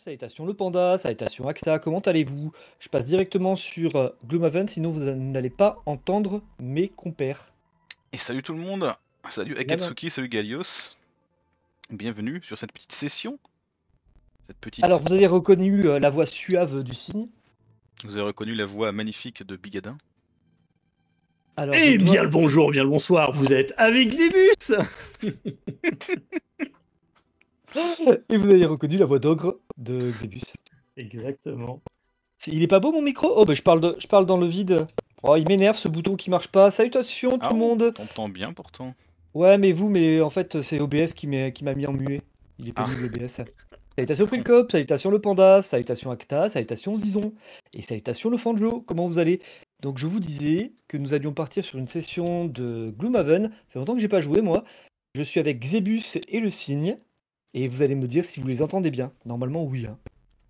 salutations le panda, salutations Acta, comment allez-vous? Je passe directement sur euh, Gloomhaven, sinon vous n'allez pas entendre mes compères. Et salut tout le monde. Salut Akatsuki, salut Galios. Bienvenue sur cette petite session. Cette petite... Alors vous avez reconnu euh, la voix suave du cygne Vous avez reconnu la voix magnifique de Bigadin. Alors, Eh bien le bonjour, bien le bonsoir, vous êtes avec Zebus Et vous avez reconnu la voix d'ogre de Xebus. Exactement. Il est pas beau mon micro? Oh bah je parle, de... je parle dans le vide. Oh il m'énerve ce bouton qui marche pas. Salutations tout le ah, monde T'entends bien pourtant. Ouais mais vous, mais en fait c'est OBS qui m'a mis en muet. Il est pénible ah. OBS. Salutations Prilcop, salutations le panda, salutations Acta, salutations Zizon, et salutations le Fanjo, comment vous allez? Donc je vous disais que nous allions partir sur une session de Gloomhaven, ça fait longtemps que j'ai pas joué moi. Je suis avec Xebus et le cygne, et vous allez me dire si vous les entendez bien. Normalement, oui. Hein.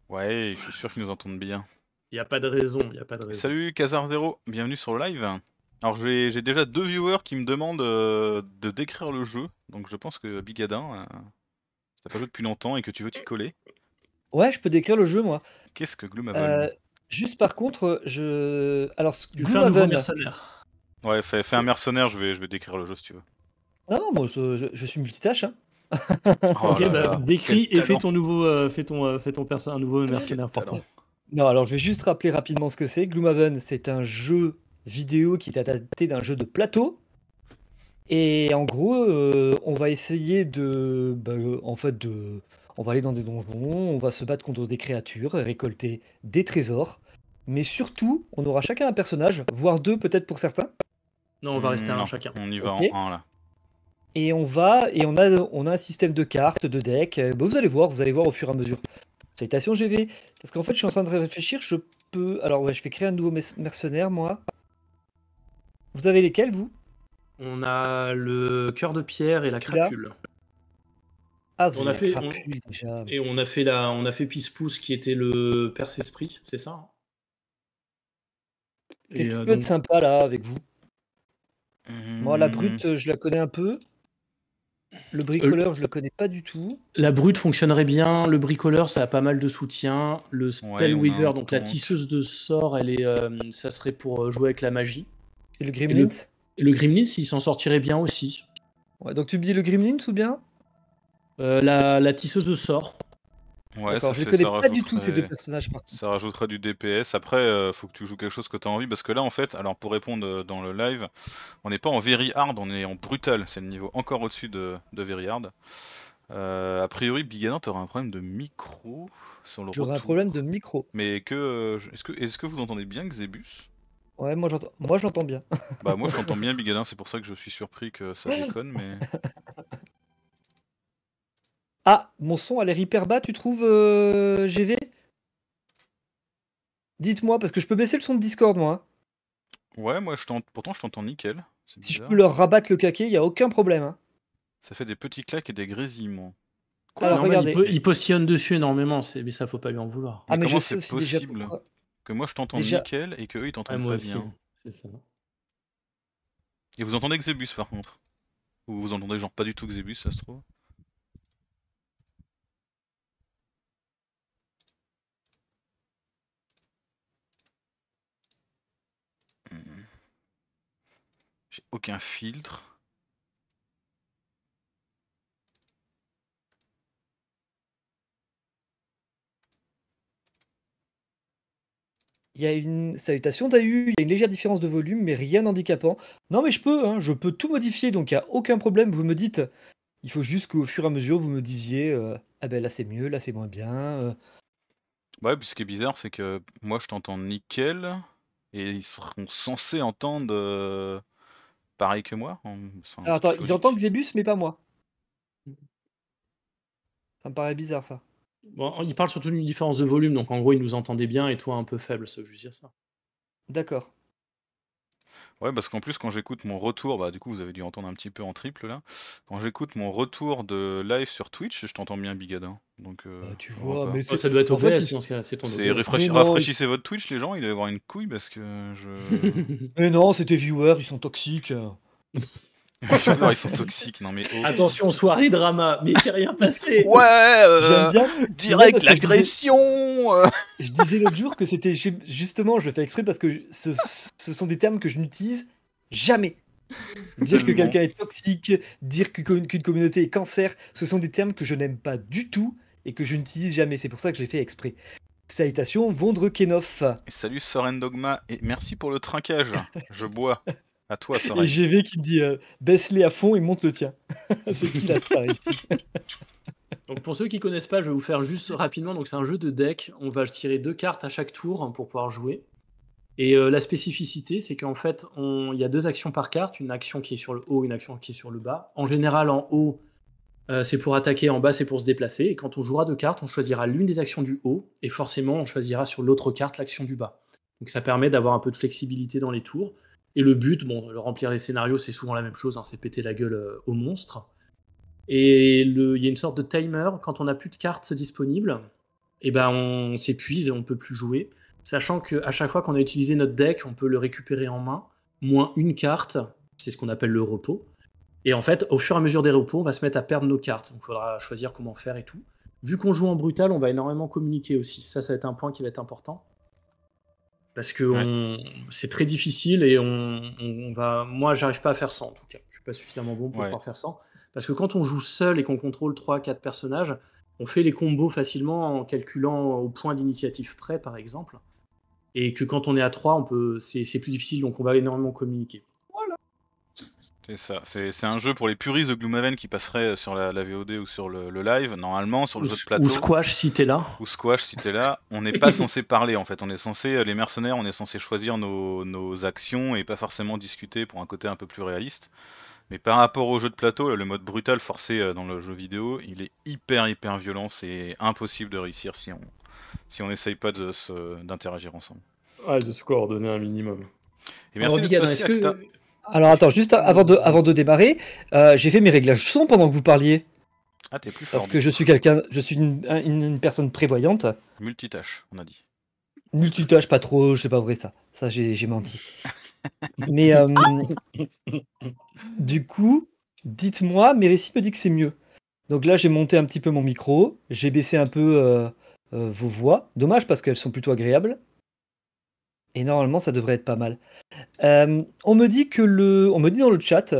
Ouais, je suis sûr qu'ils nous entendent bien. Il n'y a pas de raison, il a pas de raison. Salut Casardero, bienvenue sur le live. Alors j'ai déjà deux viewers qui me demandent euh, de décrire le jeu, donc je pense que Bigadin, euh, t'as pas joué depuis longtemps et que tu veux t'y coller. Ouais, je peux décrire le jeu moi. Qu'est-ce que Gloomhaven euh, Juste par contre, je. Alors, Gloomhaven. un mercenaire. Ouais, fais, un mercenaire, je vais, je vais décrire le jeu si tu veux. Non, non, moi je, je suis multitâche. Hein. ok, bah, décris et fais ton nouveau, euh, fais ton, euh, fais ton perso un nouveau mercenaire important. Non, alors je vais juste rappeler rapidement ce que c'est. Gloomhaven, c'est un jeu vidéo qui est adapté d'un jeu de plateau. Et en gros, euh, on va essayer de, bah, en fait, de, on va aller dans des donjons, on va se battre contre des créatures, récolter des trésors. Mais surtout, on aura chacun un personnage, voire deux peut-être pour certains. Non, on va rester un chacun. On y va en un là. Et on va et on a, on a un système de cartes, de decks. Euh, bah, vous allez voir, vous allez voir au fur et à mesure. Salutations GV. Parce qu'en fait, je suis en train de réfléchir. Je peux. Alors, ouais, je vais créer un nouveau mercenaire, moi. Vous avez lesquels, vous? On a le cœur de pierre et la crapule. Ah, vous on a fait, déjà. Et on a fait la, on a fait Pispousse qui était le perce-esprit, c'est ça hein? Qu'est-ce qui euh, peut être sympa là avec vous? Moi, la brute, je la connais un peu. Le bricoleur, je le connais pas du tout. La brute fonctionnerait bien. Le bricoleur, ça a pas mal de soutien. Le Spellweaver, donc la tisseuse de sorts, elle est, euh, ça serait pour euh, jouer avec la magie. Et le Gremlins Et le, Gremlins, il s'en sortirait bien aussi. Ouais, donc tu dis le Gremlins ou bien? Euh, la, la tisseuse de sorts. Ouais, je connais pas du tout ces deux personnages par Ça rajouterait du DPS. Après, euh, faut que tu joues quelque chose que tu as envie. Parce que là, en fait, alors pour répondre euh, dans le live, on n'est pas en very hard, on est en brutal. C'est le niveau encore au-dessus de, de very hard. Euh, a priori, Biganon, t'auras un problème de micro sur le J'aurai un problème de micro. Mais que. Est-ce que, est que vous entendez bien Xebus? Ouais, moi j'entends, moi je l'entends bien. bah moi je l'entends bien Bigadin, c'est pour ça que je suis surpris que ça déconne, mais. Ah, mon son a l'air hyper bas, tu trouves, euh, GV Dites-moi, parce que je peux baisser le son de Discord, moi. Hein. Ouais, moi je pourtant je t'entends nickel. Si je peux leur rabattre le caquet, il y a aucun problème. Hein. Ça fait des petits claques et des grésillements. Alors, regardez. Il, postillonne dessus énormément, mais ça faut pas lui en vouloir. Ah, mais, comment c'est possible que moi je t'entends nickel et qu'eux ils t'entendent pas bien C'est ça. Et vous entendez Xebus par contre? Ou vous entendez genre pas du tout Xebus, ça se trouve? J'ai aucun filtre. Il y a une salutation Dahu, il y a une légère différence de volume, mais rien d'handicapant. Non, mais je peux, hein, je peux tout modifier, donc il n'y a aucun problème. Vous me dites, il faut juste qu'au fur et à mesure, vous me disiez, euh, ah ben là c'est mieux, là c'est moins bien. Euh. Ouais, puis ce qui est bizarre, c'est que moi je t'entends nickel, et ils seront censés entendre euh, pareil que moi Alors attends, ils entendent Xebus, mais pas moi. Ça me paraît bizarre ça. Bon, il parle surtout d'une différence de volume, donc en gros, il nous entendait bien et toi un peu faible, ça veut dire ça. D'accord. Ouais, parce qu'en plus, quand j'écoute mon retour, bah du coup, vous avez dû entendre un petit peu en triple là. Quand j'écoute mon retour de live sur Twitch, je t'entends bien Bigadin. Donc, euh, bah, tu vois, mais ça doit être OBS dans ce cas c'est ton C'est rafraîchissez votre Twitch, les gens, il doit y avoir une couille parce que je. mais non, c'est tes viewers, ils sont toxiques. ils sont toxiques, non mais. oh. Attention, soirée drama, mais c'est rien passé. Ouais, euh, J'aime bien. direct je disais- l'agression. euh. Je disais l'autre jour que c'était ju- justement, je le fais exprès parce que je- ce, ce sont des termes que je n'utilise jamais. Dire que quelqu'un est toxique, dire que- qu'une communauté est cancer, ce sont des termes que je n'aime pas du tout et que je n'utilise jamais. C'est pour ça que je l'ai fait exprès. Salutations, Vondrekenov. Et salut Soren Dogma et merci pour le trinquage. Je bois. À toi Et Soren. GV qui me dit euh, baisse-les à fond et monte le tien. C'est qui la star ici? Donc pour ceux qui connaissent pas, je vais vous faire juste rapidement. Donc c'est un jeu de deck. On va tirer deux cartes à chaque tour hein, pour pouvoir jouer. Et euh, la spécificité, c'est qu'en fait, on- il y a deux actions par carte, une action qui est sur le haut, une action qui est sur le bas. En général, en haut, euh, c'est pour attaquer, en bas, c'est pour se déplacer. Et quand on jouera deux cartes, on choisira l'une des actions du haut, et forcément, on choisira sur l'autre carte l'action du bas. Donc ça permet d'avoir un peu de flexibilité dans les tours. Et le but, bon, le remplir les scénarios, c'est souvent la même chose, hein, c'est péter la gueule euh, au monstre. Et il y a une sorte de timer, quand on n'a plus de cartes disponibles, et ben on s'épuise et on peut plus jouer. Sachant qu'à chaque fois qu'on a utilisé notre deck, on peut le récupérer en main, moins une carte, c'est ce qu'on appelle le repos. Et en fait, au fur et à mesure des repos, on va se mettre à perdre nos cartes. Donc il faudra choisir comment faire et tout. Vu qu'on joue en brutal, on va énormément communiquer aussi. Ça, ça va être un point qui va être important. Parce que Ouais. c'est très difficile et on, on va. Moi, j'arrive pas à faire ça en tout cas. Je suis pas suffisamment bon pour Ouais. pouvoir faire ça. Parce que quand on joue seul et qu'on contrôle 3-4 personnages, on fait les combos facilement en calculant au point d'initiative près, par exemple. Et que quand on est à 3, on peut, c'est plus difficile, donc on va énormément communiquer. C'est ça. C'est c'est un jeu pour les puristes de Gloomhaven qui passerait sur la, la VOD ou sur le, le live. Normalement, sur le Ou, jeu de plateau. ou squash si t'es là. ou squash si t'es là, on n'est pas censé parler en fait. On est censé, euh, les mercenaires, on est censé choisir nos, nos actions et pas forcément discuter pour un côté un peu plus réaliste. Mais par rapport au jeu de plateau, le mode brutal forcé euh, dans le jeu vidéo, il est hyper hyper violent. C'est impossible de réussir si on si on n'essaye pas d'interagir ensemble. Ah, de se coordonner un minimum. Et merci Alors, est-ce que. Alors attends, juste avant de, avant de démarrer, euh, j'ai fait mes réglages son pendant que vous parliez. Ah, t'es plus fort. Parce que je suis quelqu'un, je suis une, une- une personne prévoyante. Multitâche, on a dit. Multitâche, pas trop, c'est pas vrai ça. Ça, j'ai j'ai menti. Mais euh, du coup, dites-moi, mes récits me disent que c'est mieux. Donc là, j'ai monté un petit peu mon micro, j'ai baissé un peu euh, euh, vos voix. Dommage parce qu'elles sont plutôt agréables. Et normalement, ça devrait être pas mal. Euh, on me dit que le, on me dit dans le chat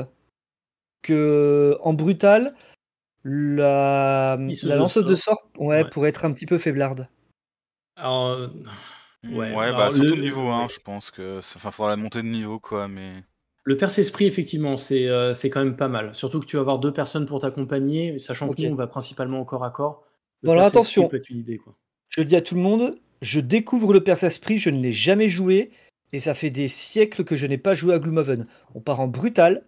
que en brutal, la, lanceuse de sort. sort, ouais, Ouais. pourrait être un petit peu faiblarde. Alors, euh, Ouais, Ouais, alors bah surtout le- niveau 1, ouais. je pense que. ça- Enfin, faudra la montée de niveau quoi, mais. Le perce-esprit, effectivement, c'est euh, c'est quand même pas mal. Surtout que tu vas avoir deux personnes pour t'accompagner, sachant Ok. que nous, on va principalement au corps à corps. Le Bon, alors attention. peut être une idée, quoi. Je dis à tout le monde, je découvre le Perse-Esprit, je ne l'ai jamais joué, et ça fait des siècles que je n'ai pas joué à Gloomhaven. On part en brutal,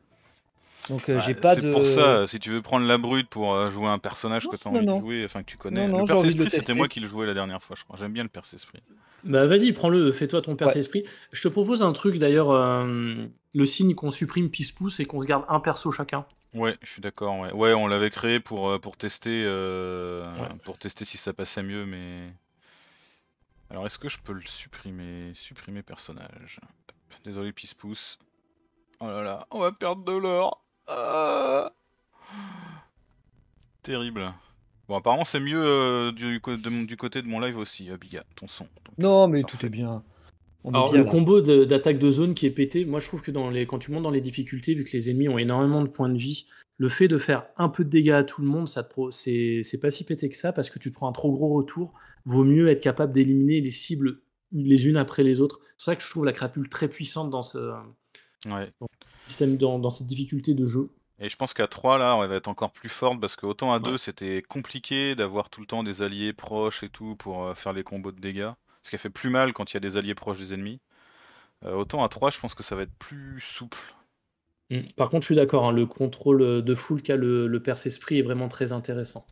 donc euh, j'ai pas c'est de... pour ça, si tu veux prendre la brute pour euh, jouer un personnage Non, que tu as non, envie non. de jouer, enfin que tu connais. Non, non, le le Perse-Esprit, c'était moi qui le jouais la dernière fois, je crois. J'aime bien le Perse-Esprit. Bah vas-y, prends-le, fais-toi ton perce-esprit. Je te propose un truc d'ailleurs, euh, le signe qu'on supprime pisse-pouce et qu'on se garde un perso chacun. Ouais, je suis d'accord. Ouais. ouais, on l'avait créé pour, pour tester euh, Ouais. pour tester si ça passait mieux, mais. Alors est-ce que je peux le supprimer Supprimer personnage? Hop, Désolé, Pispouce. Oh là là, on va perdre de l'or. Ah Terrible. Bon, apparemment c'est mieux euh, du, de côté de mon live aussi, euh, Biga, ton son. Donc, Non, mais Parfait. tout est bien. On Alors bien le là. combo d'attaque de zone qui est pété, moi je trouve que dans les, quand tu montes dans les difficultés, vu que les ennemis ont énormément de points de vie, le fait de faire un peu de dégâts à tout le monde, ça c'est pas si pété que ça parce que tu te prends un trop gros retour. Vaut mieux être capable d'éliminer les cibles les unes après les autres. C'est pour ça que je trouve la crapule très puissante dans ce ouais. système, dans, dans cette difficulté de jeu. Et je pense qu'à 3 là, on va être encore plus forte parce que autant à 2 Ouais. c'était compliqué d'avoir tout le temps des alliés proches et tout pour euh, faire les combos de dégâts. Ce qui a fait plus mal quand il y a des alliés proches des ennemis. Euh, autant à 3, je pense que ça va être plus souple. Mm. Par contre, je suis d'accord, hein, le contrôle de full qu'a le, le perce-esprit est vraiment très intéressant.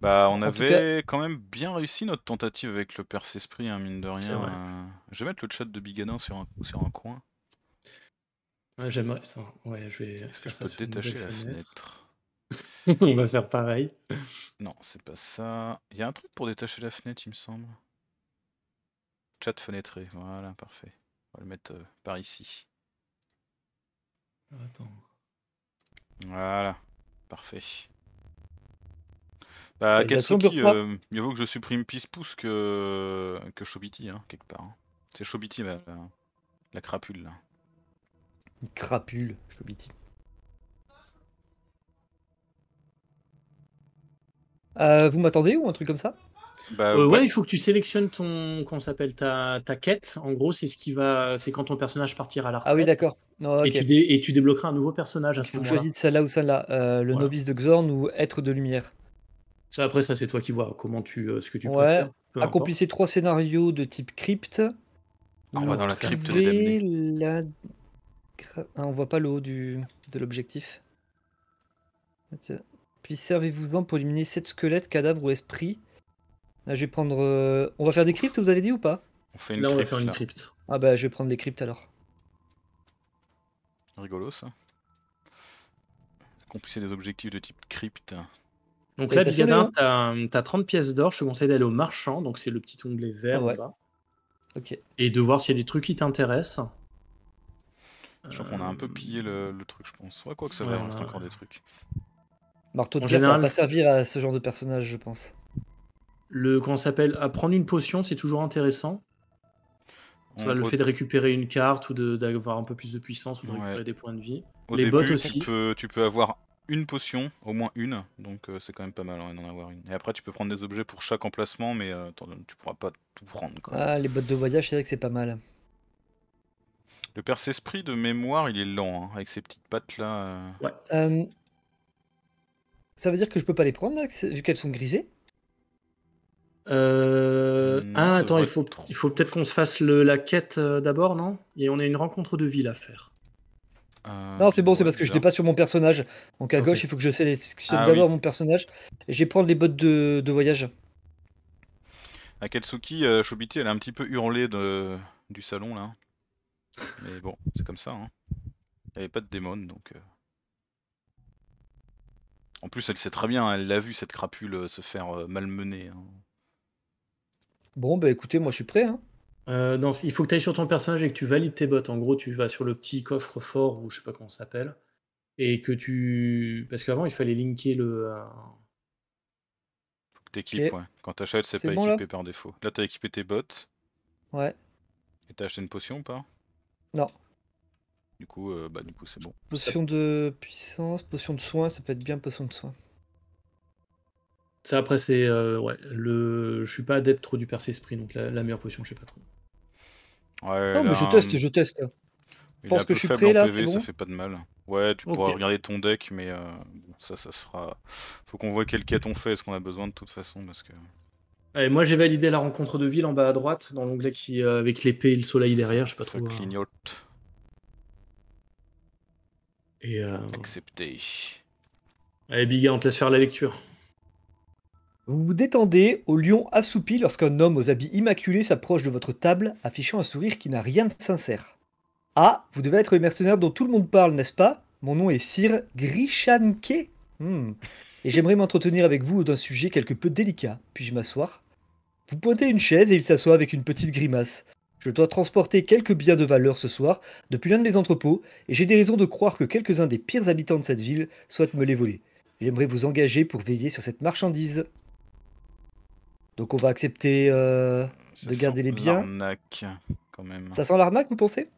Bah, on En avait quand même bien réussi notre tentative avec le Perse-Esprit, hein, mine de rien. euh. Je vais mettre le chat de Biganin sur un, sur un coin. Ouais, j'aimerais. Ouais, je vais Est-ce que faire je peux détacher la fenêtre. fenêtre? On va faire pareil. Non, c'est pas ça. Il y a un truc pour détacher la fenêtre, il me semble. Chat fenêtré, voilà, parfait. On va le mettre euh, par ici. Attends. Voilà, parfait. Bah, Réalisation Katsuki, euh, mieux vaut que je supprime Peace Pouce que, que Shobiti, hein, quelque part. hein. C'est Shobiti, la, la, la crapule, là. Une crapule, je le dis. Euh, vous m'attendez ou un truc comme ça? Bah, Euh, ouais. ouais, il faut que tu sélectionnes ton, qu'on s'appelle ta, ta quête. En gros, c'est ce qui va, c'est quand ton personnage partira à la retraite. Ah oui, d'accord. Et, tu dé- et tu débloqueras un nouveau personnage à Il ce faut que je moment-là. choisisse celle-là ou celle-là. Euh, le Voilà. novice de Xorn ou être de lumière. Ça, après, ça, c'est toi qui vois comment tu, euh, ce que tu Ouais. préfères. Accomplissez trois scénarios de type crypte. On va dans la crypte la... Ah, on voit pas le haut du... de l'objectif. Puis servez-vous-en pour éliminer 7 squelettes, cadavres ou esprits. Là, je vais prendre... euh, On va faire des cryptes, vous avez dit ou pas? On fait une Là, on va crypte, faire une là. crypte. Ah bah je vais prendre les cryptes alors. Rigolo, ça. Accomplir des objectifs de type crypte. Donc là, Salutations, Bigadin, Léo. tu as, 30 pièces d'or. Je te conseille d'aller au marchand. Donc, c'est le petit onglet vert Ouais. là-bas. Ok. Et de voir s'il y a des trucs qui t'intéressent. Je crois qu'on a un peu pillé le, le truc, je pense. Ouais, quoi que ça Ouais, va, il reste ouais, encore ouais. des trucs. Marteau de En guerre, ça général- va pas servir à ce genre de personnage, je pense. Le, comment s'appelle à Prendre une potion, c'est toujours intéressant. Le fait de récupérer une carte ou de- d'avoir un peu plus de puissance ou de Ouais. récupérer des points de vie. au les début, bots aussi. Tu, peux, tu peux avoir une potion, au moins une, donc euh, c'est quand même pas mal hein, d'en avoir une. Et après, tu peux prendre des objets pour chaque emplacement, mais euh, tu pourras pas tout prendre. Quoi. Ah, les bottes de voyage, c'est vrai que c'est pas mal. Le perce-esprit de mémoire, il est lent, hein, avec ses petites pattes là. euh. Euh, Ça veut dire que je peux pas les prendre là, vu qu'elles sont grisées? Euh, Non, ah, attends, il faut, il peut-être qu'on se fasse le- la quête euh, d'abord, non? Et on a une rencontre de ville à faire. Euh, Non, c'est bon, c'est parce que je n'étais pas sur mon personnage. Donc à gauche, il faut que je sélectionne Ah d'abord oui. mon personnage. Et je vais prendre les bottes de, de voyage. Akatsuki, euh, Shobiti, elle a un petit peu hurlé de... du salon là. Mais bon, c'est comme ça. Hein. Il n'y avait pas de démon donc. euh. En plus, elle sait très bien, elle l'a vu cette crapule euh, se faire euh, malmener. hein. Bon, bah écoutez, moi je suis prêt. Hein. Euh, non, il faut que tu ailles sur ton personnage et que tu valides tes bottes. En gros, tu vas sur le petit coffre fort, ou je sais pas comment ça s'appelle. Et que tu. Parce qu'avant, il fallait linker le. euh, Faut que t'équipes, ouais. Quand t'achètes, c'est C'est pas bon, là équipé par défaut. Là, t'as équipé tes bottes. Ouais. Et t'as acheté une potion ou pas? Non. Du coup, euh, bah du coup c'est bon. Potion de puissance, potion de soin, ça peut être bien potion de soin. Ça, après, c'est. euh, ouais, le... Je suis pas adepte trop du perce-esprit, donc la, la meilleure potion, je sais pas trop. Ouais, non, mais je teste, un- je teste. il pense que je suis prêt, là, PV, c'est ça bon fait pas de mal. Ouais, tu pourras regarder ton deck, mais euh, bon, ça, ça sera. Faut qu'on voit quelle quête on fait, est-ce qu'on a besoin de toute façon, parce que. Allez, moi, j'ai validé la rencontre de ville en bas à droite, dans l'onglet qui euh, avec l'épée et le soleil derrière, je sais pas Ça trop. euh, clignote. Et. euh, Accepté. Allez, Biga, on te laisse faire la lecture. Vous vous détendez au lion assoupi lorsqu'un homme aux habits immaculés s'approche de votre table, affichant un sourire qui n'a rien de sincère. Ah, vous devez être le mercenaire dont tout le monde parle, n'est-ce pas? Mon nom est Sir Grishanke. Hmm. Et j'aimerais m'entretenir avec vous d'un sujet quelque peu délicat. Puis-je m'asseoir? Vous pointez une chaise et il s'assoit avec une petite grimace. Je dois transporter quelques biens de valeur ce soir depuis l'un de mes entrepôts et j'ai des raisons de croire que quelques-uns des pires habitants de cette ville souhaitent me les voler. J'aimerais vous engager pour veiller sur cette marchandise. Donc on va accepter... euh, Ça De sent garder les biens. l'arnaque, quand même. Ça sent l'arnaque, vous pensez?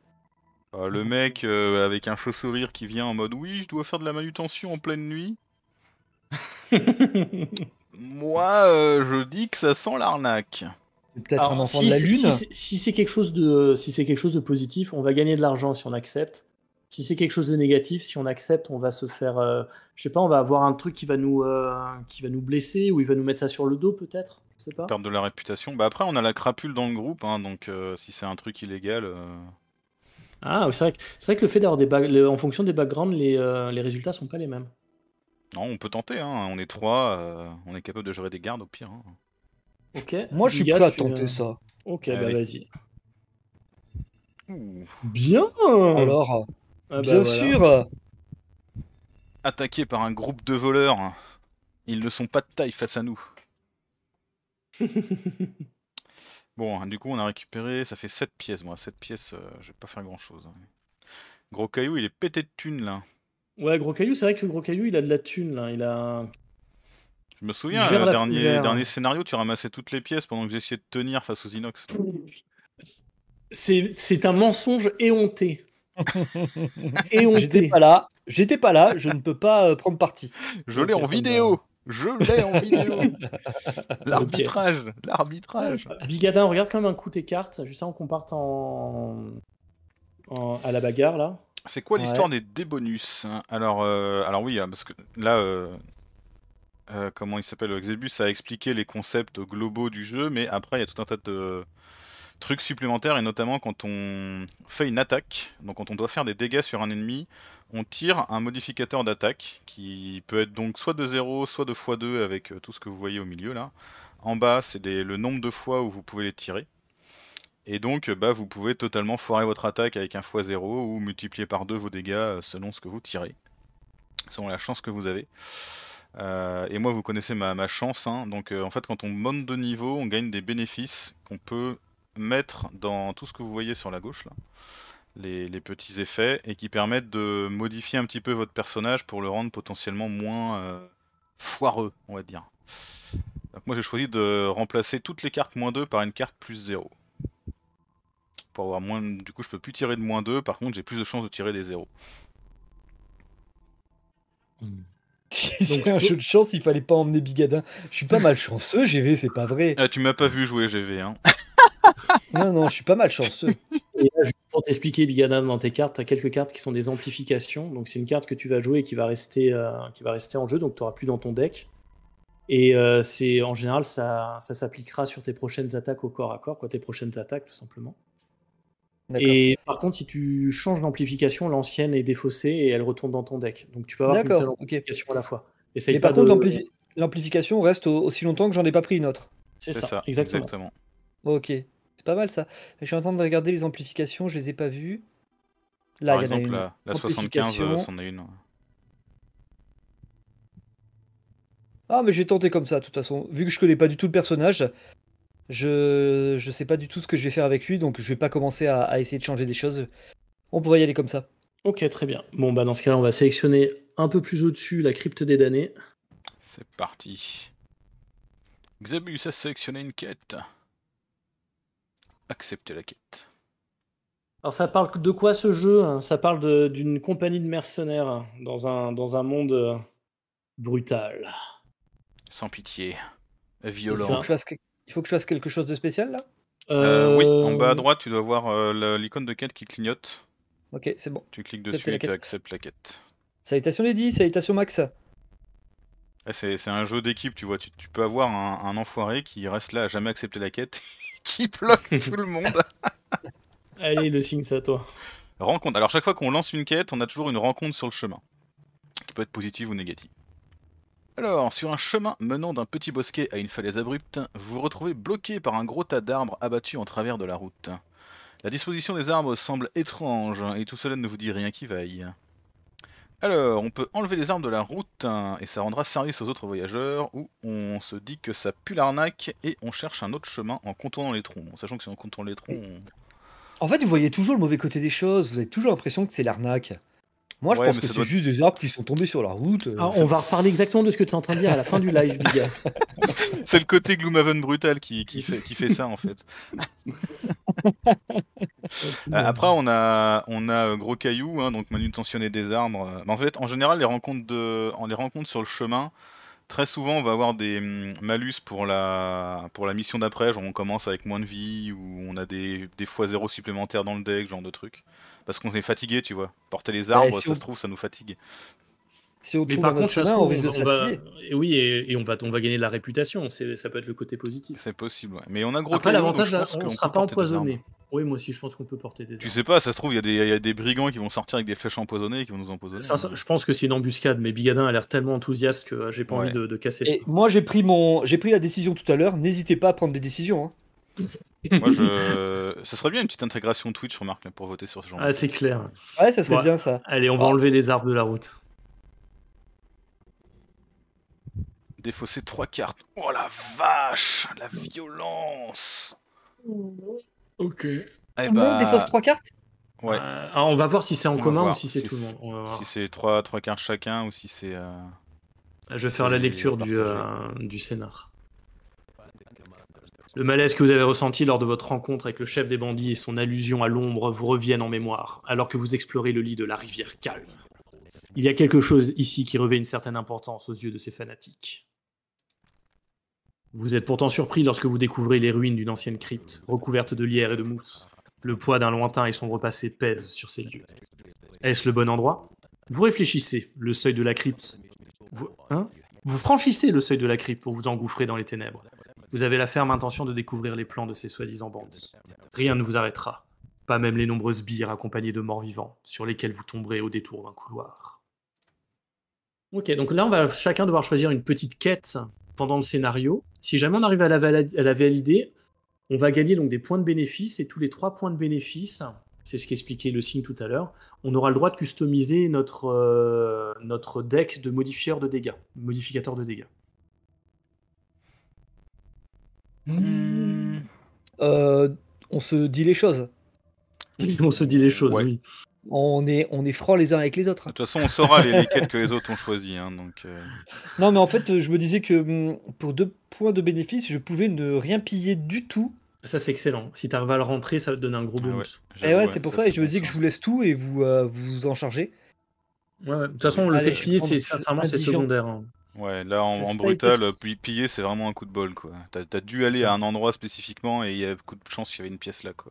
Ah, le mec euh, avec un faux sourire qui vient en mode oui, je dois faire de la manutention en pleine nuit. Moi, euh, je dis que ça sent l'arnaque. Peut-être un enfant si de la c'est- Lune Si, c'est- si c'est quelque chose de, si c'est quelque chose de positif, on va gagner de l'argent si on accepte. Si c'est quelque chose de négatif, si on accepte, on va se faire, euh, je sais pas, on va avoir un truc qui va nous, euh, qui va nous blesser ou il va nous mettre ça sur le dos peut-être, je sais pas. Perdre de la réputation. Bah après, on a la crapule dans le groupe, hein, donc euh, si c'est un truc illégal. euh, Ah, oui, c'est vrai, que- c'est vrai que le fait d'avoir des back- le- en fonction des backgrounds, les, euh, les résultats sont pas les mêmes. Non, on peut tenter, hein. on est trois, euh, on est capable de gérer des gardes au pire. hein. Ok. Moi, je suis prêt à tenter ça. Ok, Allez. bah vas-y. Bien. Alors, Ah bah bien voilà. sûr Attaqué par un groupe de voleurs, ils ne sont pas de taille face à nous. Bon, du coup, on a récupéré, ça fait 7 pièces. Moi, 7 pièces, euh, je vais pas faire grand chose. Gros caillou, il est pété de thunes là. Ouais, gros caillou, c'est vrai que le gros caillou, il a de la thune là. Il a. Je me souviens, le la dernier, scénario, tu ramassais toutes les pièces pendant que j'essayais de tenir face aux inox. C'est un mensonge éhonté. J'étais Éhonté. pas là. J'étais pas là. Je ne peux pas euh, prendre parti. Je l'ai en vidéo Je l'ai en vidéo L'arbitrage L'arbitrage Bigadin, regarde quand même un coup tes cartes, juste avant qu'on parte en... en- à la bagarre là. C'est quoi Ouais. l'histoire des débonus? Alors, euh, alors oui, hein, parce que là, euh, euh, comment il s'appelle Xebus a expliqué les concepts globaux du jeu, mais après il y a tout un tas de trucs supplémentaires, et notamment quand on fait une attaque, donc quand on doit faire des dégâts sur un ennemi, on tire un modificateur d'attaque, qui peut être donc soit de 0, soit de x2 avec euh, tout ce que vous voyez au milieu là. En bas, c'est le nombre de fois où vous pouvez les tirer. Et donc, euh, bah, vous pouvez totalement foirer votre attaque avec un x0 ou multiplier par 2 vos dégâts euh, selon ce que vous tirez, selon la chance que vous avez. Euh, et moi, vous connaissez ma, chance, hein. donc euh, en fait, quand on monte de niveau, on gagne des bénéfices qu'on peut mettre dans tout ce que vous voyez sur la gauche là, les, petits effets, et qui permettent de modifier un petit peu votre personnage pour le rendre potentiellement moins euh, foireux, on va dire. Moi j'ai choisi de remplacer toutes les cartes moins 2 par une carte plus 0 pour avoir moins. Du coup, je peux plus tirer de moins 2, par contre, j'ai plus de chances de tirer des 0. Si c'est un jeu de chance, il fallait pas emmener Bigadin. Je suis pas mal chanceux, GV, c'est pas vrai. Ah, tu m'as pas vu jouer GV, hein. Non, non, je suis pas mal chanceux. Et là, juste pour t'expliquer, Bigadin, dans tes cartes, tu as quelques cartes qui sont des amplifications. Donc, c'est une carte que tu vas jouer et qui va rester, euh, qui va rester en jeu, donc tu n'auras plus dans ton deck. Et euh, c'est en général, ça, ça s'appliquera sur tes prochaines attaques au corps à corps, quoi, tes prochaines attaques, tout simplement. Et par contre, si tu changes d'amplification, l'ancienne est défaussée et elle retourne dans ton deck. Donc, tu peux avoir qu'une seule amplification à la fois. Essaye Mais par pas contre, de- l'amplification reste au- aussi longtemps que j'en ai pas pris une autre. C'est ça, ça, exactement. exactement. Ok, c'est pas mal ça. Je suis en train de regarder les amplifications, je les ai pas vues. Là, Par il y en a une. la, la 75, euh, Amplification. c'en est une. Ah, mais je vais tenter comme ça, de toute façon. Vu que je connais pas du tout le personnage, je je sais pas du tout ce que je vais faire avec lui, donc je vais pas commencer à, à essayer de changer des choses. On pourrait y aller comme ça. Ok, très bien. Bon, bah dans ce cas-là, on va sélectionner un peu plus au-dessus la crypte des damnés. C'est parti. Xebus a sélectionné une quête. Acceptez la quête. Alors ça parle de quoi ce jeu? Ça parle de- d'une compagnie de mercenaires dans un, dans un monde euh, brutal. Sans pitié. Il Violent. faut, que je fasse, il faut que je fasse quelque chose de spécial là? Euh, oui, en bas à Euh, droite, tu dois voir euh, l'icône de quête qui clignote. Ok, c'est bon. Tu cliques dessus et tu quête. acceptes la quête. Salutations Lady, salutations Max. Ah, C'est c'est un jeu d'équipe, tu vois. Tu, tu peux avoir un, un enfoiré qui reste là à jamais accepter la quête, qui bloque tout le monde. Allez, le signe, c'est à toi. Rencontre. Alors chaque fois qu'on lance une quête, on a toujours une rencontre sur le chemin, qui peut être positive ou négative. Alors, sur un chemin menant d'un petit bosquet à une falaise abrupte, vous vous retrouvez bloqué par un gros tas d'arbres abattus en travers de la route. La disposition des arbres semble étrange, et tout cela ne vous dit rien qui vaille. Alors, on peut enlever les arbres de la route, et ça rendra service aux autres voyageurs, ou on se dit que ça pue l'arnaque, et on cherche un autre chemin en contournant les troncs. Sachant que si on contourne les troncs, on... En fait, vous voyez toujours le mauvais côté des choses, vous avez toujours l'impression que c'est l'arnaque. Moi, je Ouais, pense que c'est doit- juste des arbres qui sont tombés sur la route. euh, Alors, on va reparler exactement de ce que tu es en train de dire à la fin du live, Biga. C'est le côté Gloomhaven brutal qui, qui, fait, qui fait ça en fait. Euh, Après on a on a euh, gros caillou, hein, donc manutentionner des arbres. en fait en général les rencontres de en les rencontres sur le chemin, très souvent on va avoir des hum, malus pour la pour la mission d'après, genre on commence avec moins de vie ou on a des, des fois zéro supplémentaires dans le deck, genre de trucs. Parce qu'on est fatigué, tu vois. Porter les arbres, si ça on- se trouve, ça nous fatigue. Si on Mais par contre, ça se on risque de se on va- fatiguer. et oui, et, et on, va, on va gagner de la réputation. Ça peut être le côté positif. C'est possible, ouais. Mais on a gros Après, l'avantage, là, on ne sera pas arbres. empoisonné. Oui, moi aussi, je pense qu'on peut porter des Tu armes. sais pas, ça se trouve, il y, a des- il y a des brigands qui vont sortir avec des flèches empoisonnées et qui vont nous empoisonner. Ça, ça, je pense que c'est une embuscade, mais Bigadin a l'air tellement enthousiaste que euh, j'ai pas Ouais. envie de, de casser Et ça. moi, j'ai pris mon, j'ai pris la décision tout à l'heure. N'hésitez pas à prendre des décisions. hein. Moi, je. Ça serait bien une petite intégration Twitch, je remarque, là, pour voter sur ce genre Ah, c'est clair. Ouais, ça serait Ouais. bien ça. Allez, on va Ah. enlever les arbres de la route. Défausser trois cartes. Oh la vache La violence Ok. Eh Tout le monde bah, défausse trois cartes Ouais. Euh, alors, on va voir si c'est en On commun ou si c'est tout le monde. On va voir. Si c'est trois, trois cartes chacun ou si c'est. euh, Je vais faire la lecture du, euh, du scénar. Le malaise que vous avez ressenti lors de votre rencontre avec le chef des bandits et son allusion à l'ombre vous reviennent en mémoire, alors que vous explorez le lit de la rivière calme. Il y a quelque chose ici qui revêt une certaine importance aux yeux de ces fanatiques. Vous êtes pourtant surpris lorsque vous découvrez les ruines d'une ancienne crypte, recouverte de lierre et de mousse. Le poids d'un lointain et sombre passé pèse sur ces lieux. Est-ce le bon endroit? Vous réfléchissez, le seuil de la crypte. Vous, hein? Vous franchissez le seuil de la crypte pour vous engouffrer dans les ténèbres. Vous avez la ferme intention de découvrir les plans de ces soi-disant bandits. Rien ne vous arrêtera, pas même les nombreuses bières accompagnées de morts vivants sur lesquels vous tomberez au détour d'un couloir. Ok, donc là on va chacun devoir choisir une petite quête pendant le scénario. Si jamais on arrive à la, vala- à la valider, on va gagner donc des points de bénéfice et tous les trois points de bénéfice, c'est ce qu'expliquait le signe tout à l'heure, on aura le droit de customiser notre, euh, notre deck de modifieurs de dégâts, modificateur de dégâts. Hmm. Euh, on se dit les choses. on se dit les choses, Ouais. oui. On est, on est francs les uns avec les autres. De toute façon, on saura les, lesquels que les autres ont choisi. Hein, donc, euh, Non, mais en fait, je me disais que hum, pour deux points de bénéfice, je pouvais ne rien piller du tout. Ça, c'est excellent. Si tu arrives à le rentrer, ça va te donner un gros Ah ouais. bonus. Et j'avoue, ouais, c'est pour ça, et je me dis que ça. je vous laisse tout et vous euh, vous en chargez. Ouais, ouais. De toute façon, le fait de piller, c'est sincèrement, c'est secondaire. hein. Ouais, là en, ça, brutal, piller c'est vraiment un coup de bol quoi. T'as t'as dû aller ça. à un endroit spécifiquement et il y a beaucoup de chance qu'il y avait une pièce là quoi.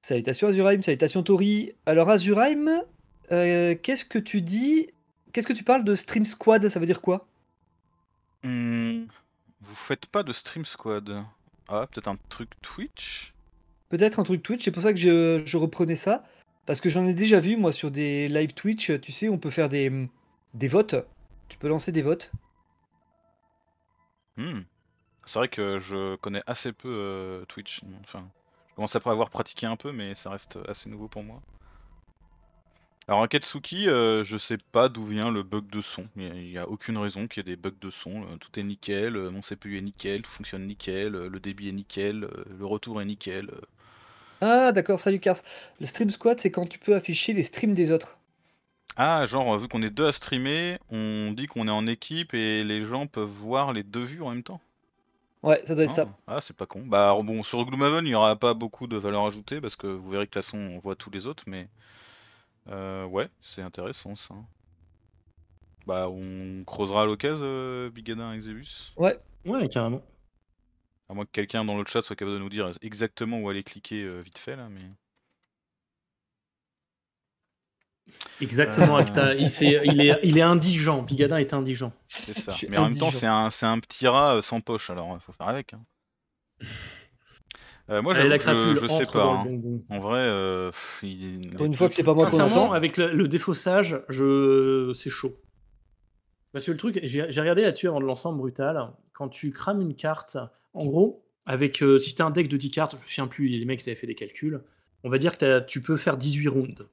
Salutations Azuraim, salutations Tori. Alors Azuraim, euh, qu'est-ce que tu dis Qu'est-ce que tu parles de Stream Squad Ça veut dire quoi? Hmm, Vous faites pas de Stream Squad Ah, peut-être un truc Twitch? Peut-être un truc Twitch, c'est pour ça que je, je reprenais ça. Parce que j'en ai déjà vu, moi, sur des live Twitch, tu sais, on peut faire des, des votes. Tu peux lancer des votes. Hmm. C'est vrai que je connais assez peu euh, Twitch. Enfin, commence après avoir pratiqué un peu, mais ça reste assez nouveau pour moi. Alors Akatsuki, euh, je sais pas d'où vient le bug de son. Il n'y a, aucune raison qu'il y ait des bugs de son. Euh, Tout est nickel, euh, mon CPU est nickel, tout fonctionne nickel, le débit est nickel, le retour est nickel. Ah, d'accord, salut Cars. Le Stream Squad, c'est quand tu peux afficher les streams des autres. Ah, genre, vu qu'on est deux à streamer, on dit qu'on est en équipe et les gens peuvent voir les deux vues en même temps. Ouais, ça doit être Ah, ça. Ah, c'est pas con. Bah bon, sur Gloomhaven, il n'y aura pas beaucoup de valeur ajoutée parce que vous verrez que de toute façon, on voit tous les autres, mais euh, ouais, c'est intéressant ça. Bah, on creusera à l'occasion, euh, Bigadin et Xeus. Ouais, Ouais, carrément. À moins que quelqu'un dans le chat soit capable de nous dire exactement où aller cliquer euh, vite fait là, mais. Exactement, Euh. Acta. Il, est, il est indigent. Bigadin est indigent. C'est ça. Mais en même temps, c'est un, petit rat euh, sans poche, alors il faut faire avec. hein. Euh, moi, Allez, j'avoue la que crapule je, je sais pas. hein. En vrai, euh, pff, il- une fois que c'est pas moi qu'on attend. avec le, le défaussage, je... c'est chaud. Parce que le truc, j'ai regardé là-dessus avant de lancer en brutal. Quand tu crames une carte, en gros, avec euh, si tu as un deck de 10 cartes, je me souviens plus, les mecs ils avaient fait des calculs, on va dire que t'as- tu peux faire 18 rounds.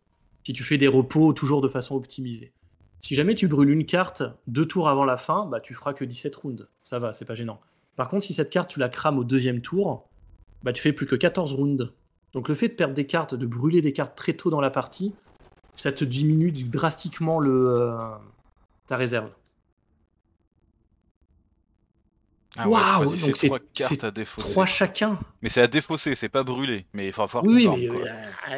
Si tu fais des repos toujours de façon optimisée. Si jamais tu brûles une carte deux tours avant la fin, bah tu feras que 17 rounds. Ça va, c'est pas gênant. Par contre, si cette carte tu la crames au deuxième tour, bah tu fais plus que 14 rounds. Donc le fait de perdre des cartes, de brûler des cartes très tôt dans la partie, ça te diminue drastiquement le, euh, ta réserve. Ah ouais, Waouh, choisissez donc c'est- trois cartes à défausser. Trois chacun. Mais c'est à défausser, c'est pas brûler. Mais il va falloir Oui, qu'on mais. euh,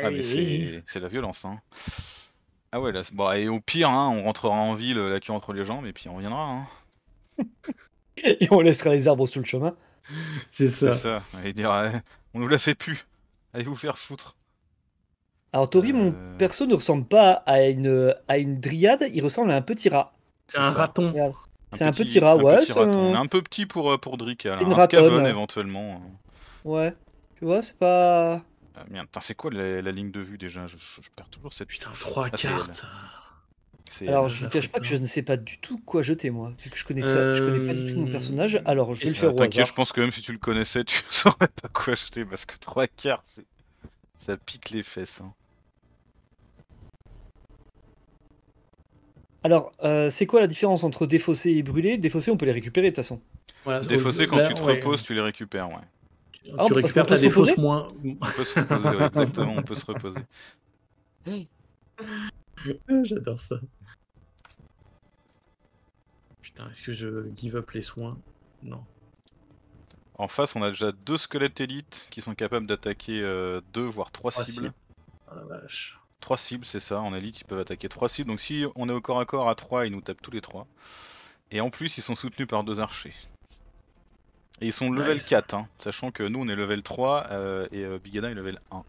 Ah mais c'est la violence hein. Ah ouais là, c'est- bon et au pire hein, on rentrera en ville la queue entre les jambes et puis on reviendra hein. Et on laissera les arbres sous le chemin. C'est C'est ça. ça. Et dire eh, on nous l'a fait plus. Allez vous faire foutre. Alors Tori, mon Euh. perso ne ressemble pas à une, à une dryade, il ressemble à un petit rat. C'est un ça. raton. C'est un petit rat, ouais, petit raton. un- peu petit pour euh, pour Drika là. Une Un ratonne. Skaven éventuellement. Ouais. Tu vois, c'est pas... Ah, merde, c'est quoi la, la ligne de vue déjà? Je, je- je perds toujours cette. Putain, trois Ah, cartes. Alors je vous cache pas que je ne sais pas du tout quoi jeter moi, vu que je connais ça, je connais pas du tout mon Euh, personnage, alors je vais le faire au T'inquiète, hasard. je pense que même si tu le connaissais, tu saurais pas quoi acheter parce que trois cartes, ça pique les fesses. hein. Alors, euh, c'est quoi la différence entre défausser et brûler Défausser, on peut les récupérer de toute façon. Voilà, Défaussé, quand là, tu te ouais. reposes, tu les récupères, ouais. Ah, tu parce récupères ta se défausse moins. On peut se reposer, ouais, exactement, on peut se reposer. J'adore ça. Putain, est-ce que je give up les soins? Non. En face, on a déjà deux squelettes élites qui sont capables d'attaquer euh, deux voire trois Trois cibles. cibles. Oh la vache. Trois cibles, c'est ça. En élite, ils peuvent attaquer trois cibles. Donc si on est au corps à corps à trois, ils nous tapent tous les trois. Et en plus, ils sont soutenus par deux archers. Et ils sont level Nice. 4, hein, sachant que nous on est level 3 euh, et euh, Bigana est level 1.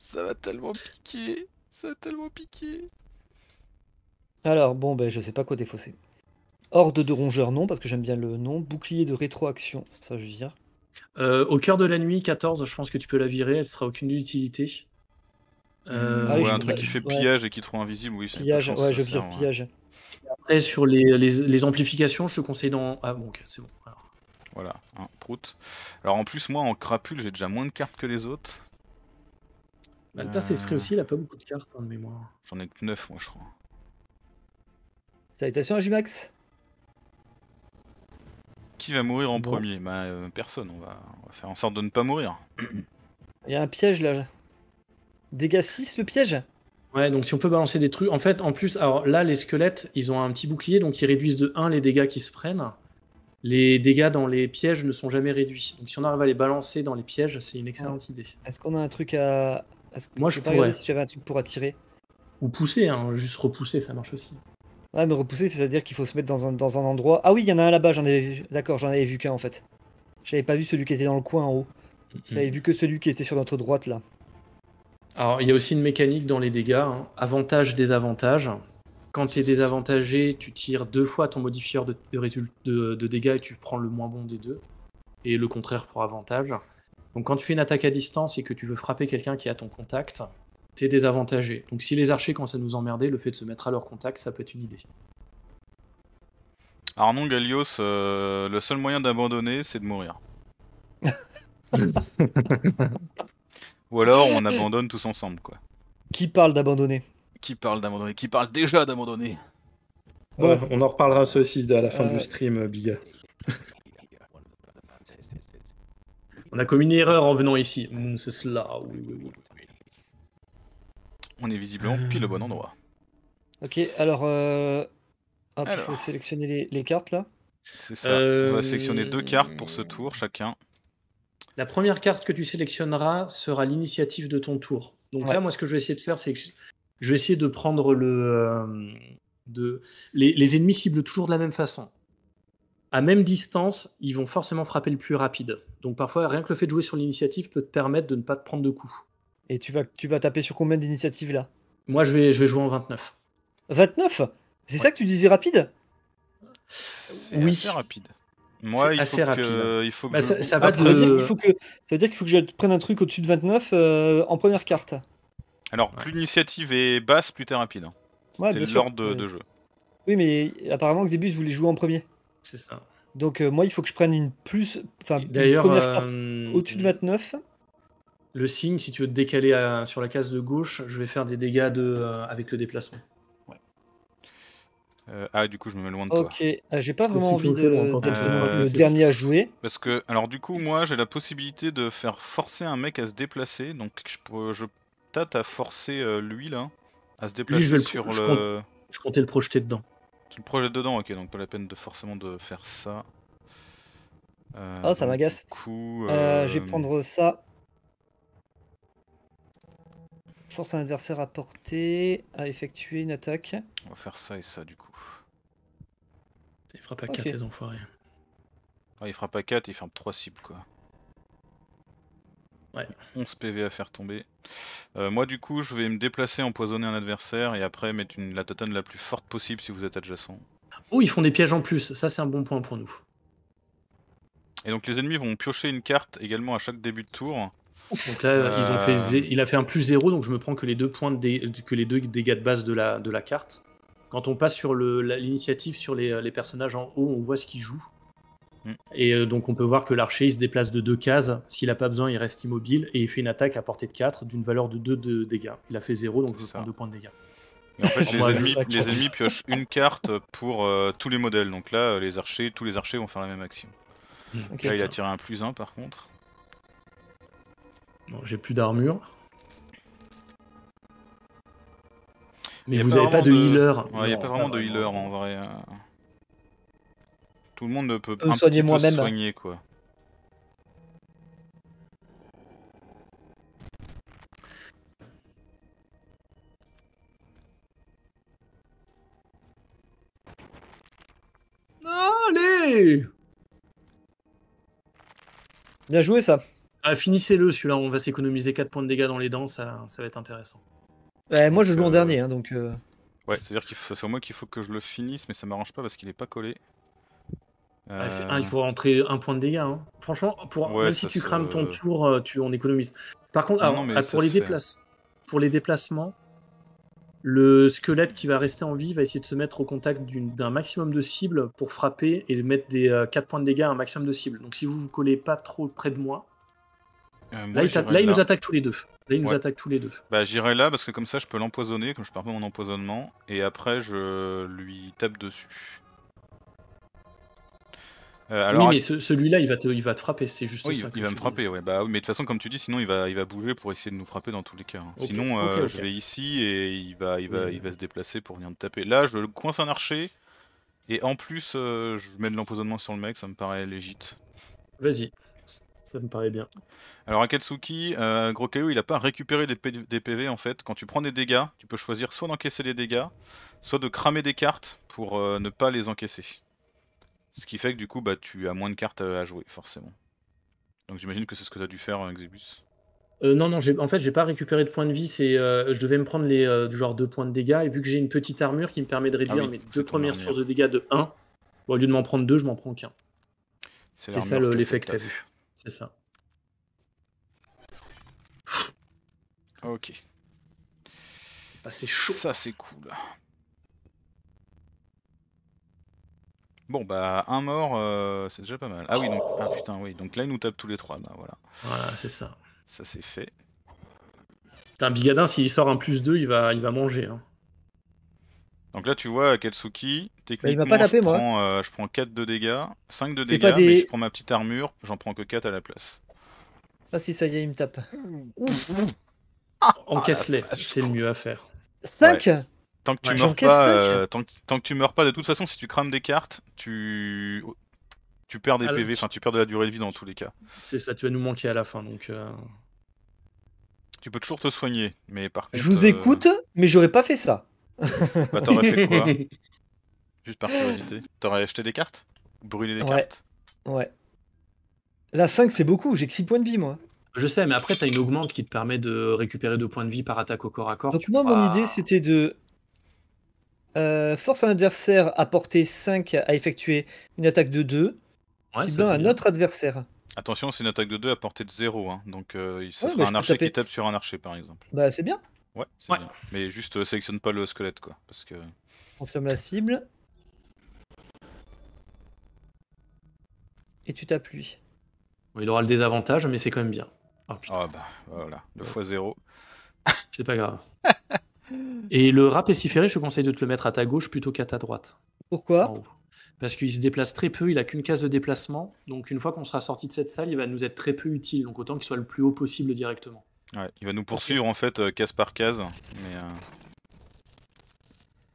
Ça va tellement piquer, ça va tellement piquer. Alors, bon, ben, je sais pas quoi défausser. Horde de rongeurs, non, parce que j'aime bien le nom. Bouclier de rétroaction, ça je vire. Euh, au cœur de la nuit, 14, je pense que tu peux la virer, elle sera aucune utilité. Euh, Ah oui, ouais, un truc bah, qui fait ouais. pillage et qui te rend invisible, oui. c'est Pillage, de ouais, chance, je vire pillage. Après, sur les, les, les amplifications, je te conseille dans. Ah bon, ok, c'est bon. Alors, Voilà, un prout. Alors en plus, moi en crapule, j'ai déjà moins de cartes que les autres. Alter Euh, Esprit aussi, il a pas beaucoup de cartes hein, de mémoire. J'en ai que 9, moi, je crois. Salutations à Jumax. Qui va mourir en Bon. premier? Bah, euh, personne. On va, on va faire en sorte de ne pas mourir. Il y a un piège là. Dégâts 6 le piège Ouais, donc si on peut balancer des trucs. En fait, en plus, alors là, les squelettes, ils ont un petit bouclier, donc ils réduisent de 1 les dégâts qui se prennent. Les dégâts dans les pièges ne sont jamais réduits. Donc si on arrive à les balancer dans les pièges, c'est une excellente idée. Est-ce qu'on a un truc à. Moi, je pourrais. Si tu avais un truc pour attirer. Ou pousser, hein, juste repousser, ça marche aussi. Ouais, mais repousser, c'est-à-dire qu'il faut se mettre dans un, dans un endroit. Ah oui, il y en a un là-bas, j'en avais vu. D'accord, j'en avais vu qu'un en fait. J'avais pas vu celui qui était dans le coin en haut. J'avais vu que celui qui était sur notre droite là. Alors, il y a aussi une mécanique dans les dégâts. hein. Avantage, désavantage. Quand tu es désavantagé, tu tires deux fois ton modifieur de, de, résul- de- de dégâts et tu prends le moins bon des deux. Et le contraire pour avantage. Donc, quand tu fais une attaque à distance et que tu veux frapper quelqu'un qui est à ton contact, tu es désavantagé. Donc, si les archers commencent à nous emmerder, le fait de se mettre à leur contact, ça peut être une idée. Alors non, Galios, euh, le seul moyen d'abandonner, c'est de mourir. Ou alors on abandonne tous ensemble, quoi. Qui parle d'abandonner Qui parle d'abandonner Qui parle déjà d'abandonner Ouais, on en reparlera ça aussi à la fin du stream, Biga. On a commis une erreur en venant ici. Mm, c'est cela, oui, oui, oui. On est visiblement pile au bon endroit. Ok, alors. Euh... hop, Alors. faut sélectionner les, les cartes là. C'est ça. On Euh, va sélectionner deux cartes pour ce tour chacun. La première carte que tu sélectionneras sera l'initiative de ton tour. Donc Ouais. là, moi, ce que je vais essayer de faire, c'est que je vais essayer de prendre le. euh, de... les, les ennemis ciblent toujours de la même façon. À même distance, ils vont forcément frapper le plus rapide. Donc parfois, rien que le fait de jouer sur l'initiative peut te permettre de ne pas te prendre de coups. Et tu vas, tu vas taper sur combien d'initiatives là? Moi, je vais, je vais jouer en 29. 29 C'est ça que tu disais rapide? C'est Oui. assez rapide. Moi, il assez faut, rapide. que, il faut que Bah, je- ça- ça va de- dire qu'il faut que, ça veut dire qu'il faut que je prenne un truc au-dessus de 29 euh, en première carte. Alors, Ouais. plus l'initiative est basse, plus t'es rapide. hein. Ouais, c'est l'ordre de, Ouais. de jeu. Oui, mais apparemment Xebus voulait jouer en premier. C'est ça. Donc euh, moi, il faut que je prenne une plus, enfin une D'ailleurs, première carte euh, au-dessus de 29. le signe, si tu veux te décaler à- sur la case de gauche, je vais faire des dégâts de, avec le déplacement. Euh, ah, du coup, je me mets loin de toi. Ok, euh, j'ai pas vraiment envie de- quand d'être tu le- dernier à jouer. Parce que, alors du coup, moi, j'ai la possibilité de faire forcer un mec à se déplacer. Donc, je, peux- je tâte à forcer euh, lui, là, à se déplacer je vais le- sur je le... Je comptais le projeter dedans. Tu le projettes dedans, ok, donc pas la peine de forcément de faire ça. Euh, Ah, ça donc, m'agace. Du coup, Euh, je vais euh, prendre ça. Force un adversaire à porter, à effectuer une attaque. On va faire ça et ça, du coup. Il fera pas Ok. 4 les enfoirés. Ah, il frappe à 4, il ferme 3 cibles, quoi. Ouais. 11 PV à faire tomber. Euh, moi, du coup, je vais me déplacer, empoisonner un adversaire et après mettre une, la totane la plus forte possible si vous êtes adjacent. Oh, ils font des pièges en plus. Ça, c'est un bon point pour nous. Et donc, les ennemis vont piocher une carte également à chaque début de tour. Donc là, ils ont fait Euh. zé- il a fait un plus 0, donc je me prends que les deux points de dé- que les deux dégâts de base de la, de la carte. Quand on passe sur l'initiative sur les, les personnages en haut, on voit ce qu'ils jouent. Mm. Et euh, donc on peut voir que l'archer il se déplace de deux cases. S'il a pas besoin, il reste immobile et il fait une attaque à portée de 4 d'une valeur de 2 de dégâts. Il a fait 0, donc je prends ça. 2 points de dégâts. Et en fait, les, ennemis, les piochent une carte pour euh, tous les modèles. Donc là, euh, les archers, tous les archers vont faire la même action. Ok. Là, il a tiré un plus 1 par contre. Bon, J'ai plus d'armure. Mais vous pas avez pas de healer. Ouais, il a pas vraiment de healer en vrai. Tout le monde ne peut un soigner petit peu se moi-même. soigner quoi. Allez Bien joué ça. ah, Finissez-le celui-là, on va s'économiser 4 points de dégâts dans les dents, ça, ça va être intéressant. Ouais, moi je joue en euh, dernier, hein, donc. euh, Ouais, c'est-à-dire qu'il faut- c'est moi qu'il faut que je le finisse, mais ça m'arrange pas parce qu'il est pas collé. Ouais, c'est Euh, il faut rentrer un point de dégâts. hein. Franchement, pour, Ouais, même si tu crames ton tour, tu, on économise. Par contre, Non, alors, ah, pour, les déplace- pour les déplacements, le squelette qui va rester en vie va essayer de se mettre au contact d'une- d'un maximum de cibles pour frapper et mettre des 4 points de dégâts à un maximum de cibles. Donc si vous vous collez pas trop près de moi, euh, moi, là, il, là, il nous attaque tous les deux. Là, il nous Ouais. attaque tous les deux. Bah j'irai là parce que comme ça je peux l'empoisonner, comme je perds pas mon empoisonnement, et après je lui tape dessus. Euh, alors, oui, mais ce- celui-là, il va te, il va te frapper. C'est juste oui, ça. il va me frapper, ouais. Bah oui, mais de toute façon, comme tu dis, sinon il va, il va bouger pour essayer de nous frapper dans tous les cas. hein. Sinon, euh, je vais ici et il va, il va, Oui. il va se déplacer pour venir me taper. Là, je le coince un archer et en plus, euh, je mets de l'empoisonnement sur le mec, ça me paraît légit. Vas-y. Ça me paraît bien. Alors Akatsuki, euh, Gros Caillou, il a pas récupéré des, PV en fait. Quand tu prends des dégâts, tu peux choisir soit d'encaisser les dégâts, soit de cramer des cartes pour euh, ne pas les encaisser. Ce qui fait que du coup, bah, tu as moins de cartes à à jouer forcément. Donc j'imagine que c'est ce que tu as dû faire, euh, Xebus. Euh, non, non, j'ai- en fait, j'ai pas récupéré de points de vie. C'est, euh, je devais me prendre les euh, genre 2 points de dégâts. Et vu que j'ai une petite armure qui me permet de réduire oui, mes deux premières armure. sources de dégâts de 1, bon, au lieu de m'en prendre 2, je m'en prends qu'un. C'est ça l'effet que t'as taf. vu. C'est ça. Ok, Bah, c'est chaud. ça c'est cool. Bon bah un mort, euh, c'est déjà pas mal. Ah oui donc ah putain oui donc là il nous tape tous les trois bah voilà Voilà, c'est ça. ça c'est fait. Putain, Bigadin, s'il sort un plus 2, il va, il va manger. hein. Donc là, tu vois, Akatsuki, Bah, il techniquement, m'a pas tapé, je, moi. prends, euh, je prends 4 de dégâts, 5 de dégâts, mais je prends ma petite armure, j'en prends que 4 à la place. Ah si, ça y est, il me tape. Encaisse-les, Ah, vache. c'est le mieux à faire. 5 Tant que tu Ouais. meurs pas, euh, tant, que- tant que tu meurs pas, de toute façon, si tu crames des cartes, tu, tu perds des PV, tu- enfin tu perds de la durée de vie dans tous les cas. C'est ça, tu vas nous manquer à la fin. Donc, euh, Tu peux toujours te soigner, mais par contre... Je vous euh, écoute, mais j'aurais pas fait ça. Bah t'aurais fait quoi Juste par curiosité. T'aurais acheté des cartes? Brûlé des Ouais. cartes? Ouais. Là, 5, c'est beaucoup. J'ai que 6 points de vie, moi. Je sais, mais après, tu as une augmente qui te permet de récupérer 2 points de vie par attaque au corps à corps. Donc, Tu moi, mon idée, c'était de euh, force un adversaire à porter 5 à effectuer une attaque de 2, Ouais, ça, ciblant un bien. autre adversaire. Attention, c'est une attaque de 2 à portée de 0, hein, donc euh, Ouais, sera bah, un archer taper. qui tape sur un archer par exemple. Bah, c'est bien. Ouais, c'est Ouais. bien. Mais juste euh, sélectionne pas le squelette quoi, parce que... Confirme la cible. Et tu tapes lui. Bon, il aura le désavantage, mais c'est quand même bien. Oh, putain, Ah bah voilà, 2 fois 0. c'est pas grave. Et le rap pestiféré, je te conseille de te le mettre à ta gauche plutôt qu'à ta droite. Pourquoi. Parce qu'il se déplace très peu, il a qu'une case de déplacement. Donc une fois qu'on sera sorti de cette salle, il va nous être très peu utile. Donc autant qu'il soit le plus haut possible directement. Ouais, il va nous poursuivre en fait euh, case par case, mais... euh,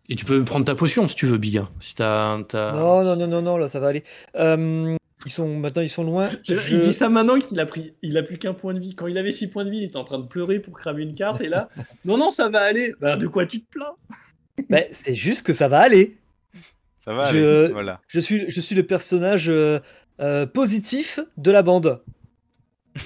Et tu peux prendre ta potion si tu veux, Big. Si t'as, t'as- Non, non, non, non, non, là, ça va aller. Euh, ils sont, maintenant, ils sont loin. Je- Je- Il dit ça maintenant qu'il a pris, il a plus qu'un point de vie. Quand il avait 6 points de vie, il était en train de pleurer pour cramer une carte. Et là, non, non, ça va aller. Bah, de quoi tu te plains? Bah, c'est juste que ça va aller. Ça va Je- aller, voilà. Je suis, je suis le personnage euh, euh, positif de la bande.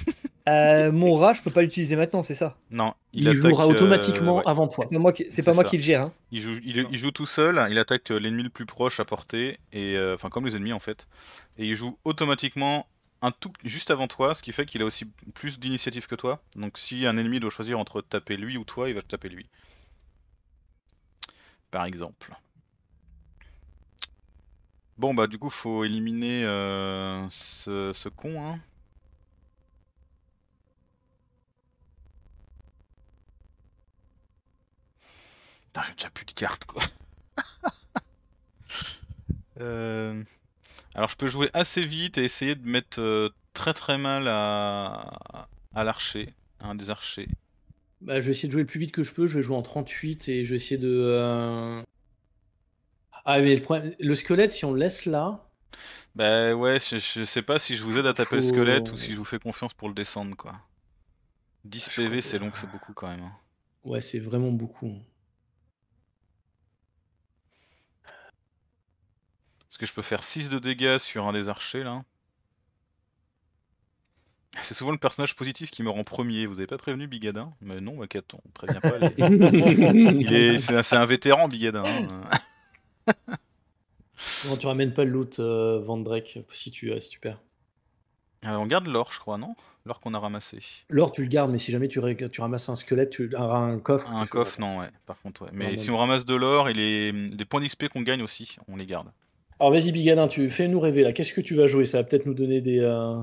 Euh, mon rat, je peux pas l'utiliser maintenant, c'est ça. Non, Il, attaque, jouera euh, automatiquement ouais. avant toi. C'est pas moi qui, c'est C'est pas moi ça. qui le gère. hein. Il joue, il, il joue tout seul, il attaque l'ennemi le plus proche à portée, et euh, enfin comme les ennemis en fait, et il joue automatiquement un tout juste avant toi, ce qui fait qu'il a aussi plus d'initiative que toi. Donc si un ennemi doit choisir entre taper lui ou toi, il va te taper lui. Par exemple. Bon bah du coup faut éliminer euh, ce, ce con hein. Putain j'ai déjà plus de cartes quoi. Euh, Alors je peux jouer assez vite et essayer de mettre euh, très très mal à, à l'archer, à un des archers. Bah, je vais essayer de jouer le plus vite que je peux. Je vais jouer en 38 et je vais essayer de. euh, Ah, mais le, problème... le squelette, si on le laisse là. Bah ouais, je, je sais pas si je vous aide à taper le squelette ou si je vous fais confiance pour le descendre quoi. 10 Je PV c'est que- long, c'est beaucoup quand même. hein. Ouais, c'est vraiment beaucoup. Parce que je peux faire 6 de dégâts sur un des archers là. C'est souvent le personnage positif qui meurt en premier. Vous avez pas prévenu Bigadin? Mais non, Wakaton, on prévient pas. les- Il est, c'est un, c'est un vétéran Bigadin. hein. Non, tu ramènes pas le loot euh, si tu, euh, si tu perds. Euh, on garde l'or, je crois, non? L'or qu'on a ramassé. L'or, tu le gardes, mais si jamais tu, ramasses un squelette, tu auras un coffre. Un coffre, non, ouais. Par contre, ouais. Mais non, si non. on ramasse de l'or et les, les points d'XP qu'on gagne aussi, on les garde. Alors vas-y, Bigadin, tu fais-nous rêver là. Qu'est-ce que tu vas jouer? Ça va peut-être nous donner des. euh,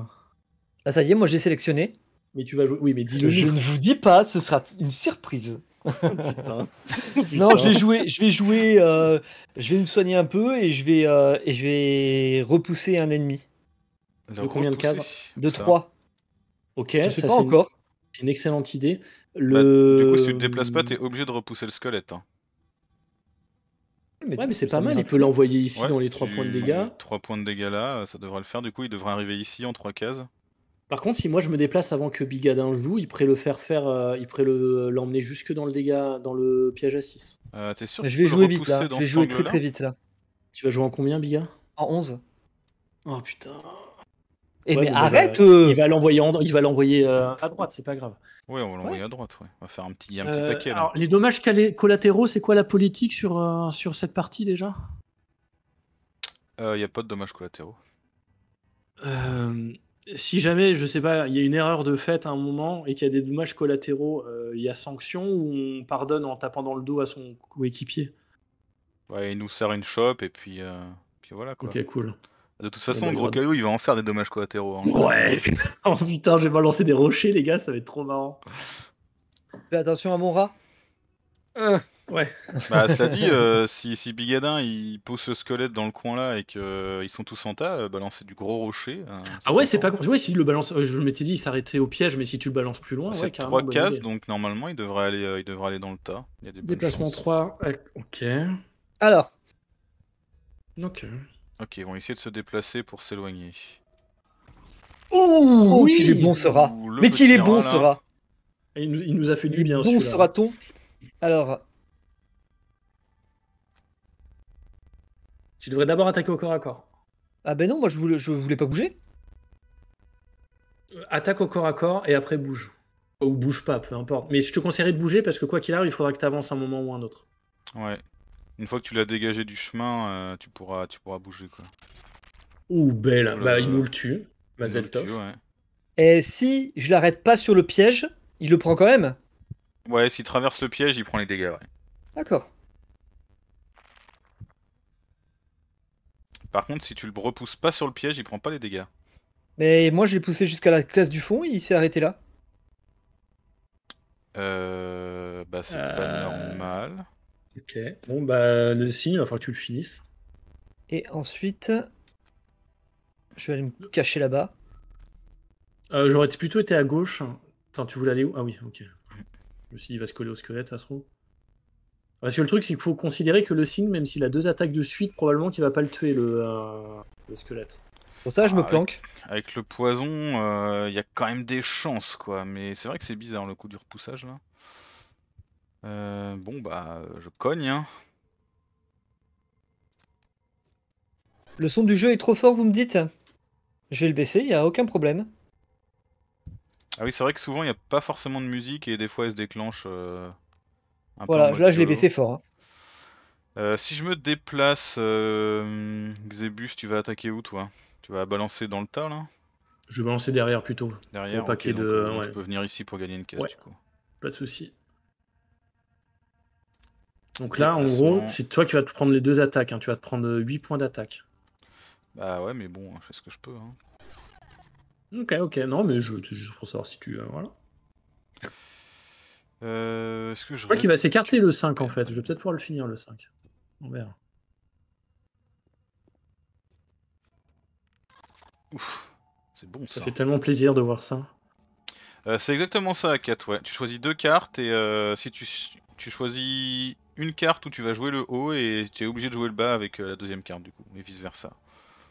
Ah, ça y est, moi j'ai sélectionné. Mais tu vas jouer. Oui, mais dis-le Je ne vous dis pas, ce sera une surprise. Putain. Non, je vais jouer, je vais jouer, euh, je vais me soigner un peu et je vais, euh, et je vais repousser un ennemi Le De combien de repousser, de comme ça. 3. Ok, je sais ça, pas encore. C'est une excellente idée. Bah, Le... Du coup, si tu te déplaces pas, t'es obligé de repousser le squelette. hein. Ouais, mais c'est pas mal. Il peut l'envoyer ici Ouais, dans les 3 tu- points de dégâts. 3 points de dégâts là, euh, ça devrait le faire. Du coup, il devrait arriver ici en 3 cases. Par contre, si moi je me déplace avant que Bigadin joue, il pourrait le faire faire, euh, il pourrait le- l'emmener jusque dans le dégât, dans le piège à 6. Euh, T'es sûr Je tu vais jouer vite là. Je vais jouer très très vite là. Tu vas jouer en combien, Biga? En 11. Oh putain. Eh Ouais, mais bon, bah, arrête bah, euh, Il va l'envoyer en- il va l'envoyer euh, à droite, c'est pas grave. Ouais, on va l'envoyer à droite, ouais. On va faire un petit, un petit Euh, paquet là. alors, les dommages collatéraux, c'est quoi la politique sur, euh, sur cette partie déjà? Il y a pas de dommages collatéraux. Euh, si jamais, je sais pas, il y a une erreur de fait à un moment et qu'il y a des dommages collatéraux, euh, il y a sanction ou on pardonne en tapant dans le dos à son coéquipier? Ouais, il nous sert une chope et puis, euh, puis voilà quoi. Ok, cool. De toute façon, le gros caillou, il va en faire des dommages collatéraux. hein. Ouais Oh putain, j'ai balancé des rochers, les gars, ça va être trop marrant. Fais attention à mon rat. Euh, ouais. Bah, cela dit, euh, si, si Bigadin il pose ce squelette dans le coin là et qu'ils sont tous en tas, euh, balancer du gros rocher. euh, Ah ouais, c'est pas con. Ouais, s'il le balance, euh, je m'étais dit, il s'arrêtait au piège, mais si tu le balances plus loin, ouais, C'est carrément. 3 bonne cases, donc normalement il devrait aller, euh, il devrait aller dans le tas. Il y a des Déplacement chances. 3, euh, ok. Alors, Ok. Ok, ils vont essayer de se déplacer pour s'éloigner. oh, oui qu'il est bon. Ouh, le Mais qu'il est bon rat. Il nous, il nous a fait du bien bon celui-là. ce raton. Alors, Tu devrais d'abord attaquer au corps à corps. ah ben non, moi je voulais, je voulais pas bouger. Euh, Attaque au corps à corps et après bouge. Ou bouge pas, peu importe. Mais je te conseillerais de bouger parce que quoi qu'il arrive, il faudra que tu avances un moment ou un autre. Ouais. Une fois que tu l'as dégagé du chemin, euh, tu pourras, tu pourras bouger quoi. Ouh, belle. Bah, il nous le tue. Mazel tov. tu- Ouais. Et si je l'arrête pas sur le piège, il le prend quand même? Ouais, s'il traverse le piège, il prend les dégâts. Ouais. D'accord. Par contre, si tu le repousses pas sur le piège, il prend pas les dégâts. Mais moi je l'ai poussé jusqu'à la case du fond, il s'est arrêté là. Euh, bah c'est pas Euh. normal. Ok. Bon, bah, le signe, il va falloir que tu le finisses. Et ensuite, je vais aller me cacher là-bas. Euh, J'aurais plutôt été à gauche. Attends, tu voulais aller où? Ah oui, ok. Je me suis dit, il va se coller au squelette, ça se trouve. Parce que le truc, c'est qu'il faut considérer que le signe, même s'il a deux attaques de suite, probablement qu'il va pas le tuer, le, euh, le squelette. Pour ça, je Ah, me avec- planque. Avec le poison, euh, il y a quand même des chances quoi. Mais c'est vrai que c'est bizarre le coup du repoussage là. Euh, bon bah je cogne hein. Le son du jeu est trop fort, vous me dites? Je vais le baisser, il y a aucun problème. Ah oui c'est vrai que souvent il n'y a pas forcément de musique et des fois elle se déclenche. euh, un Voilà, là je l'ai baissé fort. hein. Euh, si je me déplace, euh, Xebus, tu vas attaquer où toi? Tu vas balancer dans le tas là? Je vais balancer derrière plutôt. Derrière paquet de- euh, donc ouais. Tu peux venir ici pour gagner une case Ouais. du coup. Pas de souci. Donc là, en Déplacement. gros, c'est toi qui vas te prendre les deux attaques. hein. Tu vas te prendre 8 points d'attaque. Bah ouais mais bon, je fais ce que je peux. Hein. Ok, ok. Non, mais je, c'est juste pour savoir si tu. euh, voilà. Euh, Est-ce que je... Je crois qu'il va s'écarter le 5 en fait. Je vais peut-être pouvoir le finir le 5. On verra. Ouf, c'est bon Ça ça. fait tellement plaisir de voir ça. Euh, c'est exactement ça, Kat, ouais. Tu choisis deux cartes et euh, si tu, tu choisis une carte où tu vas jouer le haut et tu es obligé de jouer le bas avec euh, la deuxième carte du coup, et vice versa.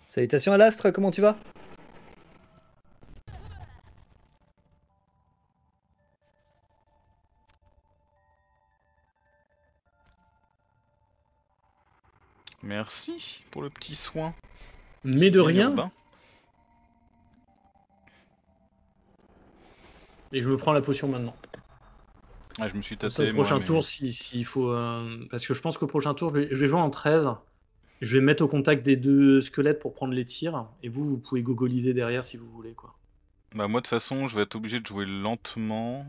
Salutations à l'astre, comment tu vas? Merci pour le petit soin. Mais de rien. urbain. Et je me prends la potion maintenant. Je me suis tâté. au moi, prochain mais- tour, s'il si, faut. euh, Parce que je pense qu'au prochain tour, je vais, je vais jouer en 13. Je vais me mettre au contact des deux squelettes pour prendre les tirs. Et vous, vous pouvez gogoliser derrière si vous voulez. quoi. Bah moi de toute façon je vais être obligé de jouer lentement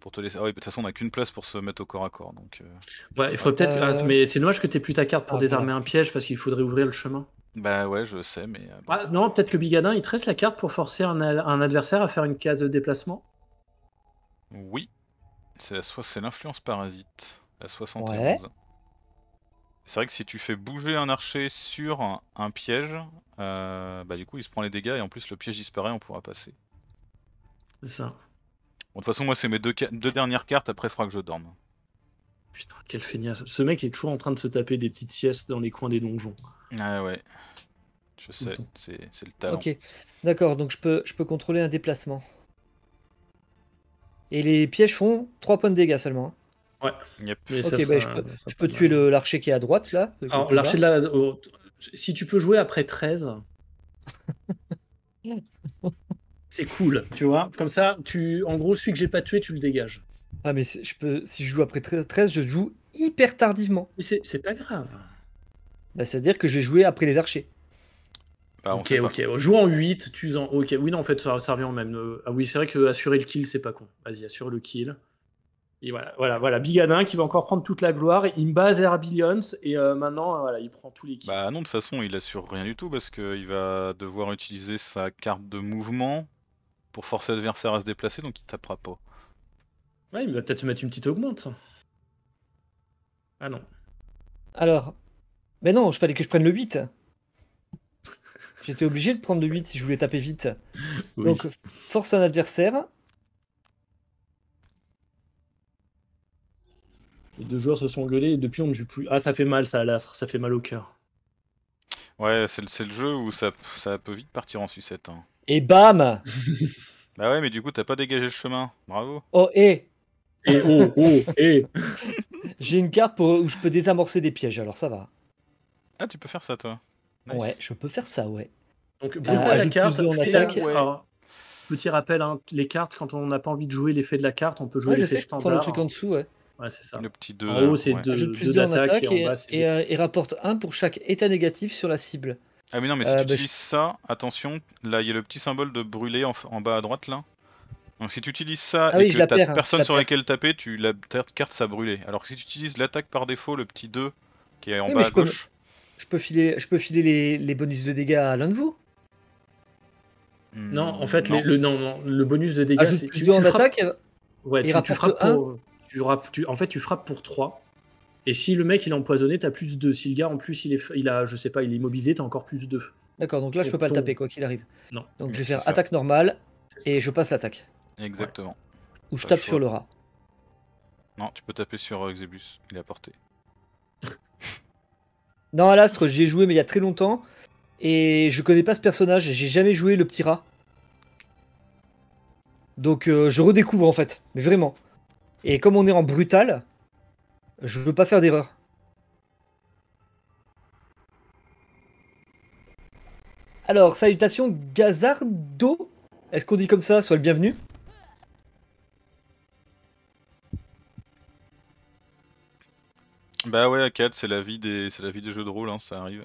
pour te laisser. Ah oui, de toute façon on a qu'une place pour se mettre au corps à corps donc. euh, Ouais, il faut peut-être. Euh, ah, mais c'est dommage que tu plus ta carte pour ah, désarmer un piège parce qu'il faudrait ouvrir le chemin. Bah ouais je sais mais. euh. Ah, non, peut-être que Bigadin, il te reste la carte pour forcer un adversaire à faire une case de déplacement. Oui. C'est la so- c'est l'influence parasite. La 71. Ouais. C'est vrai que si tu fais bouger un archer sur un, un piège, euh, bah du coup il se prend les dégâts et en plus le piège disparaît, on pourra passer. C'est ça. Bon de toute façon moi c'est mes deux, dernières cartes, après il faudra que je dorme. Putain, quel feignasse. Ce mec est toujours en train de se taper des petites siestes dans les coins des donjons. Ah ouais. Je sais, c'est le talent. Ok, d'accord, donc je peux, je peux contrôler un déplacement. Et les pièges font 3 points de dégâts seulement. hein. Yep. Mais Ok, ça bah, sera- je peux, ça je peux tuer l'archer qui est à droite là. Alors, l'archer de bas. la. oh, Si tu peux jouer après 13, c'est cool, tu vois. Comme ça, tu, en gros, celui que j'ai pas tué, tu le dégages. Ah, mais je peux, si je joue après 13, je joue hyper tardivement. Mais c'est c'est pas grave. Bah, C'est-à-dire que je vais jouer après les archers. On ok, sait pas. ok. Joue en 8, tu en. Ok, oui, non, en fait, ça, ça revient au même. Euh, Ah oui, c'est vrai que assurer le kill, c'est pas con. Vas-y, assure le kill. Et voilà, voilà, voilà. Bigadin qui va encore prendre toute la gloire. Il me base Air Billions et euh, maintenant, euh, voilà, il prend tous les kills. Bah non, de toute façon, il assure rien du tout parce qu'il va devoir utiliser sa carte de mouvement pour forcer l'adversaire à se déplacer, donc il tapera pas. Ouais, il va peut-être se mettre une petite augmente. Ah non. Alors, mais non, je fallait que je prenne le 8. J'étais obligé de prendre le 8 si je voulais taper vite. Donc, force un adversaire. Les deux joueurs se sont engueulés et depuis on ne joue plus. Ah, ça fait mal, ça, à l'astre, ça fait mal au cœur. Ouais, c'est le, c'est le jeu où ça, ça peut vite partir en sucette. hein. Et bam Bah ouais, mais du coup, t'as pas dégagé le chemin. Bravo. Oh, et Et oh, oh, et j'ai une carte pour, où je peux désamorcer des pièges, alors ça va. Ah, tu peux faire ça, toi. Nice. Ouais, je peux faire ça, ouais. Donc, Euh, brûle la ajoute carte. plus deux en fais attaque. la- Ouais. alors, petit rappel, hein, les cartes, quand on n'a pas envie de jouer l'effet de la carte, on peut jouer Ouais, l'effet je prends le standard. truc en dessous, ouais. Ouais, c'est ça. Le petit 2. En haut, c'est deux, Ajoute plus deux 2 en d'attaque attaque et et, en bas, c'est et, euh, et rapporte 1 pour chaque état négatif sur la cible. Ah, mais non, mais si Euh, tu bah, utilises ça, attention, là, il y a le petit symbole de brûler en, bas à droite, là. Donc si tu utilises ça Ah et oui, que la t'as hein, personne la sur laquelle taper, tu, la carte ça brûlé. Alors que si tu utilises l'attaque par défaut, le petit 2 qui est en Oui, bas à gauche, Je peux filer, je peux filer les, les bonus de dégâts à l'un de vous. Non, en hmm, fait, non. les- le, non, non, le bonus de dégâts, c'est plus tu, 2 en tu frappes- attaque. Ouais, tu, tu frappes un. pour. Tu, tu- en fait, tu frappes pour 3. Et si le mec il est empoisonné, t'as plus 2. Si le gars en plus il, est, il a, je sais pas, il est immobilisé, t'as encore plus 2. D'accord, donc là je peux pas le taper quoi qu'il arrive. Non. Donc je vais faire ça. attaque normale et je passe l'attaque. Exactement. Ou je tape sur le rat. Non, tu peux taper sur euh, Xebus, il est à portée. Non, à l'astre, j'ai joué mais il y a très longtemps et je connais pas ce personnage. J'ai jamais joué le petit rat. Donc euh, je redécouvre en fait, mais vraiment. Et comme on est en brutal, je veux pas faire d'erreur. Alors, salutations Gazardo. Est-ce qu'on dit comme ça Sois le bienvenu? Bah ouais, A4, c'est la vie des c'est la vie des jeux de rôle, hein, ça arrive.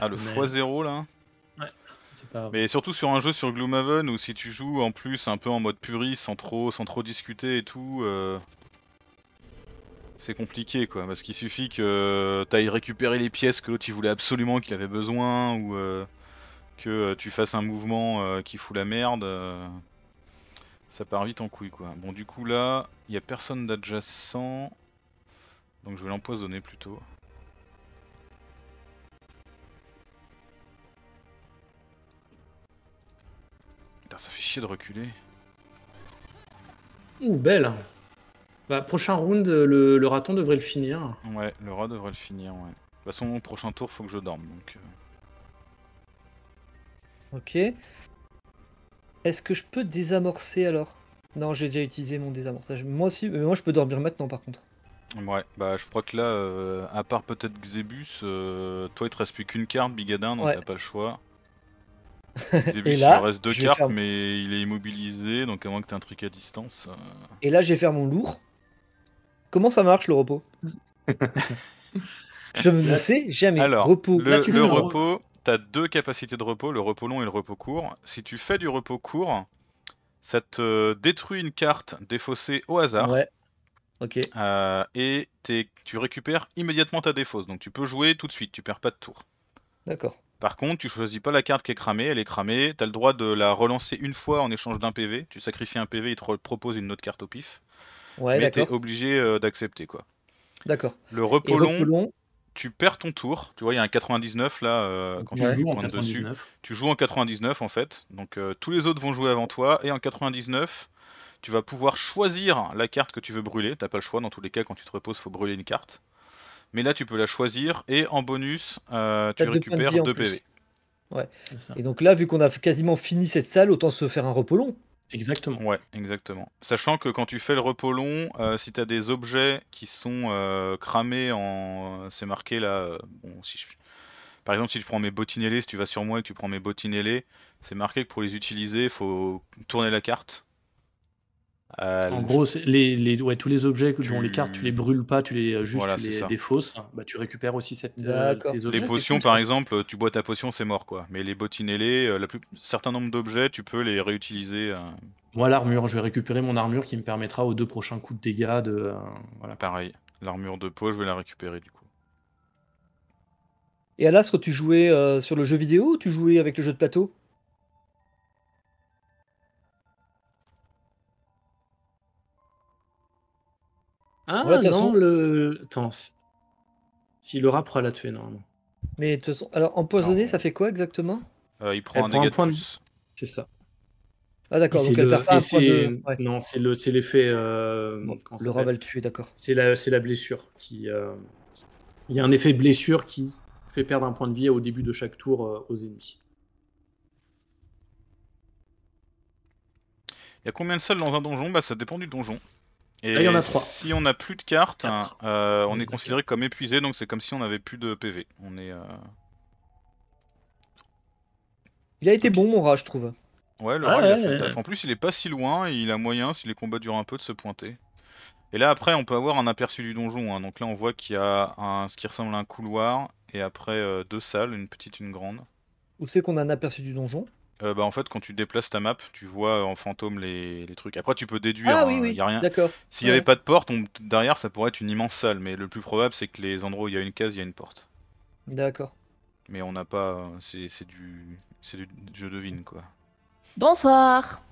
Ah le x0 là C'est pas grave. Mais surtout sur un jeu sur Gloomhaven où si tu joues en plus un peu en mode puriste sans trop sans trop discuter et tout euh, c'est compliqué quoi parce qu'il suffit que t'ailles récupérer les pièces que l'autre il voulait absolument qu'il avait besoin ou euh, que euh, tu fasses un mouvement euh, qui fout la merde euh, ça part vite en couille quoi. Bon du coup là il y a personne d'adjacent donc je vais l'empoisonner plutôt. chier de reculer. Ouh, belle. Bah, prochain round, le, le raton devrait le finir. Ouais, le rat devrait le finir, ouais. De toute façon, au prochain tour, faut que je dorme, donc... euh, Ok. Est-ce que je peux désamorcer alors? Non, j'ai déjà utilisé mon désamorçage. Moi aussi, mais moi je peux dormir maintenant par contre. Ouais, bah je crois que là, euh, à part peut-être Xebus, euh, toi il te reste plus qu'une carte, Bigadin, donc Ouais. t'as pas le choix. Xebus, Et là, il reste deux cartes, faire- mais il est immobilisé, donc à moins que t'aies un truc à distance. euh, Et là, je vais faire mon lourd. Comment ça marche le repos? Je ne sais jamais. Alors, repos. le, Là, tu le repos, t'as deux capacités de repos, le repos long et le repos court. Si tu fais du repos court, ça te détruit une carte défaussée au hasard. Ouais. Ok. euh, et t'es- tu récupères immédiatement ta défausse, donc tu peux jouer tout de suite, tu perds pas de tour. D'accord. Par contre, tu choisis pas la carte qui est cramée, elle est cramée, t'as le droit de la relancer une fois en échange d'un PV, tu sacrifies un PV, il te re- propose une autre carte au pif, Ouais, mais t'es d'accord. obligé euh, d'accepter quoi. D'accord. Le Et repos long, tu perds ton tour, tu vois il y a un 99 là, euh, quand Tu Ouais. joues en pointes dessus, 99. tu joues en 99 en fait, donc euh, tous les autres vont jouer avant toi, et en 99, tu vas pouvoir choisir la carte que tu veux brûler, t'as pas le choix dans tous les cas, quand tu te reposes, faut brûler une carte. Mais là, tu peux la choisir, et en bonus, euh, tu récupères vie en 2 plus. PV. Ça. Et donc là, vu qu'on a quasiment fini cette salle, autant se faire un repos long. Exactement. Ouais, exactement. Sachant que quand tu fais le repos long, euh, si t'as des objets qui sont euh, cramés en. C'est marqué là. euh, bon, si je... Par exemple, si je prends mes bottinellés, si tu vas sur moi et que tu prends mes bottinellés, c'est marqué que pour les utiliser, il faut tourner la carte. Euh, En gros, les, les, ouais, tous les objets que- dont les Tu- cartes, tu les brûles pas, tu les, euh, juste Voilà, tu les défausses, bah, tu récupères aussi cette, euh, tes les objets. c'est potions, cool, par exemple, tu bois ta potion, c'est mort quoi. Mais les bottinellés, euh, la plus... certain nombre d'objets, tu peux les réutiliser. euh, Moi, l'armure, je vais récupérer mon armure qui me permettra aux deux prochains coups de dégâts de. euh, voilà. pareil. L'armure de peau, je vais la récupérer du coup. Et à l'astre, tu jouais euh, sur le jeu vidéo ou tu jouais avec le jeu de plateau? Ah toute non, façon- le. Attends. Si le rap l'a tué, normalement. Mais de toute façon, alors empoisonné, Non. ça fait quoi exactement? Euh, il prend Elle un prend point de- plus. C'est ça. Ah d'accord, donc c'est elle le- perd pas un point c'est- de... ouais. Non, c'est le- c'est l'effet. euh, Bon, le rat s'appelle va le tuer, d'accord. C'est la, c'est la blessure qui. euh, Il y a un effet blessure qui fait perdre un point de vie au début de chaque tour euh, aux ennemis. Il y a combien de salles dans un donjon? Bah ça dépend du donjon. Et Là, il y en a trois. si on n'a plus de cartes, hein, euh, on est considéré comme épuisé, donc c'est comme si on n'avait plus de PV. On est. euh, Il a été bon mon rat, je trouve. Ouais, le Ah rat, il a ouais, fait le ouais, taf. ouais. En plus, il est pas si loin, et il a moyen, si les combats durent un peu, de se pointer. Et là, après, on peut avoir un aperçu du donjon. hein. Donc là, on voit qu'il y a un, ce qui ressemble à un couloir, et après euh, deux salles, une petite, une grande. Où c'est qu'on a un aperçu du donjon? Euh, bah en fait, quand tu déplaces ta map, tu vois en fantôme les, les trucs. Après, tu peux déduire. Ah hein, oui, oui, y a rien. d'accord. S'il n'y avait pas de porte, on- derrière ça pourrait être une immense salle, mais le plus probable c'est que les endroits où il y a une case, il y a une porte. D'accord. Mais on n'a pas, c'est c'est du, c'est du je devine quoi. Bonsoir.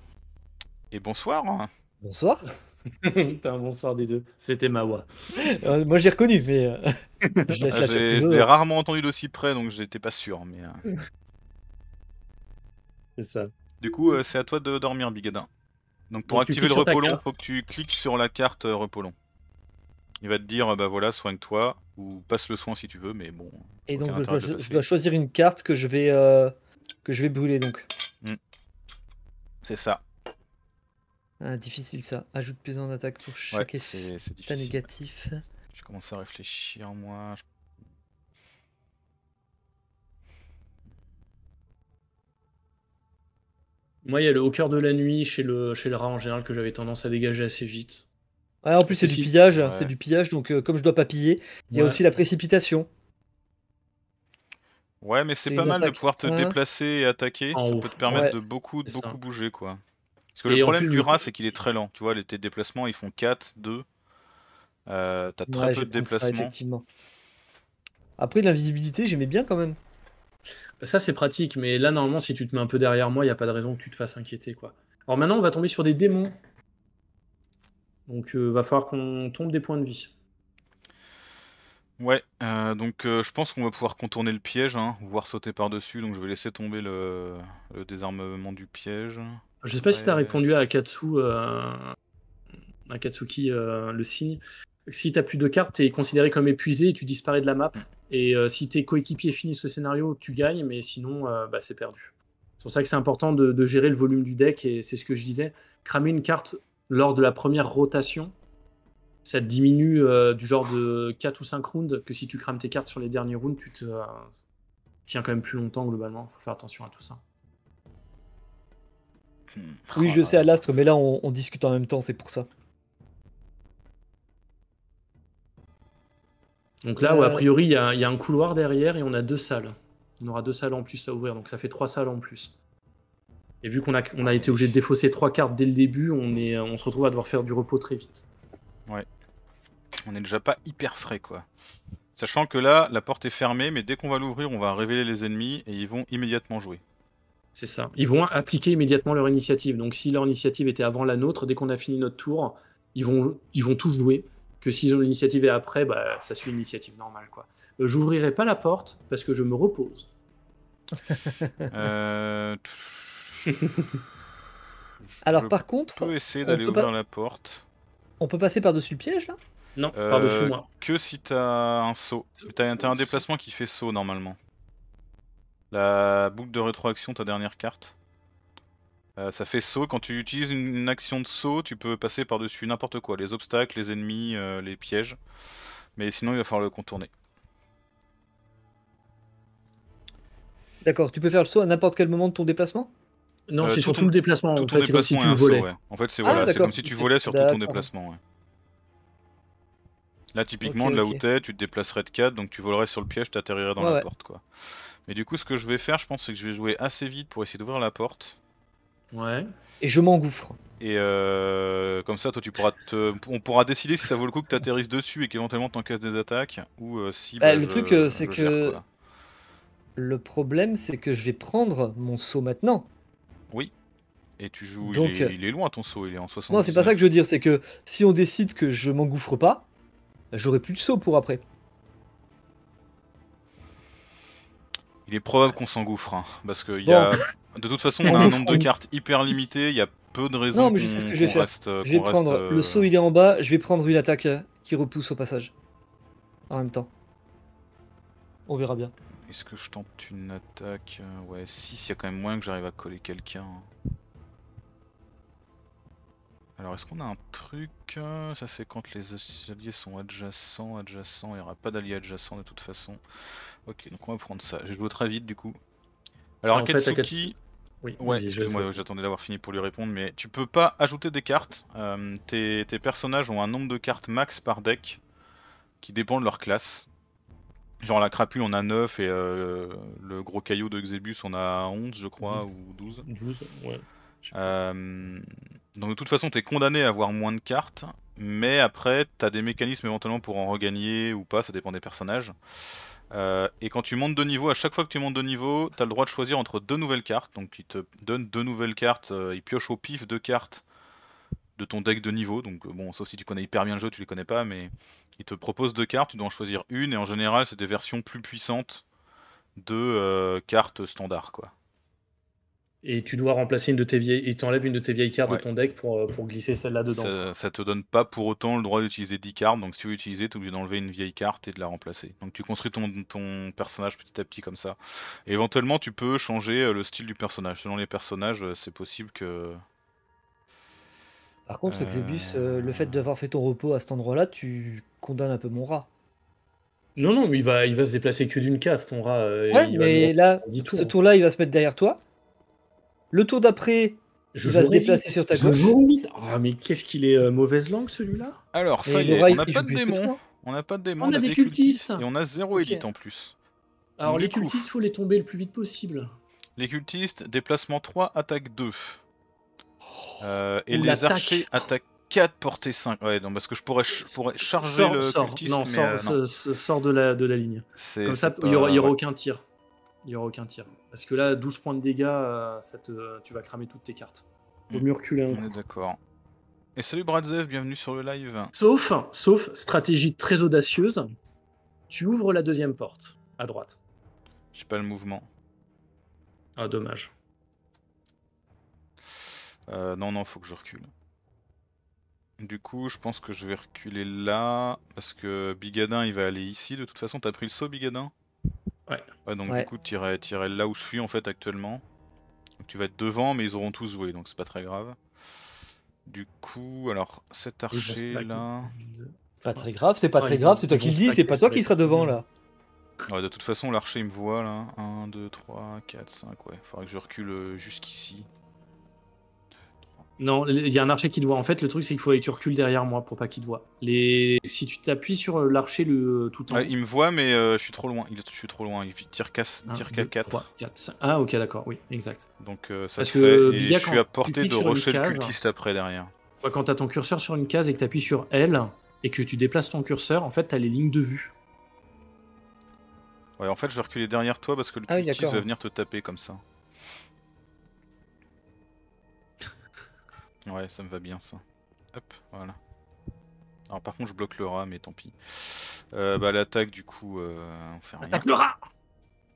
Et bonsoir. hein. Bonsoir. T'as un bonsoir des deux. C'était Mawa. Euh, moi, je l'ai reconnu, mais euh, je laisse Ah, la J'ai rarement entendu d'aussi près, donc j'étais pas sûr. Mais euh, C'est ça. du coup, euh, c'est à toi de dormir, Bigadin. Donc pour Donc, activer le repos long, faut que tu cliques sur la carte euh, repos long. Il va te dire, euh, bah voilà, soigne-toi ou passe le soin si tu veux, mais bon. Et donc, je dois, je choisir une carte que je vais, euh, que je vais brûler, donc. C'est ça. Ah, difficile ça. Ajoute plus en attaque pour Ouais, chaque c'est effet c'est négatif. Je commence à réfléchir moi. Je- Moi, il y a le au cœur de la nuit chez le, chez le rat en général que j'avais tendance à dégager assez vite. Ouais, en plus, c'est du pillage. Ouais. C'est du pillage, donc euh, comme je dois pas piller, il y a Ouais. aussi la précipitation. Ouais, mais c'est pas mal de pouvoir te déplacer et attaquer. En ça peut te permettre Ouais. de beaucoup, de beaucoup bouger, quoi. Parce que Et le problème plus, du rat, c'est qu'il est très lent. Tu vois, les- tes déplacements, ils font 4, 2. Euh, T'as très peu de prendre ça, déplacements. effectivement. Après, l'invisibilité, j'aimais bien quand même. Ça, c'est pratique, mais là, normalement, si tu te mets un peu derrière moi, il n'y a pas de raison que tu te fasses inquiéter. quoi. Alors maintenant, on va tomber sur des démons. Donc, euh, va falloir qu'on tombe des points de vie. Ouais, euh, donc euh, je pense qu'on va pouvoir contourner le piège, hein, voire sauter par-dessus. Donc je vais laisser tomber le, le désarmement du piège. Je sais pas si tu as répondu à Akatsu, Akatsuki, le signe. Si tu plus de cartes, tu es considéré comme épuisé et tu disparais de la map. Et euh, si tes coéquipiers finissent le scénario, tu gagnes, mais sinon, euh, bah, c'est perdu. C'est pour ça que c'est important de, de gérer le volume du deck, et c'est ce que je disais. Cramer une carte lors de la première rotation, ça te diminue euh, du genre de 4 ou 5 rounds, que si tu crames tes cartes sur les derniers rounds, tu te euh, tiens quand même plus longtemps globalement. faut faire attention à tout ça. Hmm. Oui, je sais à l'astre, mais là on, on discute en même temps, c'est pour ça. Donc là, ouais, a Euh, priori, il y, a il y a un couloir derrière et on a deux salles. On aura deux salles en plus à ouvrir, donc ça fait trois salles en plus. Et vu qu'on a, on a été obligé de défausser trois cartes dès le début, on, est, on se retrouve à devoir faire du repos très vite. On est déjà pas hyper frais quoi. Sachant que là, la porte est fermée, mais dès qu'on va l'ouvrir, on va révéler les ennemis et ils vont immédiatement jouer. C'est ça. Ils vont appliquer immédiatement leur initiative. Donc si leur initiative était avant la nôtre, dès qu'on a fini notre tour, ils vont, ils vont tous jouer. Que si l'initiative est après, bah, ça suit l'initiative normale. quoi. Euh, J'ouvrirai pas la porte parce que je me repose. Euh... Alors Je par contre, peux essayer on d'aller peut ouvrir pas- la porte. on peut passer par-dessus le piège là? Non, Euh, par-dessus moi. Que si t'as un saut. T'as t'as un déplacement qui fait saut normalement. La boucle de rétroaction, ta dernière carte. Euh, ça fait saut. Quand tu utilises une, une action de saut, tu peux passer par-dessus n'importe quoi. Les obstacles, les ennemis, euh, les pièges. Mais sinon, il va falloir le contourner. D'accord, tu peux faire le saut à n'importe quel moment de ton déplacement? Non, Euh, c'est tout surtout ton- le déplacement. Tout En ton fait, c'est comme si déplacement tu est le un saut, volais. ouais. En fait, c'est Ah, voilà, c'est d'accord. comme si tu volais sur tout ton déplacement. Ouais. Là, typiquement, de là ok. où t'es, tu te déplacerais de 4, donc tu volerais sur le piège, t'atterrirais dans Ouais, la ouais. porte, quoi. Mais du coup, ce que je vais faire, je pense, c'est que je vais jouer assez vite pour essayer d'ouvrir la porte. Ouais. Et je m'engouffre. Et euh, comme ça, toi, tu pourras te... on pourra décider si ça vaut le coup que t'atterrisses dessus et qu'éventuellement t'encasses des attaques, ou euh, si. Bah, bah, le je- truc, euh, c'est gère, que- quoi. Le problème, c'est que je vais prendre mon saut maintenant. Et tu joues. Donc, il, est, il est loin ton saut, il est en 60. Non, c'est pas ça que je veux dire, c'est que si on décide que je m'engouffre pas, j'aurai plus de saut pour après. Il est probable qu'on s'engouffre, hein, parce que y Bon. a... de toute façon, on a un nombre de cartes hyper limité, il y a peu de raisons Non, mais je sais ce que je vais faire. reste, Je vais prendre reste, le euh, saut, il est en bas, je vais prendre une attaque euh, qui repousse au passage. En même temps. On verra bien. Est-ce que je tente une attaque Euh, Ouais, 6, il y a quand même moyen que j'arrive à coller quelqu'un. hein. Alors, est-ce qu'on a un truc euh, Ça, c'est quand les alliés sont adjacents. Adjacents, il n'y aura pas d'alliés adjacents de toute façon. Ok, donc on va prendre ça. Je vais jouer très vite du coup. Alors, En fait, Akatsuki. Akatsuki- Oui, Ouais, excuse-moi, j'attendais d'avoir fini pour lui répondre, mais tu peux pas ajouter des cartes. Euh, tes, tes personnages ont un nombre de cartes max par deck qui dépend de leur classe. Genre la crapule on a 9 et euh, le gros caillou de Xebus on a 11 je crois ou 12. 12, ouais. Euh, donc de toute façon t'es condamné à avoir moins de cartes, mais après t'as des mécanismes éventuellement pour en regagner ou pas, ça dépend des personnages. Euh, et quand tu montes de niveau, à chaque fois que tu montes de niveau, t'as le droit de choisir entre deux nouvelles cartes. Donc il te donne deux nouvelles cartes, euh, il pioche au pif deux cartes de ton deck de niveau. Donc bon, sauf si tu connais hyper bien le jeu, tu les connais pas, mais il te propose deux cartes, tu dois en choisir une, et en général c'est des versions plus puissantes de cartes standard quoi. Et tu dois remplacer une de tes vieilles. Et tu enlèves une de tes vieilles cartes Ouais. de ton deck pour, euh, pour glisser celle-là dedans. Ça, ça te donne pas pour autant le droit d'utiliser 10 cartes, donc si tu veux utiliser, t'es obligé d'enlever une vieille carte et de la remplacer. Donc tu construis ton, ton personnage petit à petit comme ça. Et éventuellement, tu peux changer euh, le style du personnage. Selon les personnages, euh, c'est possible que. Par contre, Euh. Xebus, le fait d'avoir fait ton repos à cet endroit-là, tu condamnes un peu mon rat. Non, non, mais il va, il va se déplacer que d'une case, ton rat. Ouais, il mais là, ce tour-là, il va se mettre derrière toi. Le tour d'après, Je il va se déplacer vite. sur ta gauche. Ah, mais qu'est-ce qu'il est euh, mauvaise langue celui-là? Alors, ça y est, on n'a pas de toi. On n'a pas de démons, On a des cultistes. Et on a zéro élite en plus. Alors, Donc, les cultistes, faut les tomber le plus vite possible. Les cultistes, déplacement 3, attaque 2. Euh, et Ou les archers, attaque 4, portée 5. Ouais, non, parce que je pourrais, ch- je pourrais charger Sors, le sors. cultiste, non, mais sors, euh, non. sors de, la, de la ligne. Comme ça, il y aura, pas- il y aura ouais. aucun tir. Il y aura aucun tir. Parce que là, 12 points de dégâts, euh, ça te, tu vas cramer toutes tes cartes. Vaut mieux reculer un coup. d'accord. Et salut Bradzev, bienvenue sur le live. Sauf, sauf stratégie très audacieuse, tu ouvres la deuxième porte, à droite. J'ai pas le mouvement. Ah, dommage. Euh, non, non, faut que je recule. Du coup, je pense que je vais reculer là, parce que Bigadin il va aller ici. De toute façon, t'as pris le saut, Bigadin? Ouais. Ouais, donc Ouais. du coup, t'irais t'irais là où je suis en fait actuellement. Donc tu vas être devant, mais ils auront tous joué, donc c'est pas très grave. Du coup, alors cet archer là. Pas très grave, c'est pas très grave, c'est toi qui le dis, c'est pas toi qui seras devant là. Ouais, de toute façon, l'archer il me voit là. 1, 2, 3, 4, 5, ouais. Faudrait que je recule euh, jusqu'ici. Non, il y a un archer qui te voit. En fait, le truc, c'est qu'il faut que tu recules derrière moi pour pas qu'il te voit. Les... Si tu t'appuies sur l'archer le tout en Ouais, il me voit, mais euh, je suis trop loin. Il, je suis trop loin. Il tire Un, tire deux, qu'à 4. trois, quatre. Ah, ok, d'accord, oui, exact. Donc euh, ça Parce se que fait. Et je suis à tu portée de rocher le case- cultiste après derrière. Ouais, quand t'as ton curseur sur une case et que t'appuies sur L et que tu déplaces ton curseur, en fait, t'as les lignes de vue. Ouais, en fait, je vais reculer derrière toi parce que le Ah cultiste va venir te taper comme ça. Ouais, ça me va bien ça. Hop, voilà. Alors par contre, je bloque le rat, mais tant pis. Euh, bah l'attaque, du coup, euh, on fait rien. Attaque le rat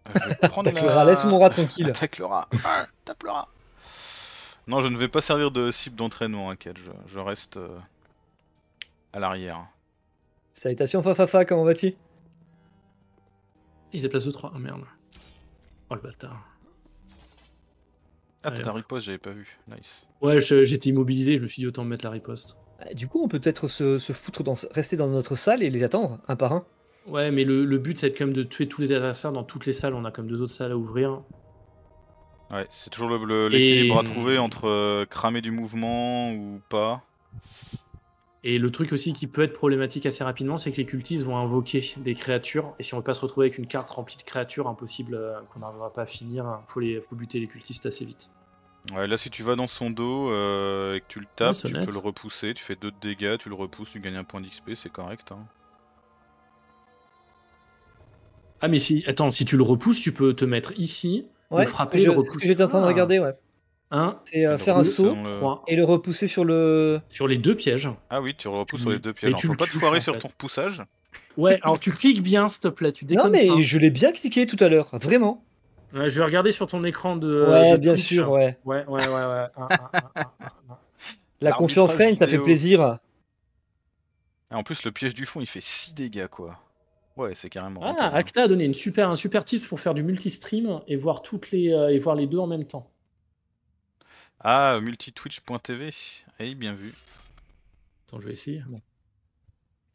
Euh, je vais prendre Attaque le rat, laisse mon rat tranquille. Attaque le rat. Ah, tape le rat. Non, je ne vais pas servir de cible d'entraînement, hein, Kat. Je, je reste euh, à l'arrière. Salutations Fafafa, comment vas-tu? Il se déplace de 3. Oh merde. Oh le bâtard. Ah, t'as hop. riposte, j'avais pas vu. Nice. Ouais, j'étais immobilisé, je me suis dit autant me mettre la riposte. Euh, Du coup, on peut peut-être se, se foutre dans, rester dans notre salle et les attendre, un par un. Ouais, mais le, le but, c'est quand même de tuer tous les adversaires dans toutes les salles. On a comme deux autres salles à ouvrir. Ouais, c'est toujours le- le- l'équilibre Et- à trouver entre euh, cramer du mouvement ou pas. Et le truc aussi qui peut être problématique assez rapidement, c'est que les cultistes vont invoquer des créatures. Et si on veut pas se retrouver avec une carte remplie de créatures, impossible euh, qu'on n'arrivera pas à finir, faut, les, faut buter les cultistes assez vite. Ouais, là, si tu vas dans son dos euh, et que tu le tapes, tu peux le repousser. Tu fais 2 de dégâts, tu le repousses, tu gagnes un point d'XP, c'est correct. Hein. Ah, mais si, attends, si tu le repousses, tu peux te mettre ici, Ouais, le frapper, le c'est ce que repousser. j'étais en train de Ah. regarder, ouais. Un, C'est euh, faire un saut le- et le repousser sur le. sur les deux pièges. Ah oui, tu le repousses Tu sur les le- deux et pièges. Alors, tu faut le pas te foirer sur fait. ton repoussage. Ouais, alors tu cliques bien, s'il te plaît, tu déconnes Non, mais pas. je l'ai bien cliqué tout à l'heure, vraiment. Ouais, je vais regarder sur ton écran de. ouais, de bien Twitch. sûr, ouais. Ouais, ouais, ouais, ouais. Un, un, un, un, un, un. La confiance règne, ça fait plaisir. Et en plus, le piège du fond, il fait 6 dégâts, quoi. Ouais, c'est carrément. Ah, rentable. Acta a donné une super, un super tips pour faire du multi-stream et voir toutes les euh, et voir les deux en même temps. Ah, multitwitch.tv. Eh, bien vu. Attends, je vais essayer.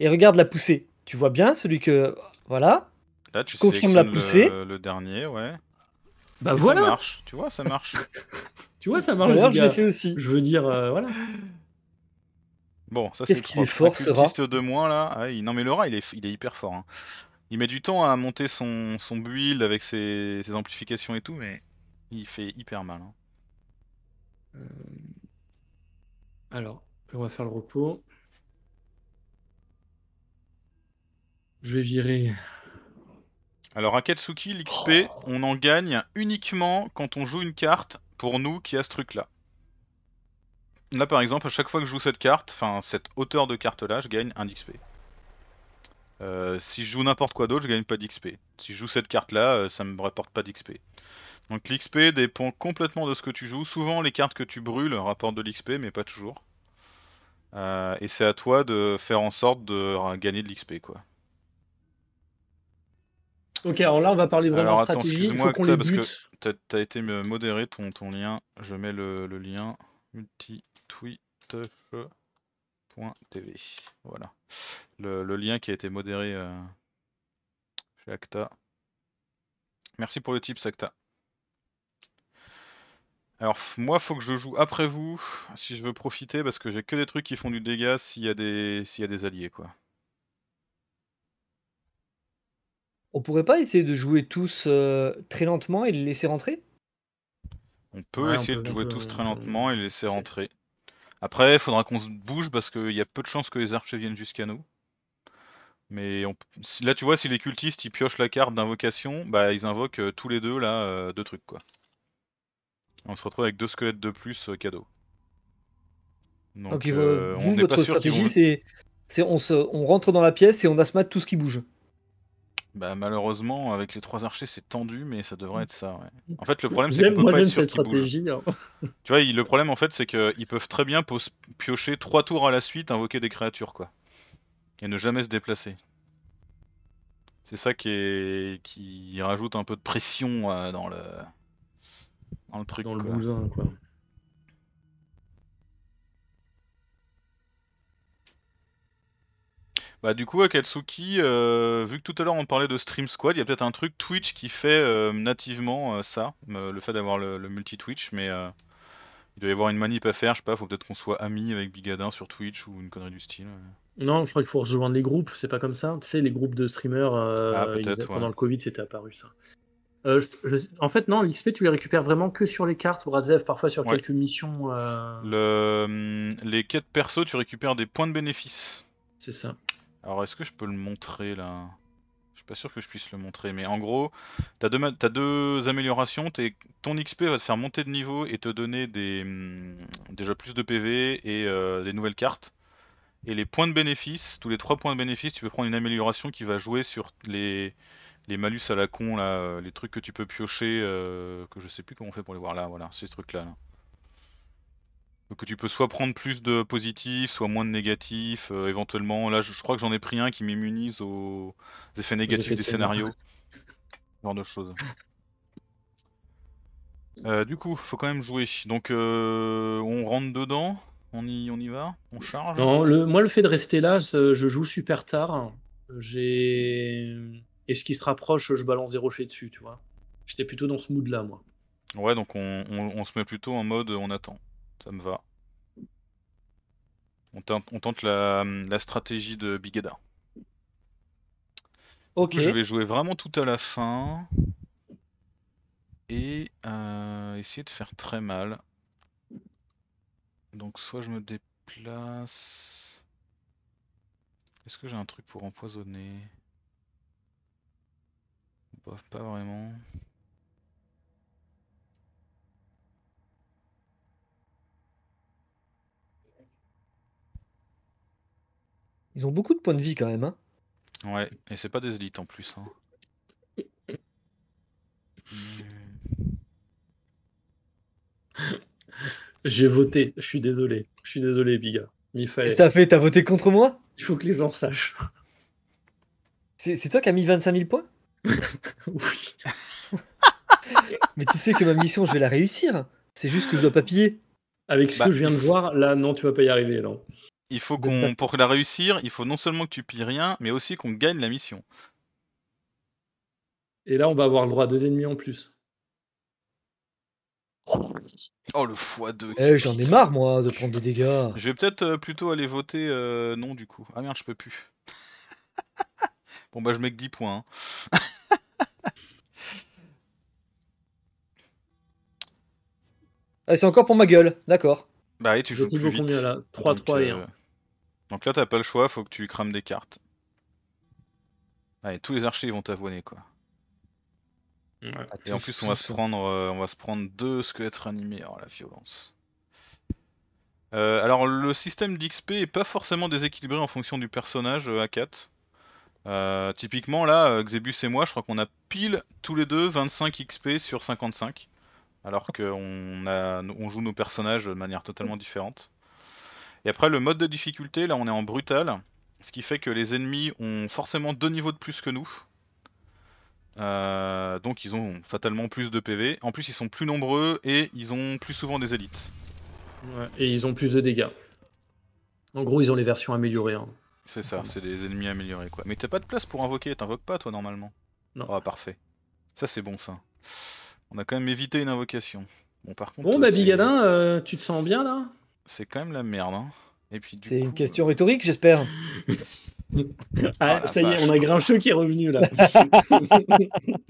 Et regarde la poussée. Tu vois bien celui que. Voilà. Là, tu Je confirme la poussée. Le, le dernier, ouais. Bah Ça voilà, marche, tu vois, ça marche. tu vois, ça marche. je l'ai fait aussi. Je veux dire, euh, voilà. Bon, ça c'est Qu'est-ce qu'il est fort, ce rat. de moins là. Ah, il- Non mais le rat il est, il est hyper fort. hein. Il met du temps à monter son, son build avec ses, ses amplifications et tout, mais il fait hyper mal. hein. Alors, on va faire le repos. Je vais virer. Alors Akatsuki, l'XP, Oh. on en gagne uniquement quand on joue une carte pour nous qui a ce truc là. Là par exemple, à chaque fois que je joue cette carte, enfin cette hauteur de carte là, je gagne un d'XP. Euh, si je joue n'importe quoi d'autre, je gagne pas d'XP. Si je joue cette carte là, ça me rapporte pas d'XP. Donc l'XP dépend complètement de ce que tu joues. Souvent les cartes que tu brûles rapportent de l'XP, mais pas toujours. Euh, et c'est à toi de faire en sorte de gagner de l'XP quoi. Ok, alors là, on va parler vraiment Alors, de attends, stratégie. Il faut qu'on les bute. T'as été modéré ton, ton lien, je mets le, le lien multitweet.tv. Voilà. Le, le lien qui a été modéré euh, chez Acta. Merci pour le tips Acta. Alors moi faut que je joue après vous si je veux profiter parce que j'ai que des trucs qui font du dégât s'il y a des s'il y a des alliés quoi. On pourrait pas essayer de jouer tous euh, très lentement et les laisser rentrer? On peut Ouais, on essayer peut- de jouer tous très lentement et les laisser rentrer. Après, il faudra qu'on se bouge parce qu'il y a peu de chances que les archers viennent jusqu'à nous. Mais on... là, tu vois, si les cultistes ils piochent la carte d'invocation, bah ils invoquent euh, tous les deux là euh, deux trucs quoi. On se retrouve avec deux squelettes de plus euh, cadeau. Donc, euh, vous, on votre pas sûr qu'ils stratégie, vont- c'est, c'est on, se, on rentre dans la pièce et on asmate tout ce qui bouge. Bah malheureusement, avec les trois archers, c'est tendu, mais ça Mm. devrait être ça. ouais. En fait, le problème, c'est qu'on peut moi pas être sûr cette qu'ils bougent. stratégie. hein. Tu vois, il- le problème, en fait, c'est qu'ils peuvent très bien piocher trois tours à la suite, invoquer des créatures, quoi. Et ne jamais se déplacer. C'est ça qui est qui rajoute un peu de pression euh, dans le dans le truc. Dans le quoi. bousin, quoi. Bah du coup Akatsuki, euh, vu que tout à l'heure on parlait de Stream Squad, il y a peut-être un truc Twitch qui fait euh, nativement euh, ça, euh, le fait d'avoir le, le multi-Twitch, mais il doit y avoir une manip à faire, je sais pas, faut peut-être qu'on soit amis avec Bigadin sur Twitch ou une connerie du style. Non, je crois qu'il faut rejoindre les groupes, c'est pas comme ça. Tu sais, les groupes de streamers, Ah, ouais. pendant le Covid, c'était apparu ça. Je- je- en fait, non, l'XP, tu les récupères vraiment que sur les cartes, Bradzev, parfois sur Ouais. quelques missions. Le, hum, les quêtes perso, tu récupères des points de bénéfice. C'est ça. Alors est-ce que je peux le montrer là? Je suis pas sûr que je puisse le montrer, mais en gros, t'as deux, t'as deux améliorations. Ton XP va te faire monter de niveau et te donner hum, déjà plus de PV et euh, des nouvelles cartes. Et les points de bénéfice, tous les trois points de bénéfice, tu peux prendre une amélioration qui va jouer sur les, malus à la con, euh, les trucs que tu peux piocher, euh, que je sais plus comment on fait pour les voir là, voilà, ces trucs-là. Là. Donc que tu peux soit prendre plus de positifs, soit moins de négatifs, euh, éventuellement. Là, je, je crois que j'en ai pris un qui m'immunise aux effets négatifs effets des scénario. scénarios. Ce genre de choses. Euh, du coup, faut quand même jouer. Donc, euh, on rentre dedans, on y, on y va, on charge? Non, le, moi, le fait de rester là, je joue super tard. J'ai. Et ce qui se rapproche, je balance des rochers dessus, tu vois. J'étais plutôt dans ce mood-là, moi. Ouais, donc on, on- on se met plutôt en mode on attend. Ça me va. On tente, on tente la, la stratégie de Bigeda. Ok. Je vais jouer vraiment tout à la fin. Et euh, essayer de faire très mal. Donc soit je me déplace. Est-ce que j'ai un truc pour empoisonner? Bof, pas vraiment. Ils ont beaucoup de points de vie quand même. Hein. Ouais, et c'est pas des élites en plus. Hein. J'ai voté, je suis désolé. Je suis désolé, Biga. Mais fallait. que t'as fait T'as voté contre moi? Il faut que les gens sachent. C'est c'est toi qui as mis 25 000 points? Oui. Mais tu sais que ma mission, je vais la réussir. C'est juste que je dois papiller. Avec ce Bah, que je viens de voir, là, non, tu vas pas y arriver, non. Il faut qu'on, pour la réussir, il faut non seulement que tu pilles rien, mais aussi qu'on gagne la mission. Et là, on va avoir le droit à deux ennemis en plus. Oh le x2 Eh, j'en ai marre, moi, de prendre des dégâts. Je vais peut-être euh, plutôt aller voter euh, non du coup. Ah merde, je peux plus. bon bah je mets que 10 points. hein. Ah, c'est encore pour ma gueule, d'accord. Bah et tu joues plus vite. combien là 3, Donc, 3 et euh, 1. Donc là t'as pas le choix, faut que tu crames des cartes. Allez, tous les archers ils vont t'avoiner quoi. Et en plus on va se prendre euh, on va se prendre deux squelettes ranimés, oh la violence. Euh, alors le système d'XP est pas forcément déséquilibré en fonction du personnage euh, A4. Euh, typiquement là, euh, Xebus et moi, je crois qu'on a pile tous les deux 25 XP sur 55. Alors qu'on a, on joue nos personnages de manière totalement différente. Et après le mode de difficulté, là on est en brutal. Ce qui fait que les ennemis ont forcément deux niveaux de plus que nous. Euh, donc ils ont fatalement plus de PV. En plus ils sont plus nombreux et ils ont plus souvent des élites. Ouais, Et ils ont plus de dégâts. En gros, ils ont les versions améliorées. hein. C'est ça, c'est des ennemis améliorés quoi. Mais t'as pas de place pour invoquer, t'invoques pas toi normalement Non. Oh parfait. Ça c'est bon ça. On a quand même évité une invocation. Bon par contre... Bon, bah, Bigadin, euh, tu te sens bien là? C'est quand même la merde hein. Et puis C'est coup, une question rhétorique, j'espère. Ah, la ça y est, on a. Grincheux qui est revenu là.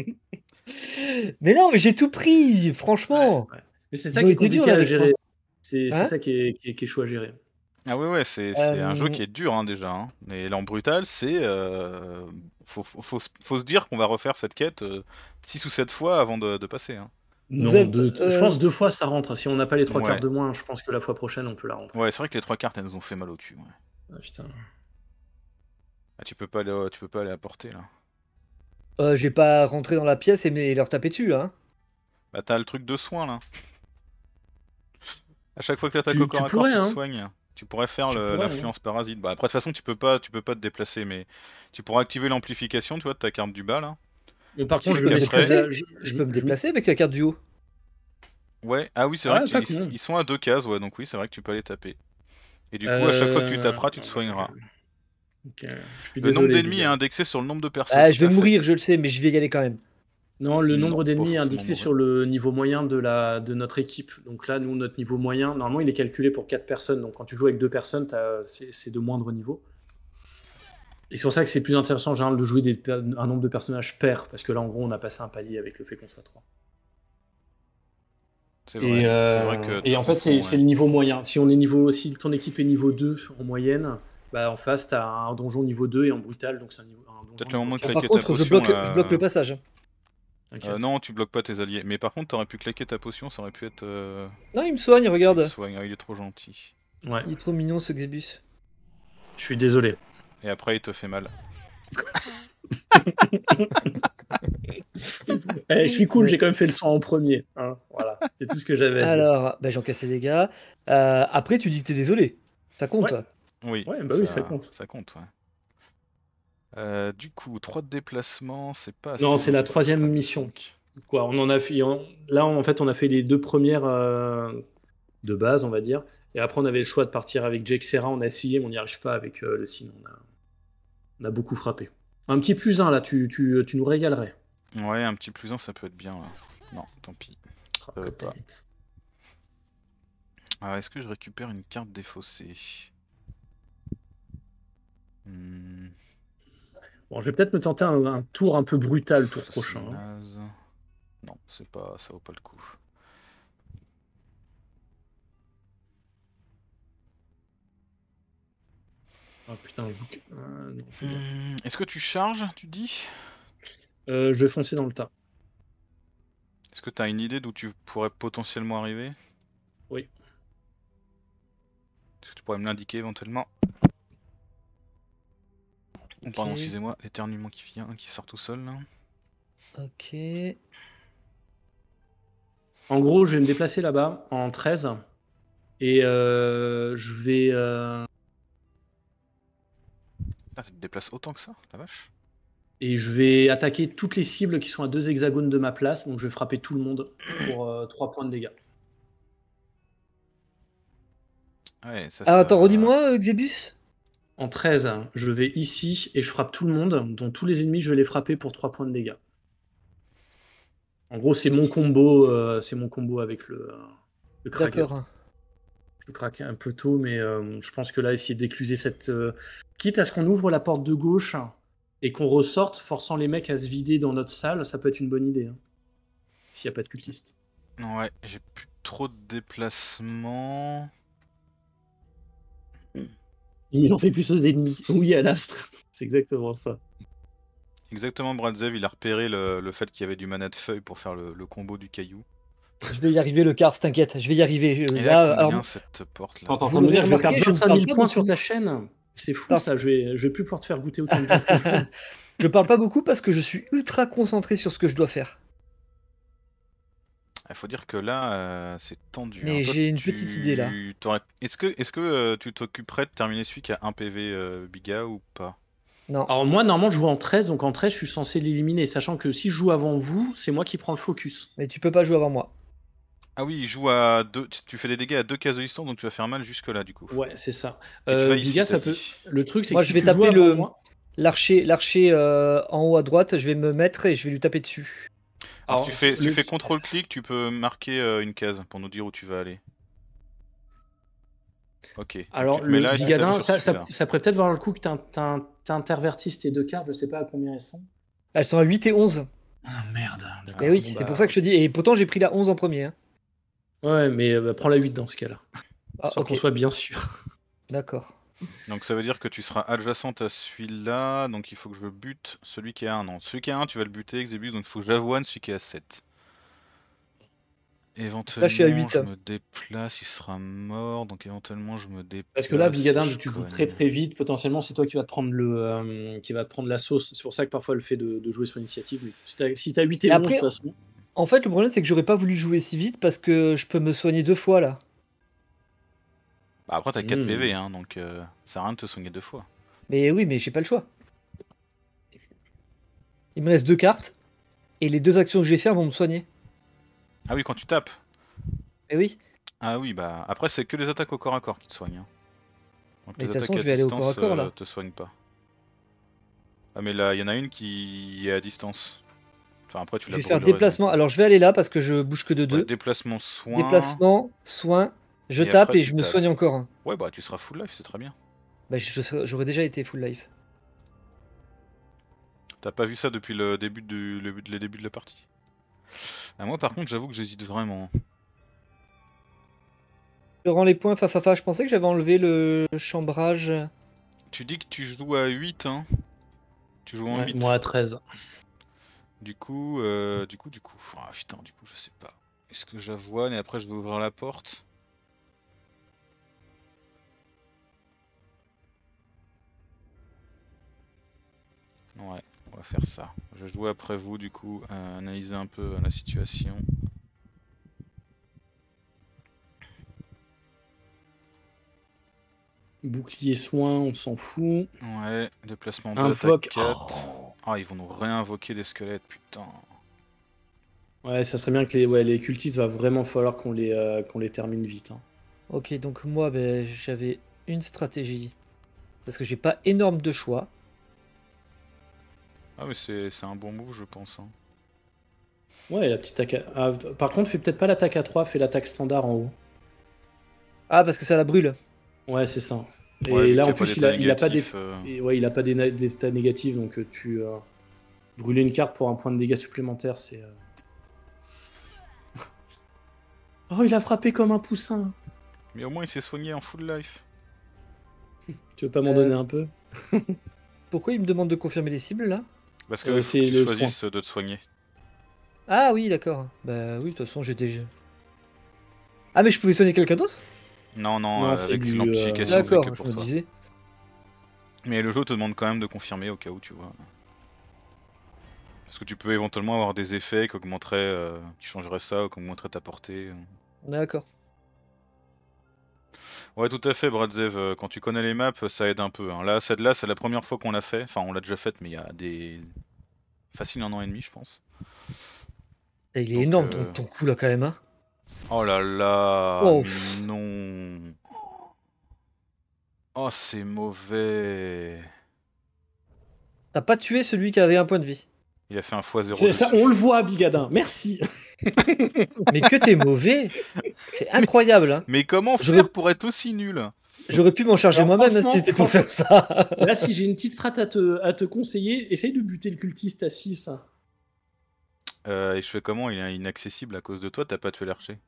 Mais non, mais j'ai tout pris, franchement. Ouais. Mais c'est Ils ça qui est compliqué à gérer. C'est c'est Hein ça qui est, qui, est, qui est chaud à gérer. Ah ouais ouais, c'est c'est un jeu Euh, qui est dur hein, déjà. Hein. Et là en brutal, c'est... euh, Faut, faut, faut se- faut se dire qu'on va refaire cette quête 6 ou 7 fois avant de, de passer. Hein. Non, êtes, deux- je euh, pense deux fois ça rentre. Si on n'a pas les trois Ouais. quarts de moins, je pense que la fois prochaine on peut la rentrer. Ouais, c'est vrai que les trois cartes elles nous ont fait mal au cul. ouais. Ah, putain. Ah, tu peux pas aller, tu peux pas aller apporter là. Euh, je vais pas rentrer dans la pièce et, leur taper dessus, hein. Bah t'as le truc de soin là. À chaque fois que t'attaques Tu- au corps tu à corps, pourrais, tu te hein. soignes. Tu pourrais faire l'influence parasite. Bah après de toute façon tu peux pas, tu peux pas te déplacer, mais tu pourras activer l'amplification, tu vois, de ta carte du bas là. Mais par contre, je je, peux déplacer. je, Je peux me déplacer avec la carte du haut. Ouais, ah oui c'est Ah, vrai qu'ils ils sont à deux cases, ouais, donc oui c'est vrai que tu peux aller taper. Et du coup à chaque fois que tu Euh, taperas, tu te soigneras. Ok, je suis Le nombre d'ennemis est indexé sur le nombre de personnes. Ah, je vais mourir, je le sais, mais je vais y aller quand même. Non, le nombre d'ennemis est indexé sur le niveau moyen de, la, de notre équipe. Donc là, nous, notre niveau moyen, normalement, il est calculé pour 4 personnes. Donc quand tu joues avec 2 personnes, c'est de moindre niveau. Et c'est pour ça que c'est plus intéressant en général de jouer des, un nombre de personnages pair. Parce que là, en gros, on a passé un palier avec le fait qu'on soit 3. C'est vrai, Et, euh, vrai que et en fait, c'est ouais. le niveau moyen. Si, on est niveau, si ton équipe est niveau 2 en moyenne, bah, en face, tu as un donjon niveau 2 et en brutal. Donc c'est un, niveau- un donjon Peut-être le moment de niveau Par contre, je potion, bloque, je là. bloque le passage. Euh, non, tu bloques pas tes alliés. Mais par contre, t'aurais pu claquer ta potion, ça aurait pu être. Euh... Non, il me soigne, regarde. soigne. Ah, il est trop gentil. Ouais, Il est trop mignon ce Xebus. je suis désolé. Et après, il te fait mal. Eh, je suis cool, j'ai quand même fait le soin en premier. hein, voilà, c'est tout ce que j'avais à dire. Alors, bah, j'en casse les dégâts. Euh, après, tu dis que t'es désolé. Ça compte. Ouais. Oui. Ouais, bah oui, ça compte. Ça compte, ouais. Euh, du coup, 3 de déplacement, c'est pas Non, c'est la troisième mission. Quoi, on en a fait, on- là, en fait, on a fait les deux premières euh, de base, on va dire. Et après, on avait le choix de partir avec Jake Serra. On a essayé, mais on n'y arrive pas avec euh, le signe. On a, on a beaucoup frappé. Un petit plus un là, tu, tu, tu nous régalerais. Ouais, un petit plus 1, ça peut être bien là. Non, tant pis. Ah, Ça pas. Est-ce que je récupère une carte défaussée Hmm, Bon, je vais peut-être me tenter un, un tour un peu brutal le tour prochain. hein. Non, c'est pas, ça vaut pas le coup. Oh putain, donc, euh, non, c'est bien. Hmm, Est-ce que tu charges, tu dis? Euh, je vais foncer dans le tas. Est-ce que tu as une idée d'où tu pourrais potentiellement arriver? Oui. Est-ce que tu pourrais me l'indiquer éventuellement? Oh, Pardon, Ok. excusez-moi, l'éternuement qui vient, qui sort tout seul là. Ok. En gros, je vais me déplacer là-bas en 13. Et euh, je vais. euh, Ah, ça te déplace autant que ça, la vache et je vais attaquer toutes les cibles qui sont à deux hexagones de ma place. Donc je vais frapper tout le monde pour 3 points de dégâts. Ouais, ça, Ah, attends, redis-moi, euh, Xebus. En 13, je vais ici et je frappe tout le monde. Dont tous les ennemis, je vais les frapper pour 3 points de dégâts. En gros, c'est mon combo, euh, c'est mon combo avec le, euh, le Krager. Je craquais un peu tôt, mais euh, je pense que là, essayer d'écluser cette. euh, Quitte à ce qu'on ouvre la porte de gauche et qu'on ressorte, forçant les mecs à se vider dans notre salle, ça peut être une bonne idée. hein. S'il n'y a pas de cultistes. Ouais, j'ai plus trop de déplacement. Il en fait plus aux ennemis. Oui, à l'astre. C'est exactement ça. Exactement, Bradzev, il a repéré le, le fait qu'il y avait du mana de feuille pour faire le, le combo du caillou. Je vais y arriver, le Cars, t'inquiète, je vais y arriver. Je- Et là, là, alors, combien cette porte là Attends, je vais remarqué, perdre je ne 25 parle 000 pas points sur ta chaîne. C'est fou Parce- ça, je vais, je vais plus pouvoir te faire goûter autant de bien. je parle pas beaucoup parce que je suis ultra concentré sur ce que je dois faire. Il faut dire que là, euh, c'est tendu. Mais hein. Toi, j'ai une tu- petite idée, là. Est-ce que, est que euh, tu t'occuperais de terminer celui qui a un PV euh, Biga ou pas? Non. Alors moi, normalement, je joue en 13, donc en 13, je suis censé l'éliminer, sachant que si je joue avant vous, c'est moi qui prends le focus. Mais tu peux pas jouer avant moi. Ah oui, il joue à deux. Tu tu fais des dégâts à deux cases de distance, donc tu vas faire mal jusque là du coup. Ouais, c'est ça. Tu Euh, ici, ça dit. peut. Le truc, c'est Moi, que je si vais tu taper le- L'archer, l'archer euh, en haut à droite, je vais me mettre et je vais lui taper dessus. Alors, Alors, si tu fais, si tu le- fais contrôle-clic, tu peux marquer euh, une case pour nous dire où tu vas aller. Ok. Alors, tu le là tu Bigadin, ça, ça, pourrait peut-être valoir le coup que t'in- t'in- t'intervertisses tes deux cartes, je sais pas à combien elles sont. Elles sont à 8 et 11. Ah merde. Et oui, Bon, c'est bah, pour ça que je te dis. Et pourtant, j'ai pris la 11 en premier. hein. Ouais, mais euh, bah, prends la 8 dans ce cas-là. Ah, qu'on soit bien sûr. D'accord. Donc ça veut dire que tu seras adjacente à celui-là, donc il faut que je bute celui qui a 1. Non, celui qui a 1, tu vas le buter, Exebus, donc il faut que j'avoine celui qui a 7. Éventuellement, je suis à huit. je me déplace, il sera mort, donc éventuellement je me déplace. Parce que là, que tu joues très très vite, potentiellement, c'est toi qui vas te prendre le, euh, qui va te prendre la sauce. C'est pour ça que parfois le fait de, de jouer sur l'initiative. Si t'as si t'as 8 et Et 11, après- de toute façon. En fait, le problème, c'est que j'aurais pas voulu jouer si vite parce que je peux me soigner deux fois là. Bah, après, t'as 4 Hmm. PV, hein, donc euh, ça sert à rien de te soigner deux fois. Mais oui, mais j'ai pas le choix. Il me reste deux cartes et les deux actions que je vais faire vont me soigner. Ah oui, quand tu tapes. Et oui. Ah oui, bah après, c'est que les attaques au corps à corps qui te soignent. hein. Donc, Mais les de toute façon, attaques je vais aller au distance, corps à corps, là. euh, te soignent pas. Ah, mais là, il y en a une qui est à distance. Enfin, après, tu Je vais faire déplacement. Alors, je vais aller là parce que je bouge que de ouais, deux. déplacement, soin. Déplacement, soin. Je Et tape après, et je me tapes. soigne encore. Ouais, bah tu seras full life, c'est très bien. Bah, j'aurais déjà été full life. T'as pas vu ça depuis le début du le, le début de la partie? Ah, Moi, par contre, j'avoue que j'hésite vraiment. Je rends les points, fa, fa, fa. Je pensais que j'avais enlevé le chambrage. Tu dis que tu joues à 8, hein Tu joues en Ouais, 8. moi à 13. Du coup, euh, du coup, du coup. Ah putain, du coup, je sais pas. Est-ce que j'avoine et après je vais ouvrir la porte Ouais, on va faire ça. Je joue après vous, du coup, analyser un peu la situation. Bouclier soin, on s'en fout. Ouais, déplacement 2, Invoque. attaque 4. Ah, ils vont nous réinvoquer des squelettes, putain. Ouais, ça serait bien que les, ouais, les cultistes va vraiment falloir qu'on les, euh, qu'on les termine vite. hein. Ok, donc moi, ben, j'avais une stratégie. Parce que j'ai pas énorme de choix. Ah, mais c'est c'est un bon move, je pense. hein. Ouais, la petite attaque. à- ah, par contre, fais peut-être pas l'attaque à 3, fais l'attaque standard en haut. Ah, parce que ça la brûle. Ouais, c'est ça. Et Ouais, là, en plus, il a, d'état il a pas des, euh, ouais, il a pas d'état négatif, donc euh, tu euh, brûler une carte pour un point de dégâts supplémentaire, c'est. euh, oh, il a frappé comme un poussin. Mais au moins, il s'est soigné en full life. Tu veux pas m'en Euh, donner un peu? Pourquoi il me demande de confirmer les cibles là? Parce que Euh, c'est que tu le choisisses de te soigner. Ah oui, d'accord. Bah oui, de toute façon, j'ai déjà. Ah, mais je pouvais soigner quelqu'un d'autre? Non, non, Non, euh, c'est avec du, une euh, c'est que je pour me toi. disais. Mais le jeu te demande quand même de confirmer au cas où, tu vois. Parce que tu peux éventuellement avoir des effets qui augmenteraient, euh, qui changeraient ça, ou qui augmenteraient ta portée. D'accord. Ouais, tout à fait, Bradzev. Quand tu connais les maps, ça aide un peu. hein. Là, celle-là, c'est la première fois qu'on l'a fait. Enfin, on l'a déjà faite, mais il y a des. Facile un an et demi, je pense. Et il est Donc, énorme euh, ton, ton coup là quand même. Hein. Oh là là Oh. Non Oh, c'est mauvais T'as pas tué celui qui avait un point de vie. Il a fait un x0. C'est ça, on le voit, Bigadin. Merci. Mais que t'es mauvais C'est incroyable. Hein. Mais comment J'aurais- faire pour être aussi nul J'aurais pu m'en charger moi-même si c'était pour faire ça. Là, si j'ai une petite strat à te, à te conseiller, essaye de buter le cultiste à 6. Euh, Et je fais comment? Il est inaccessible à cause de toi, t'as pas tué l'archer.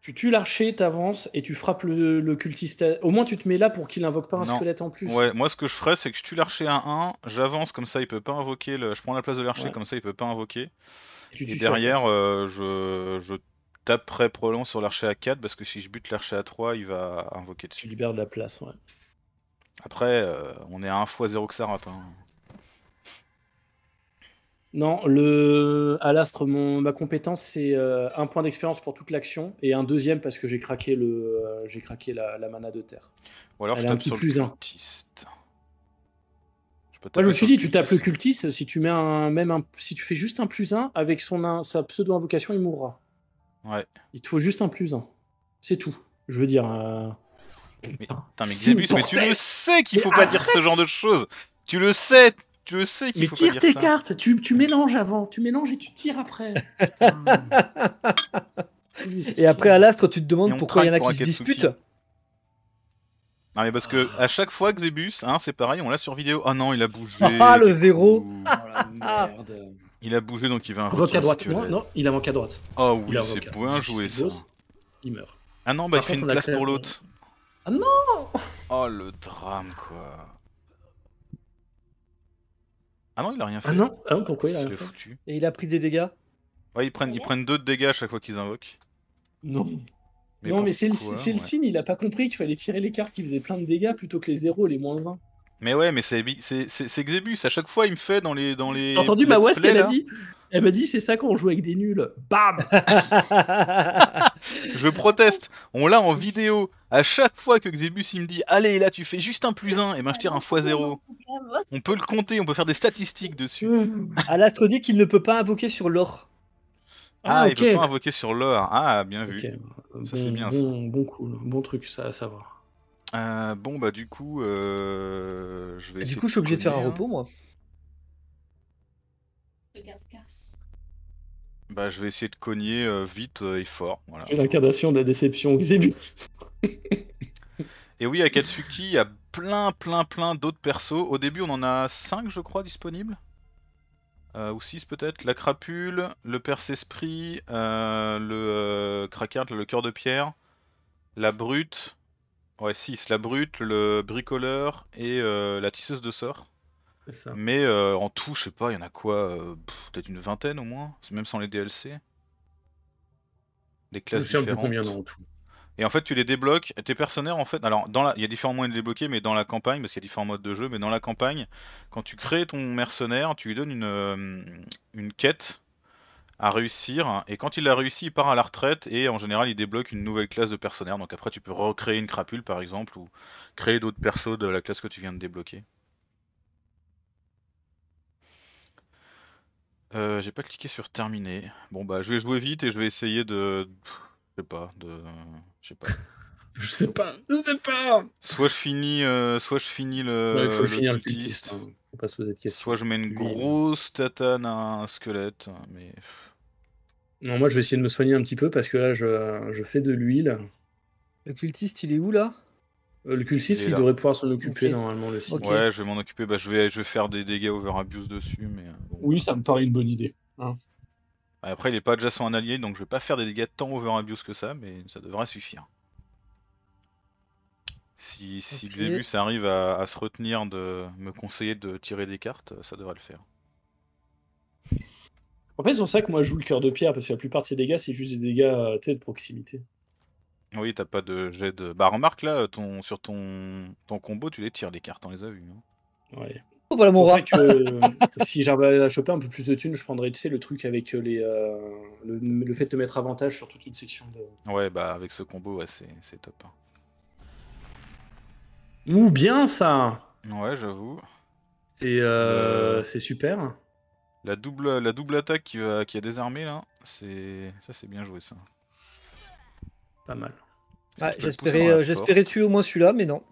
Tu tues l'archer, t'avances et tu frappes le, le cultiste. Au moins, tu te mets là pour qu'il invoque pas un Non. squelette en plus. Ouais, moi ce que je ferais, c'est que je tue l'archer à 1, j'avance comme ça, il peut pas invoquer. Le... Je prends la place de l'archer Ouais. comme ça, il peut pas invoquer. Et, tu Et derrière, euh, je... je taperai probablement sur l'archer à 4 parce que si je bute l'archer à 3, il va invoquer Tu dessus. libères de la place. Ouais. Après, euh, on est à 1 x 0 que ça rate. Hein. Non, le à l'astre, mon ma compétence c'est euh, un point d'expérience pour toute l'action et un deuxième parce que j'ai craqué le euh, j'ai craqué la, la mana de terre. Ou alors Elle je un tape petit sur le plus un. cultiste. Je peux Moi je me suis dit tu tapes le cultiste si tu mets un même un, si tu fais juste un plus un avec son un- sa pseudo invocation il mourra. Ouais. Il te faut juste un plus un. C'est tout. Je veux dire. euh, Mais, Putain, mais mais tu le sais qu'il Mais faut pas dire ce genre de choses. Tu le sais, tu sais qu'il Mais faut tire pas tes ça. cartes, tu, tu mélanges avant, tu mélanges et tu tires après. Et après à l'astre, tu te demandes pourquoi il y en a qui se disputent. Non mais parce que à chaque fois Xebus, hein, c'est pareil, on l'a sur vidéo. Oh non, il a bougé. Ah, le zéro. Oh la merde. Il a bougé donc il va Invoque invoquer à un droite. Non, non, il invoque à droite. Oh oui, c'est droite. joué ça. boss, Il meurt. Ah non, bah Par il fait contre, une place pour l'autre. Ah non Oh le drame quoi. Ah non, il a rien fait. Ah non, ah non, pourquoi il a rien fait foutu. Et il a pris des dégâts. Ouais, ils prennent, ils prennent 2 de dégâts à chaque fois qu'ils invoquent. Non. non, mais c'est le, le signe, il a pas compris qu'il fallait tirer les cartes qui faisaient plein de dégâts plutôt que les 0 et les moins 1. Mais ouais, mais c'est Xebus, à chaque fois il me fait dans les dans les. T'as entendu ma play, qu'elle a dit Elle m'a dit c'est ça quand on joue avec des nuls. Bam Je proteste. On l'a en vidéo. À chaque fois que Xebus il me dit allez là tu fais juste un plus 1 et ben je tire un x0. On peut le compter, on peut faire des statistiques dessus. Alastre dit qu'il ne peut pas invoquer sur l'or. Ah, il ok. peut pas invoquer sur l'or. Ah bien vu. Ça, bon, c'est bien, ça. bon, bon cool, bon truc ça à savoir. Euh, bon bah du coup euh, je vais. Du coup, je suis obligé de faire un repos, moi. Regarde, Cars. Bah je vais essayer de cogner euh, vite euh, et fort. Voilà. J'ai l'incarnation de la déception. Et oui, à Katsuki, il y a plein, plein, plein d'autres persos. Au début, on en a 5, je crois, disponibles. Euh, ou 6 peut-être. La crapule, le perce-esprit, euh, le craquard, le cœur de pierre, la brute. Ouais, 6. La brute, le bricoleur et la tisseuse de sorts. Ça. Mais euh, en tout, je sais pas, il y en a quoi euh, Peut-être une vingtaine au moins, même sans les DLC. Des Je classes peu différentes. combien en tout. Et en fait, tu les débloques. Tes mercenaires, en fait, alors dans la, il y a différents moyens de les débloquer, mais dans la campagne, parce qu'il y a différents modes de jeu, mais dans la campagne, quand tu crées ton mercenaire, tu lui donnes une, euh, une quête à réussir, et quand il l'a réussi, il part à la retraite, et en général, il débloque une nouvelle classe de mercenaire. Donc après, tu peux recréer une crapule, par exemple, ou créer d'autres persos de la classe que tu viens de débloquer. Euh, J'ai pas cliqué sur terminer. Bon bah, je vais jouer vite et je vais essayer de, je sais pas, de, je sais pas. Je sais pas, je sais pas Soit je finis, euh, soit je finis le, Ouais, Il faut le finir le cultiste, cultiste. hein. Faut pas se poser de questions. soit je mets une Lui, grosse tatane à un squelette, mais Non, moi je vais essayer de me soigner un petit peu parce que là je, je fais de l'huile. Le cultiste, il est où là? Euh, le Il est il là. devrait pouvoir s'en occuper normalement le site. Ok. ouais, je vais m'en occuper. Bah, je vais, je vais faire des dégâts over abuse dessus, mais euh, bon. Oui, ça me paraît une bonne idée. Après, il est pas adjacent à un allié, donc je vais pas faire des dégâts tant over abuse que ça, mais ça devrait suffire. Si, si Ok. Xebus arrive à, à se retenir de me conseiller de tirer des cartes, ça devrait le faire. En fait, c'est pour ça que moi je joue le cœur de pierre parce que la plupart de ces dégâts c'est juste des dégâts euh, de proximité. Oui, t'as pas de jet de. Bah, remarque là, ton, sur ton, ton combo, tu les tires les cartes, on les a vues. hein. Ouais. Oh, voilà mon rat. que euh, si j'arrivais à choper un peu plus de thunes, je prendrais tu sais, le truc avec euh, les, euh, le, le fait de te mettre avantage sur toute une section de. Ouais, bah avec ce combo, ouais, c'est c'est top. hein. Ouh, bien ça Ouais, j'avoue. C'est euh, Euh. c'est super. La double, la double attaque qui, va, qui a désarmé là, c'est ça c'est bien joué ça. Pas mal. J'espérais la euh, j'espérais tuer au moins celui-là, mais non.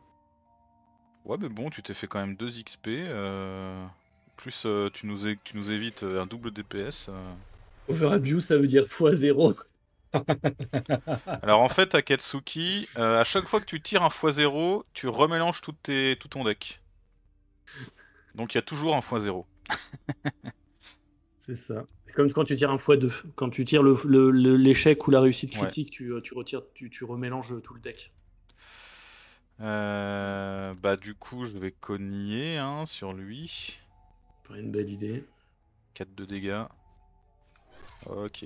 Ouais, mais bon, tu t'es fait quand même 2 XP. euh, Plus euh, tu, nous é- tu nous évites un double DPS. euh. Over abuse, ça veut dire x0. Alors en fait, à Katsuki, euh, à chaque fois que tu tires un x0, tu remélanges tout, tes, tout ton deck. Donc il y a toujours un x0. C'est ça. C'est comme quand tu tires un x2. Quand tu tires l'échec le, ou la réussite Ouais. critique, tu, euh, tu retires, tu, tu remélanges tout le deck. Euh, bah du coup, je vais cogner hein, sur lui. Pas une belle idée. 4 de dégâts. Ok.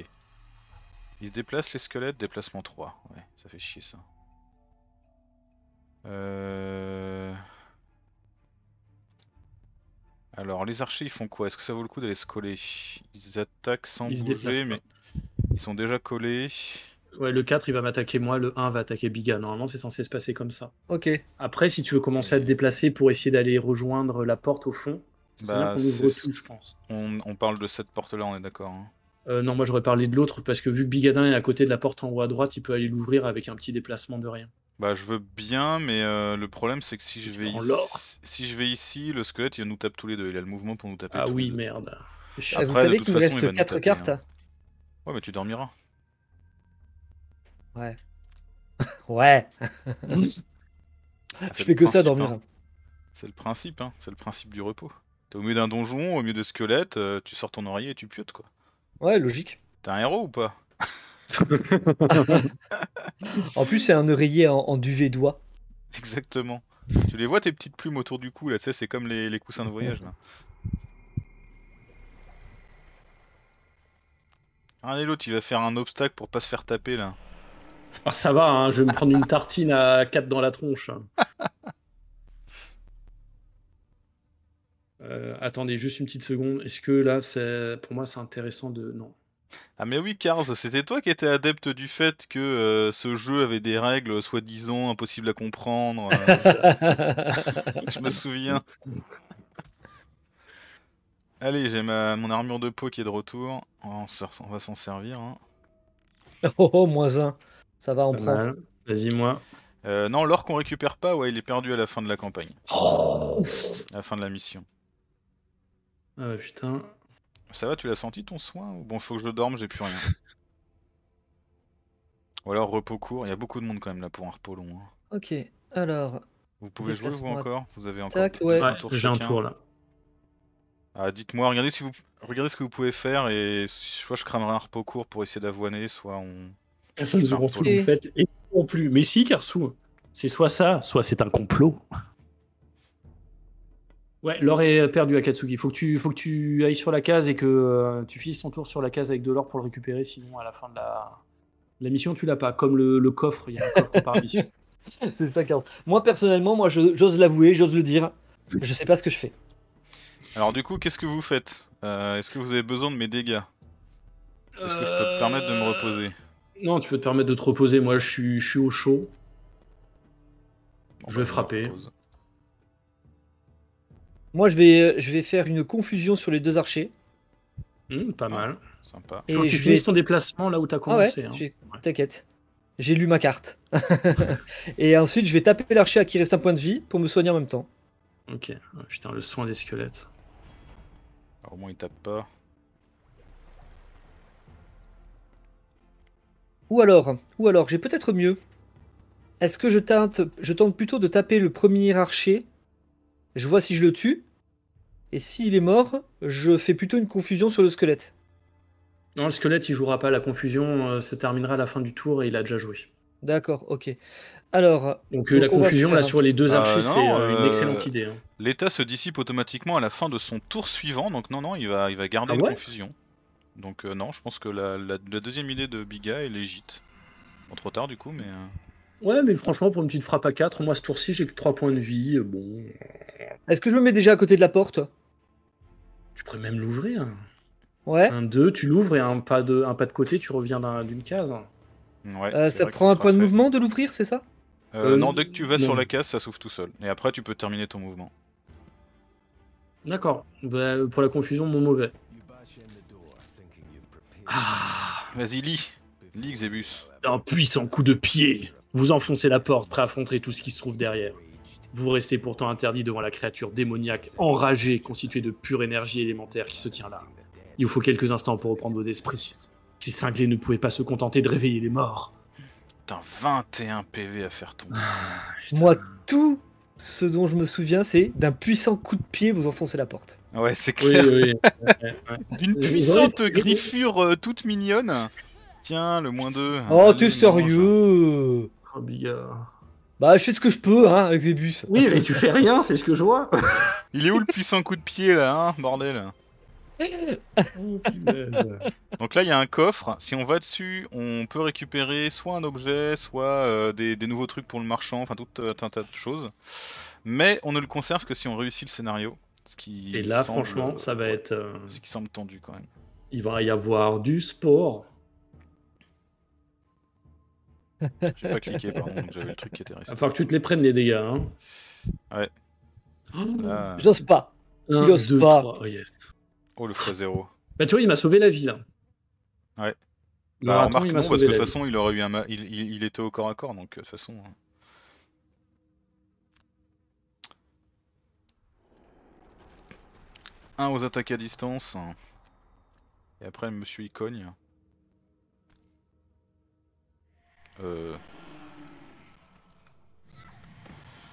Il se déplace les squelettes, déplacement 3. Ouais, ça fait chier ça. Euh... Alors les archers ils font quoi? Est-ce que ça vaut le coup d'aller se coller? Ils attaquent sans Ils se bouger pas. mais ils sont déjà collés. Ouais, le 4, il va m'attaquer moi, le 1 va attaquer Biga. Normalement, c'est censé se passer comme ça. Ok. Après, si tu veux commencer à te déplacer pour essayer d'aller rejoindre la porte au fond, c'est Bah, bien qu'on ouvre tout, je pense. On, on parle de cette porte là, on est d'accord. hein. Euh, non, moi j'aurais parlé de l'autre parce que vu que Bigadin est à côté de la porte en haut à droite, il peut aller l'ouvrir avec un petit déplacement de rien. Bah je veux bien mais euh, le problème c'est que si je vais ici, l'or. si je vais ici, le squelette il nous tape tous les deux, il a le mouvement pour nous taper Ah tous oui, les deux. merde. Vous Après, de savez qu'il me façon, reste nous 4 taper, cartes. hein. Ouais mais tu dormiras. Ouais. ouais. Je fais que ça dormir. hein. C'est le principe, hein. c'est le principe du repos. T'es au milieu d'un donjon, au milieu de squelettes, euh, tu sors ton oreiller et tu piotes quoi. Ouais, logique. T'es un héros ou pas? En plus, c'est un oreiller en, en duvet d'oie. Exactement. tu les vois tes petites plumes autour du cou là, tu sais, c'est comme les, les coussins de voyage là. Ah, et l'autre, il va faire un obstacle pour pas se faire taper là. Ah, ça va, hein, je vais me prendre une tartine à 4 dans la tronche. Euh, attendez, juste une petite seconde. Est-ce que là, c'est pour moi, c'est intéressant de. Non. Ah mais oui, Cars, c'était toi qui étais adepte du fait que euh, ce jeu avait des règles soi-disant impossibles à comprendre. euh, je me souviens. Allez, j'ai ma mon armure de peau qui est de retour. On, se- on va s'en servir. hein. oh, oh, moins un. Ça va, on prend. Vas-y, moi. Euh, non, l'or qu'on récupère pas, ouais, il est perdu à la fin de la campagne, Oh. à la fin de la mission. Ah bah putain. Ça va, tu l'as senti ton soin Bon, faut que je dorme, j'ai plus rien. Ou alors repos court, il y a beaucoup de monde quand même là pour un repos long. hein. Ok, alors. Vous pouvez jouer vous Déplacement à- encore? Vous avez encore Tac, ouais. un Ouais, tour j'ai un chacun tour là. Ah, dites-moi, regardez si vous regardez ce que vous pouvez faire et soit je cramerai un repos court pour essayer d'avoiner, soit on. Personne ne ce que vous faites. Et non plus. Mais si, Karsou. C'est soit ça, soit c'est un complot. Ouais, l'or est perdu à Katsuki. Faut que tu, faut que tu ailles sur la case et que euh, tu finisses ton tour sur la case avec de l'or pour le récupérer. Sinon, à la fin de la, la mission, tu l'as pas. Comme le, le coffre, il y a un coffre par mission. C'est ça, Carl. Moi, personnellement, moi, je- j'ose l'avouer, j'ose le dire. Je sais pas ce que je fais. Alors du coup, qu'est-ce que vous faites? Euh, Est-ce que vous avez besoin de mes dégâts? Est-ce que je peux me permettre de me reposer? Non, tu peux te permettre de te reposer. Moi, je suis, je suis au chaud. Bon, Je vais me frapper. Moi, je vais, je vais faire une confusion sur les deux archers. Hum, pas mal. Sympa. Il faut Et que tu je finisses vais. ton déplacement là où tu as Ah ouais, commencé. hein. j'ai- t'inquiète. J'ai lu ma carte. et ensuite, je vais taper l'archer à qui reste un point de vie pour me soigner en même temps. Ok. Ah, putain, le soin des squelettes. Alors, au moins il tape pas. Ou alors, ou alors, j'ai peut-être mieux. Est-ce que je tente, je tente plutôt de taper le premier archer Je vois si je le tue. Et s'il est mort, je fais plutôt une confusion sur le squelette. Non, le squelette, il jouera pas. La confusion euh, se terminera à la fin du tour et il a déjà joué. D'accord, ok. Alors, Donc, euh, Donc, la confusion faire là sur les deux Euh, archers, c'est euh, une euh, excellente idée. hein. L'état se dissipe automatiquement à la fin de son tour suivant, donc non, non, il va, il va garder Ah une ouais confusion. Donc euh, non, je pense que la, la- la deuxième idée de Biga est légite. Bon, trop tard du coup, mais... Ouais, mais franchement, pour une petite frappe à 4, moi ce tour-ci, j'ai que 3 points de vie. euh, Bon, est-ce que je me mets déjà à côté de la porte tu pourrais même l'ouvrir. Ouais. Un 2, tu l'ouvres et un pas de, un pas de côté, tu reviens d'un- d'une case. Ouais, Euh, ça prend un point de fait. mouvement de l'ouvrir, c'est ça Euh, Euh, non, dès que tu vas sur la case, ça s'ouvre tout seul. Et après, tu peux terminer ton mouvement. D'accord. Bah, pour la confusion, mon mauvais. Ah, Vas-y, lis Lis, Xebus. un puissant coup de pied. Vous enfoncez la porte, prêt à affronter tout ce qui se trouve derrière. Vous restez pourtant interdit devant la créature démoniaque, enragée, constituée de pure énergie élémentaire qui se tient là. Il vous faut quelques instants pour reprendre vos esprits. Ces cinglés ne pouvaient pas se contenter de réveiller les morts. T'as 21 PV à faire tomber. Moi, tout ce dont je me souviens, c'est d'un puissant coup de pied, vous enfoncez la porte. Ouais, c'est clair. oui, oui. D'une Ils puissante griffure euh, toute mignonne. Tiens, le moins 2. Oh, t'es sérieux Oh, Bigard. Bah, je fais ce que je peux, hein, avec Zébus. Oui, mais tu fais rien, c'est ce que je vois. Il est où le puissant coup de pied là, hein, bordel? Donc là, il y a un coffre. Si on va dessus, on peut récupérer soit un objet, soit euh, des, des nouveaux trucs pour le marchand, enfin tout euh, un tas de choses. Mais on ne le conserve que si on réussit le scénario. Ce qui Et là, semble- franchement, ça va être. euh, Ce qui semble tendu quand même. Il va y avoir du sport. J'ai pas cliqué, pardon, donc j'avais le truc qui était Il resté. va falloir que tu te les prennes, les dégâts. Hein. Ouais. Oh, Là... J'ose pas. un, il ose deux, pas. trois. Oh, yes. Oh, le x0. Bah, tu vois, il m'a sauvé la vie là. Ouais. Le Bah, raton, remarque il non, m'a parce que de toute façon, il aurait eu un ma- il, il- il était au corps à corps, donc euh, de toute façon. hein. Un aux attaques à distance. Et après, monsieur il cogne. Euh...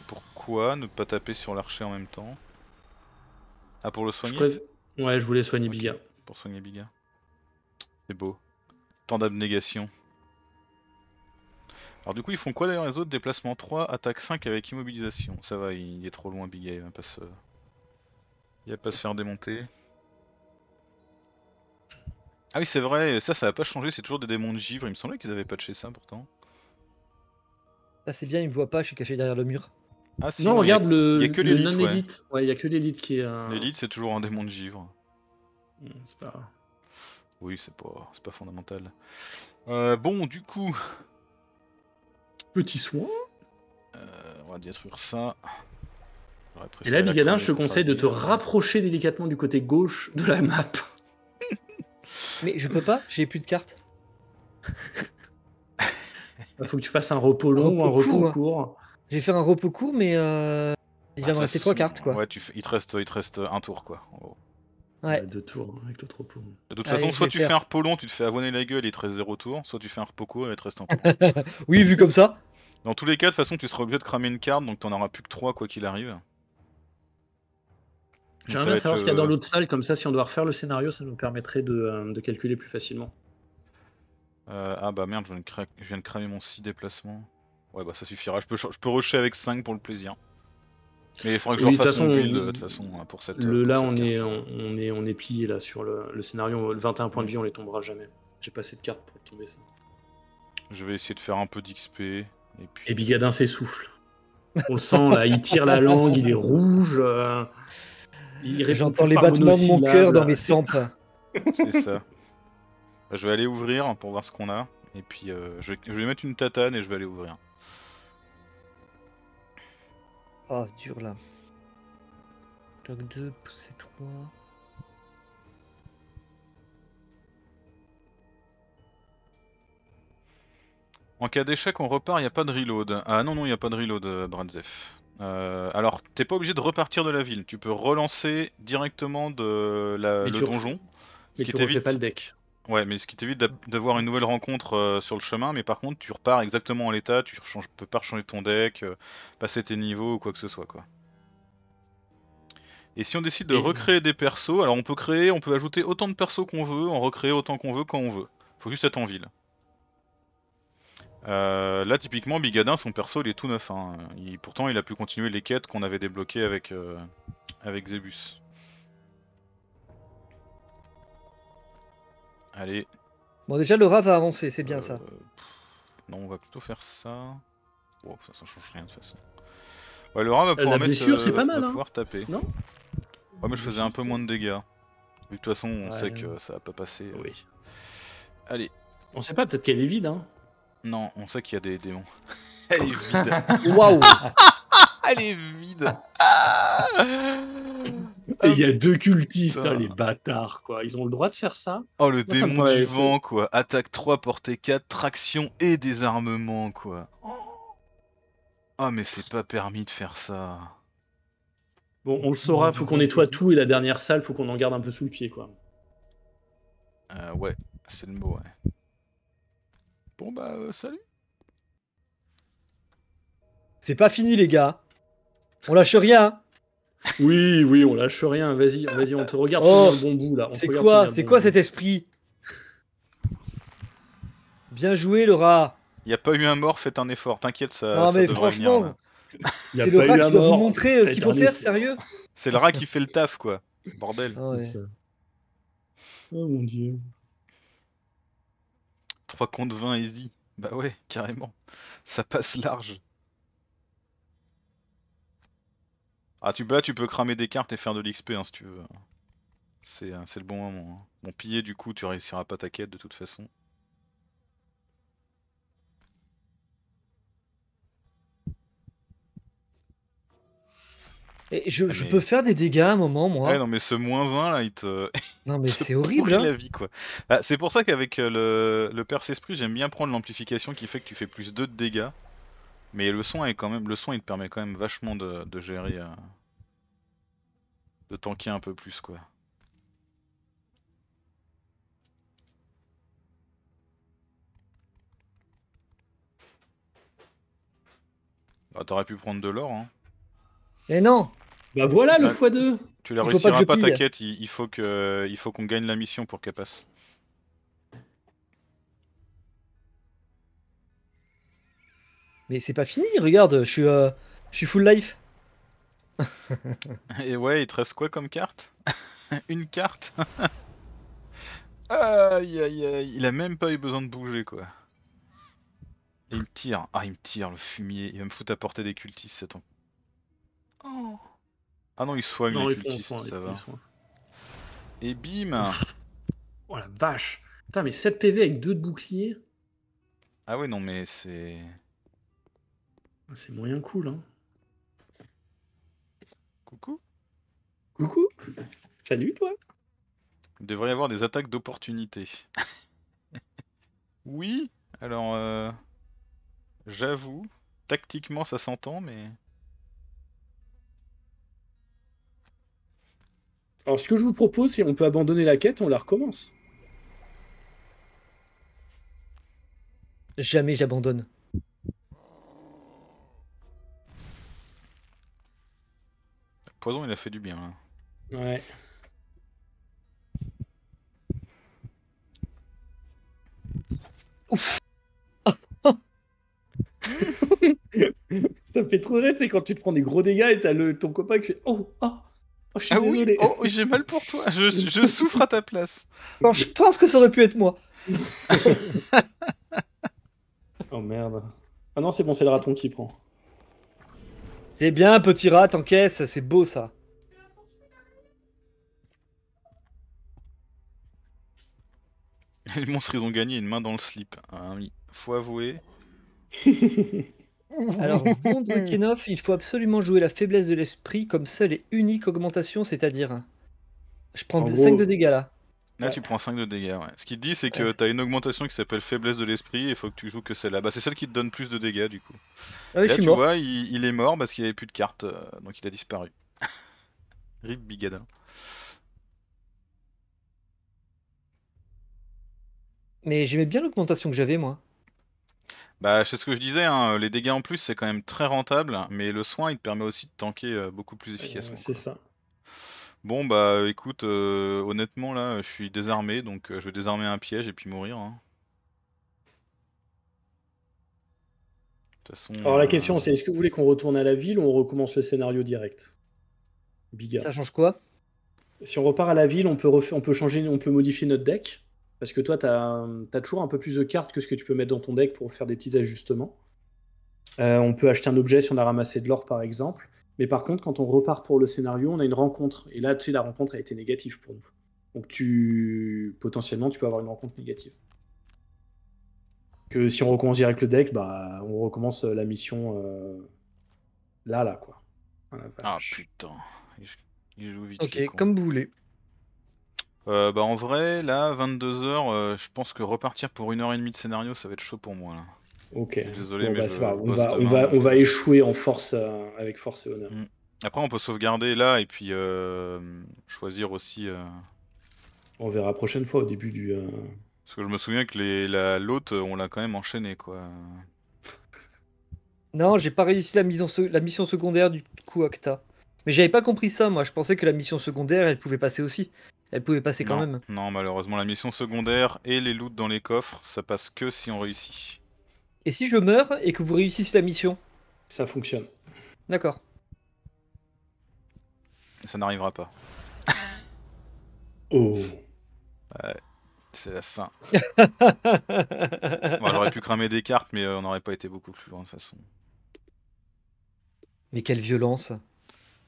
Pourquoi ne pas taper sur l'archer en même temps? Ah, pour le Je soigner? préf- Ouais, je voulais soigner. Biga. Pour soigner Biga. C'est beau. Tant d'abnégation. Alors du coup ils font quoi d'ailleurs les autres? Déplacement 3, attaque 5 avec immobilisation. Ça va, il est trop loin Biga, il va pas se... Il va pas se faire démonter. Ah oui, c'est vrai, ça, ça a pas changé, c'est toujours des démons de givre. Il me semblait qu'ils avaient patché ça pourtant. Ah, c'est bien, il me voit pas, je suis caché derrière le mur. Ah si, Non, il y a- regarde le, y a que le l'élite, ouais. non-élite. Ouais, il y a que l'élite qui est. un- L'élite, c'est toujours un démon de givre. Hmm, C'est pas. Oui, c'est pas, c'est pas fondamental. Euh, bon, du coup, Petit soin. euh, on va détruire ça. Et là, la Bigadin, je te conseille de te rapprocher délicatement du côté gauche de la map. Mais je peux pas, j'ai plus de cartes. Il faut que tu fasses un repos long ou un Repos repos court. court. J'ai fait un repos court, mais euh, il va de me rester trois cartes, quoi. Ouais, tu fais- il, te reste, il te reste un tour, quoi. Ouais. Deux tours avec l'autre repos. De toute Allez, façon, soit tu faire. fais un repos long, tu te fais avoiner la gueule et il te reste 0 tour, soit tu fais un repos court et il te reste un tour. Oui, vu comme ça. Dans tous les cas, de toute façon, tu seras obligé de cramer une carte, donc t'en auras plus que 3 quoi qu'il arrive. J'aimerais bien savoir ce qu'il y a dans euh, l'autre salle, comme ça, si on doit refaire le scénario, ça nous permettrait de, euh, de calculer plus facilement. euh, ah bah merde, je viens, de cra- je viens de cramer mon 6 déplacements. Ouais, bah ça suffira. Je peux, je peux rusher avec 5 pour le plaisir. Mais il faudrait que je Oui, refasse mon build on- de toute façon hein, pour cette. Le, pour là, cette on carte. est, on, est, on est plié là sur le, le scénario. Le 21 points de vie, on les tombera jamais. J'ai pas assez de cartes pour tomber ça. Je vais essayer de faire un peu d'XP. Et puis. Et Bigadin s'essouffle. On le sent là, il tire la langue, il est rouge. euh, J'entends les battements de mon cœur dans mes tempes. C'est ça. Bah, je vais aller ouvrir pour voir ce qu'on a. Et puis euh, je, vais, je vais mettre une tatane et je vais aller ouvrir. Oh, dur là. Bloc 2, pousser 3. En cas d'échec, on repart, il n'y a pas de reload. Ah non, non, il n'y a pas de reload, euh, Bradzef. Euh, alors, t'es pas obligé de repartir de la ville. Tu peux relancer directement de la- le donjon. Ce Mais qui tu refais pas le deck. Ouais, mais ce qui t'évite d'a- d'avoir une nouvelle rencontre euh, sur le chemin. Mais par contre, tu repars exactement en l'état. Tu changes, peux pas changer ton deck, euh, passer tes niveaux ou quoi que ce soit, quoi. Et si on décide de Et- recréer des persos, alors on peut créer, on peut ajouter autant de persos qu'on veut, en recréer autant qu'on veut quand on veut. Faut juste être en ville. Euh, là, typiquement, Bigadin, son perso, il est tout neuf. hein. Il- pourtant, il a pu continuer les quêtes qu'on avait débloquées avec, euh, avec Zebus. Allez. Bon, déjà, le rat va avancer, c'est bien euh, ça. pff, Non, on va plutôt faire ça. Bon, ça, ça change rien de toute façon. Ouais, le rat va pouvoir la mettre, blessure, c'est pas mal, va hein. pouvoir taper. Non Ouais, mais je faisais un peu moins de dégâts. De toute façon, on Ouais. sait que ça va pas passer. Oui. Allez. On sait pas, peut-être qu'elle est vide. Hein. Non, on sait qu'il y a des démons. Elle est vide. Waouh Elle est vide. Ah Et il y a deux cultistes, hein, les bâtards, quoi. Ils ont le droit de faire ça. Oh, le Moi, démon du vent, quoi. Attaque 3, portée 4, traction et désarmement, quoi. Oh, mais c'est pas permis de faire ça. Bon, on le saura, faut qu'on nettoie tout et la dernière salle, faut qu'on en garde un peu sous le pied, quoi. Euh, ouais, c'est le mot, ouais. Bon, bah, euh, salut. C'est pas fini, les gars. On lâche rien. Oui, oui, on lâche rien. Vas-y, vas-y, on te regarde Oh, bon bout là. C'est quoi C'est bon quoi bout. cet esprit? Bien joué, le rat. Y a pas eu un mort, faites un effort, t'inquiète, ça. non, ça mais franchement, c'est le rat qui doit vous montrer euh, ce qu'il faut faire, effort. sérieux? C'est le rat qui fait le taf, quoi. Bordel. Ah ouais. C'est ça. Oh mon dieu. 3 contre 20 easy. Bah ouais, carrément. Ça passe large. Ah, tu, là, tu peux cramer des cartes et faire de l'XP hein, si tu veux. C'est euh, c'est le bon moment. hein. Bon, piller, du coup, tu réussiras pas ta quête de toute façon. Et je, Ah, je mais- peux faire des dégâts à un moment, moi. Ouais, non, mais ce moins 1 là, il te. non, mais c'est horrible. hein. la vie, quoi. Ah, c'est pour ça qu'avec euh, le, le perce-esprit, j'aime bien prendre l'amplification qui fait que tu fais plus 2 de dégâts. Mais le soin est quand même. Le soin il te permet quand même vachement de, de gérer. euh, de tanker un peu plus quoi. Ah, t'aurais pu prendre de l'or, hein. Et non Bah voilà le Ouais. x2 Tu la réussiras pas, quête, il, il faut que il faut qu'on gagne la mission pour qu'elle passe. Mais c'est pas fini, regarde, je suis, euh, je suis full life. Et ouais, il te reste quoi comme carte? Une carte? Aïe aïe aïe, il a même pas eu besoin de bouger quoi. Et il me tire, ah il me tire le fumier, il va me foutre à portée des cultistes cet. Oh. Ah non il soigne Non, les ils cultistes, soin, ça va. soin. Et bim Oh la vache Putain, mais 7 PV avec 2 de bouclier Ah ouais non mais c'est... Ah, C'est moyen cool, hein. Coucou Coucou Salut, toi Il devrait y avoir des attaques d'opportunité. oui, alors euh, j'avoue, tactiquement ça s'entend, mais Alors, ce que je vous propose, c'est on peut abandonner la quête, on la recommence. Jamais j'abandonne. le poison il a fait du bien. hein. là. Ouais. Ouf. Ça me fait trop rire, tu sais, quand tu te prends des gros dégâts et t'as le, ton copain qui fait Oh, oh, oh, je suis Ah oui, oh j'ai mal pour toi, je, je souffre à ta place. Je pense que ça aurait pu être moi. Oh merde. Ah non, c'est bon, c'est le raton qui prend. C'est bien, petit rat, t'encaisses, c'est beau ça. Les monstres ils ont gagné une main dans le slip. Ah oui, faut avouer. Alors, Bondrekenov, il faut absolument jouer la faiblesse de l'esprit comme seule et unique augmentation, c'est-à-dire. Je prends En 5 gros- de dégâts là. Là Ouais. tu prends 5 de dégâts, ouais. Ce qu'il te dit c'est que Ouais. t'as une augmentation qui s'appelle faiblesse de l'esprit et il faut que tu joues que celle-là. Bah c'est celle qui te donne plus de dégâts du coup. Ah je Là suis tu mort. vois, il, il est mort parce qu'il avait plus de cartes, euh, donc il a disparu. Rip Bigadin. Mais j'aimais bien l'augmentation que j'avais moi. Bah c'est ce que je disais, hein, les dégâts en plus c'est quand même très rentable, mais le soin il te permet aussi de tanker euh, beaucoup plus efficacement. Euh, c'est ça. Bon bah écoute, euh, honnêtement là je suis désarmé, donc euh, je vais désarmer un piège et puis mourir. hein. De toute façon. Alors la euh, question c'est est-ce que vous voulez qu'on retourne à la ville ou on recommence le scénario direct? Biga. Ça change quoi? Si on repart à la ville, on peut, on peut changer, on peut modifier notre deck? Parce que toi, tu as, toujours un peu plus de cartes que ce que tu peux mettre dans ton deck pour faire des petits ajustements. Euh, on peut acheter un objet si on a ramassé de l'or, par exemple. Mais par contre, quand on repart pour le scénario, on a une rencontre. Et là, tu sais, la rencontre a été négative pour nous. Donc, tu potentiellement, tu peux avoir une rencontre négative. Que si on recommence direct le deck, bah, on recommence la mission euh, là, là, quoi. Ah, Ah putain, il, joue vite. Ok, comme vous voulez. Euh, bah en vrai, là, 22h, je pense que repartir pour une heure et demie de scénario, ça va être chaud pour moi là. Ok. Désolé, Bon, mais bah, je c'est pas grave. On va, on, va, donc, on va euh. échouer en force euh, avec force et honneur. Mm. Après, on peut sauvegarder là et puis euh, choisir aussi. euh, On verra la prochaine fois au début du. euh, Parce que je me souviens que les, la, l'autre, on l'a quand même enchaîné quoi. Non, j'ai pas réussi la, mise en se- la mission secondaire du coup Acta. Mais j'avais pas compris ça, moi. Je pensais que la mission secondaire, elle pouvait passer aussi. Elle pouvait passer quand non, même. non, malheureusement, la mission secondaire et les loots dans les coffres, ça passe que si on réussit. Et si je meurs et que vous réussissez la mission? Ça fonctionne. D'accord. Ça n'arrivera pas. Oh. C'est la fin. Bon, J'aurais pu cramer des cartes, mais euh, on n'aurait pas été beaucoup plus loin de toute façon. Mais quelle violence.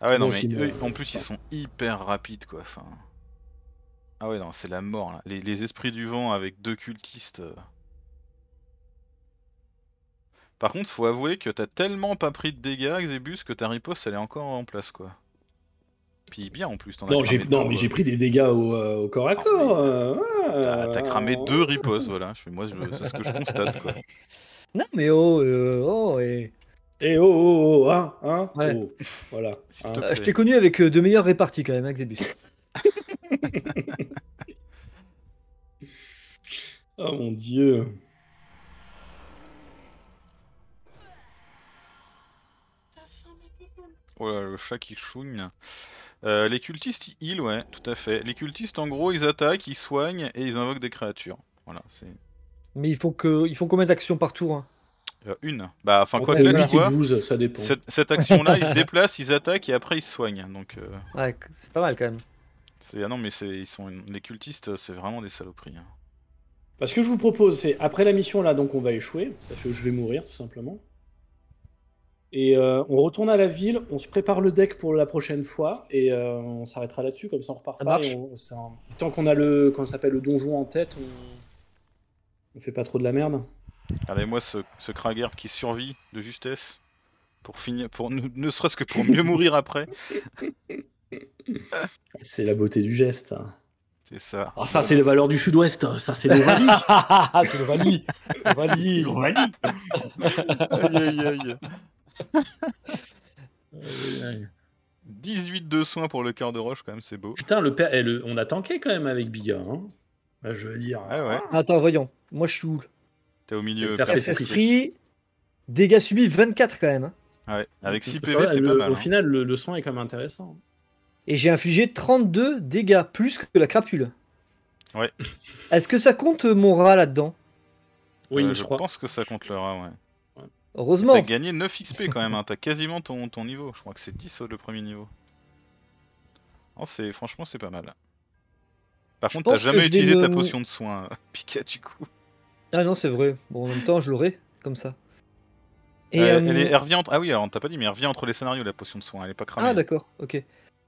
Ah ouais, non, mais eux, en plus, ils sont hyper rapides, quoi. Enfin... Ah ouais, non, c'est la mort, là. Les, les esprits du vent avec deux cultistes. euh. Par contre, faut avouer que t'as tellement pas pris de dégâts, Xebus, que ta riposte, elle est encore en place, quoi. Puis bien, en plus, t'en as Non, j'ai, non mais quoi. j'ai pris des dégâts au, euh, au corps à Ah, corps. euh, T'as ouais, t'as cramé euh, deux ripostes, voilà. Je, moi, je- c'est ce que je constate, quoi. Non, mais oh, euh, oh, et... Eh oh, oh, oh, hein, hein, Ouais. oh. Voilà. S'il hein. Euh, plaît. je t'ai connu avec euh, de meilleures réparties quand même, hein, Xebus. Oh mon dieu. Oh là, le chat qui chougne. Euh, les cultistes, ils heal, ouais, tout à fait. Les cultistes, en gros, ils attaquent, ils soignent et ils invoquent des créatures. Voilà, c'est Mais il faut que, ils font combien d'actions par tour hein? Euh, une. Bah, enfin, quoi que là, 8 tu et vois, 12, ça dépend. cette, cette action-là, ils se déplacent, ils attaquent et après ils se soignent. Donc, euh, Ouais, c'est pas mal quand même. C'est ah non mais c'est ils sont les cultistes, c'est vraiment des saloperies. hein. Parce que je vous propose, c'est après la mission là, donc on va échouer, parce que je vais mourir tout simplement. Et euh, on retourne à la ville, on se prépare le deck pour la prochaine fois, et euh, on s'arrêtera là-dessus, comme ça on repart Ça pas. et on- Tant qu'on a le, s'appelle, le donjon en tête, on... on fait pas trop de la merde. Regardez-moi ce, ce qui survit de justesse pour finir, pour ne, ne serait-ce que pour mieux mourir après. C'est la beauté du geste. C'est ça. Ah ça c'est les valeurs du sud-ouest, ça c'est l'Ovalie. c'est le Vali. Le Vali. L'Ovalie. Aïe aïe aïe. 18 de soins pour le cœur de roche quand même, c'est beau. Putain, le père, eh, le- on a tanké quand même avec Biga. Hein. Bah, je veux dire. Ouais ouais. Attends, voyons. Moi, je suis où T'es au milieu. Percé- Esprit. Dégâts subis 24 quand même. hein. Ouais. Avec 6 C'est PV, vrai, c'est le- pas mal. Au hein. final, le, le soin est quand même intéressant. Et j'ai infligé 32 dégâts, plus que la crapule. Ouais. Est-ce que ça compte euh, mon rat là-dedans? Oui, Euh, je, je crois. pense que ça compte le rat, ouais. Heureusement. T'as gagné 9 XP quand même, hein. t'as quasiment ton, ton niveau. Je crois que c'est 10 au le premier niveau. C'est franchement c'est pas mal. Par Je contre, t'as jamais utilisé ta potion de soin, Pika du coup. Ah non, c'est vrai. Bon, en même temps, je l'aurai comme ça. Et, Euh, euh, elle, est- elle revient entre... Ah oui, alors t'as pas dit, mais elle revient entre les scénarios la potion de soin, elle est pas cramée. Ah d'accord, ok.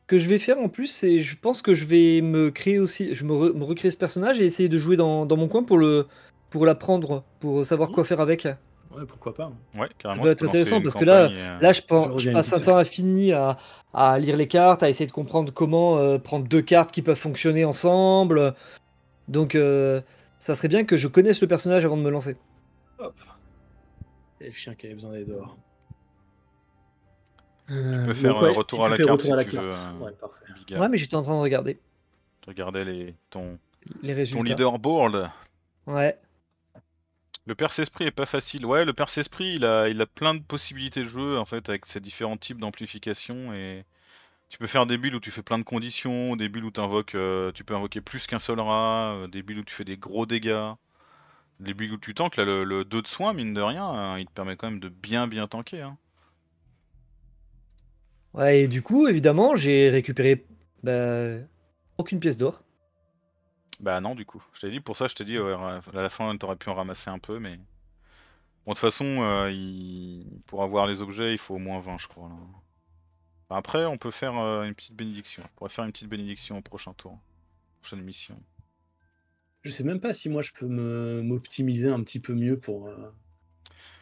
Que je vais faire en plus, c'est je pense que je vais me créer aussi, je me, re- me recréer ce personnage et essayer de jouer dans, dans mon coin pour le pour l'apprendre, pour savoir quoi faire avec. Ouais, pourquoi pas. Ouais, carrément. peut tu être intéressant, parce que là- euh, Là, je, pense, Je je reviens passe un temps infini à, à lire les cartes, à essayer de comprendre comment euh, prendre deux cartes qui peuvent fonctionner ensemble. Donc, euh, ça serait bien que je connaisse le personnage avant de me lancer. Et le chien qui avait besoin d'aller dehors. Tu peux faire euh, retour à la carte si tu veux. euh, Ouais, parfait. Ouais, mais j'étais en train de regarder Regardez les... ton... les ton résultats. leaderboard. Ouais. Le perce-esprit est pas facile. Ouais, le perce-esprit, il a, il a plein de possibilités de jeu en fait avec ses différents types d'amplification et tu peux faire des builds où tu fais plein de conditions, des builds où t'invoques, euh, tu peux invoquer plus qu'un seul rat, euh, des builds où tu fais des gros dégâts, des builds où tu tankes. Là, le, le 2 de soin, mine de rien, hein, il te permet quand même de bien bien tanker. Hein. Ouais, et du coup, évidemment, j'ai récupéré bah, aucune pièce d'or. Bah non, du coup. Je t'ai dit, pour ça, je t'ai dit, ouais, à la fin, t'aurais pu en ramasser un peu, mais. Bon, de toute façon, euh, il- pour avoir les objets, il faut au moins 20, je crois. là. Enfin, après, on peut faire euh, une petite bénédiction. On pourrait faire une petite bénédiction au prochain tour. Prochaine mission. Je sais même pas si moi je peux me- m'optimiser un petit peu mieux pour, euh,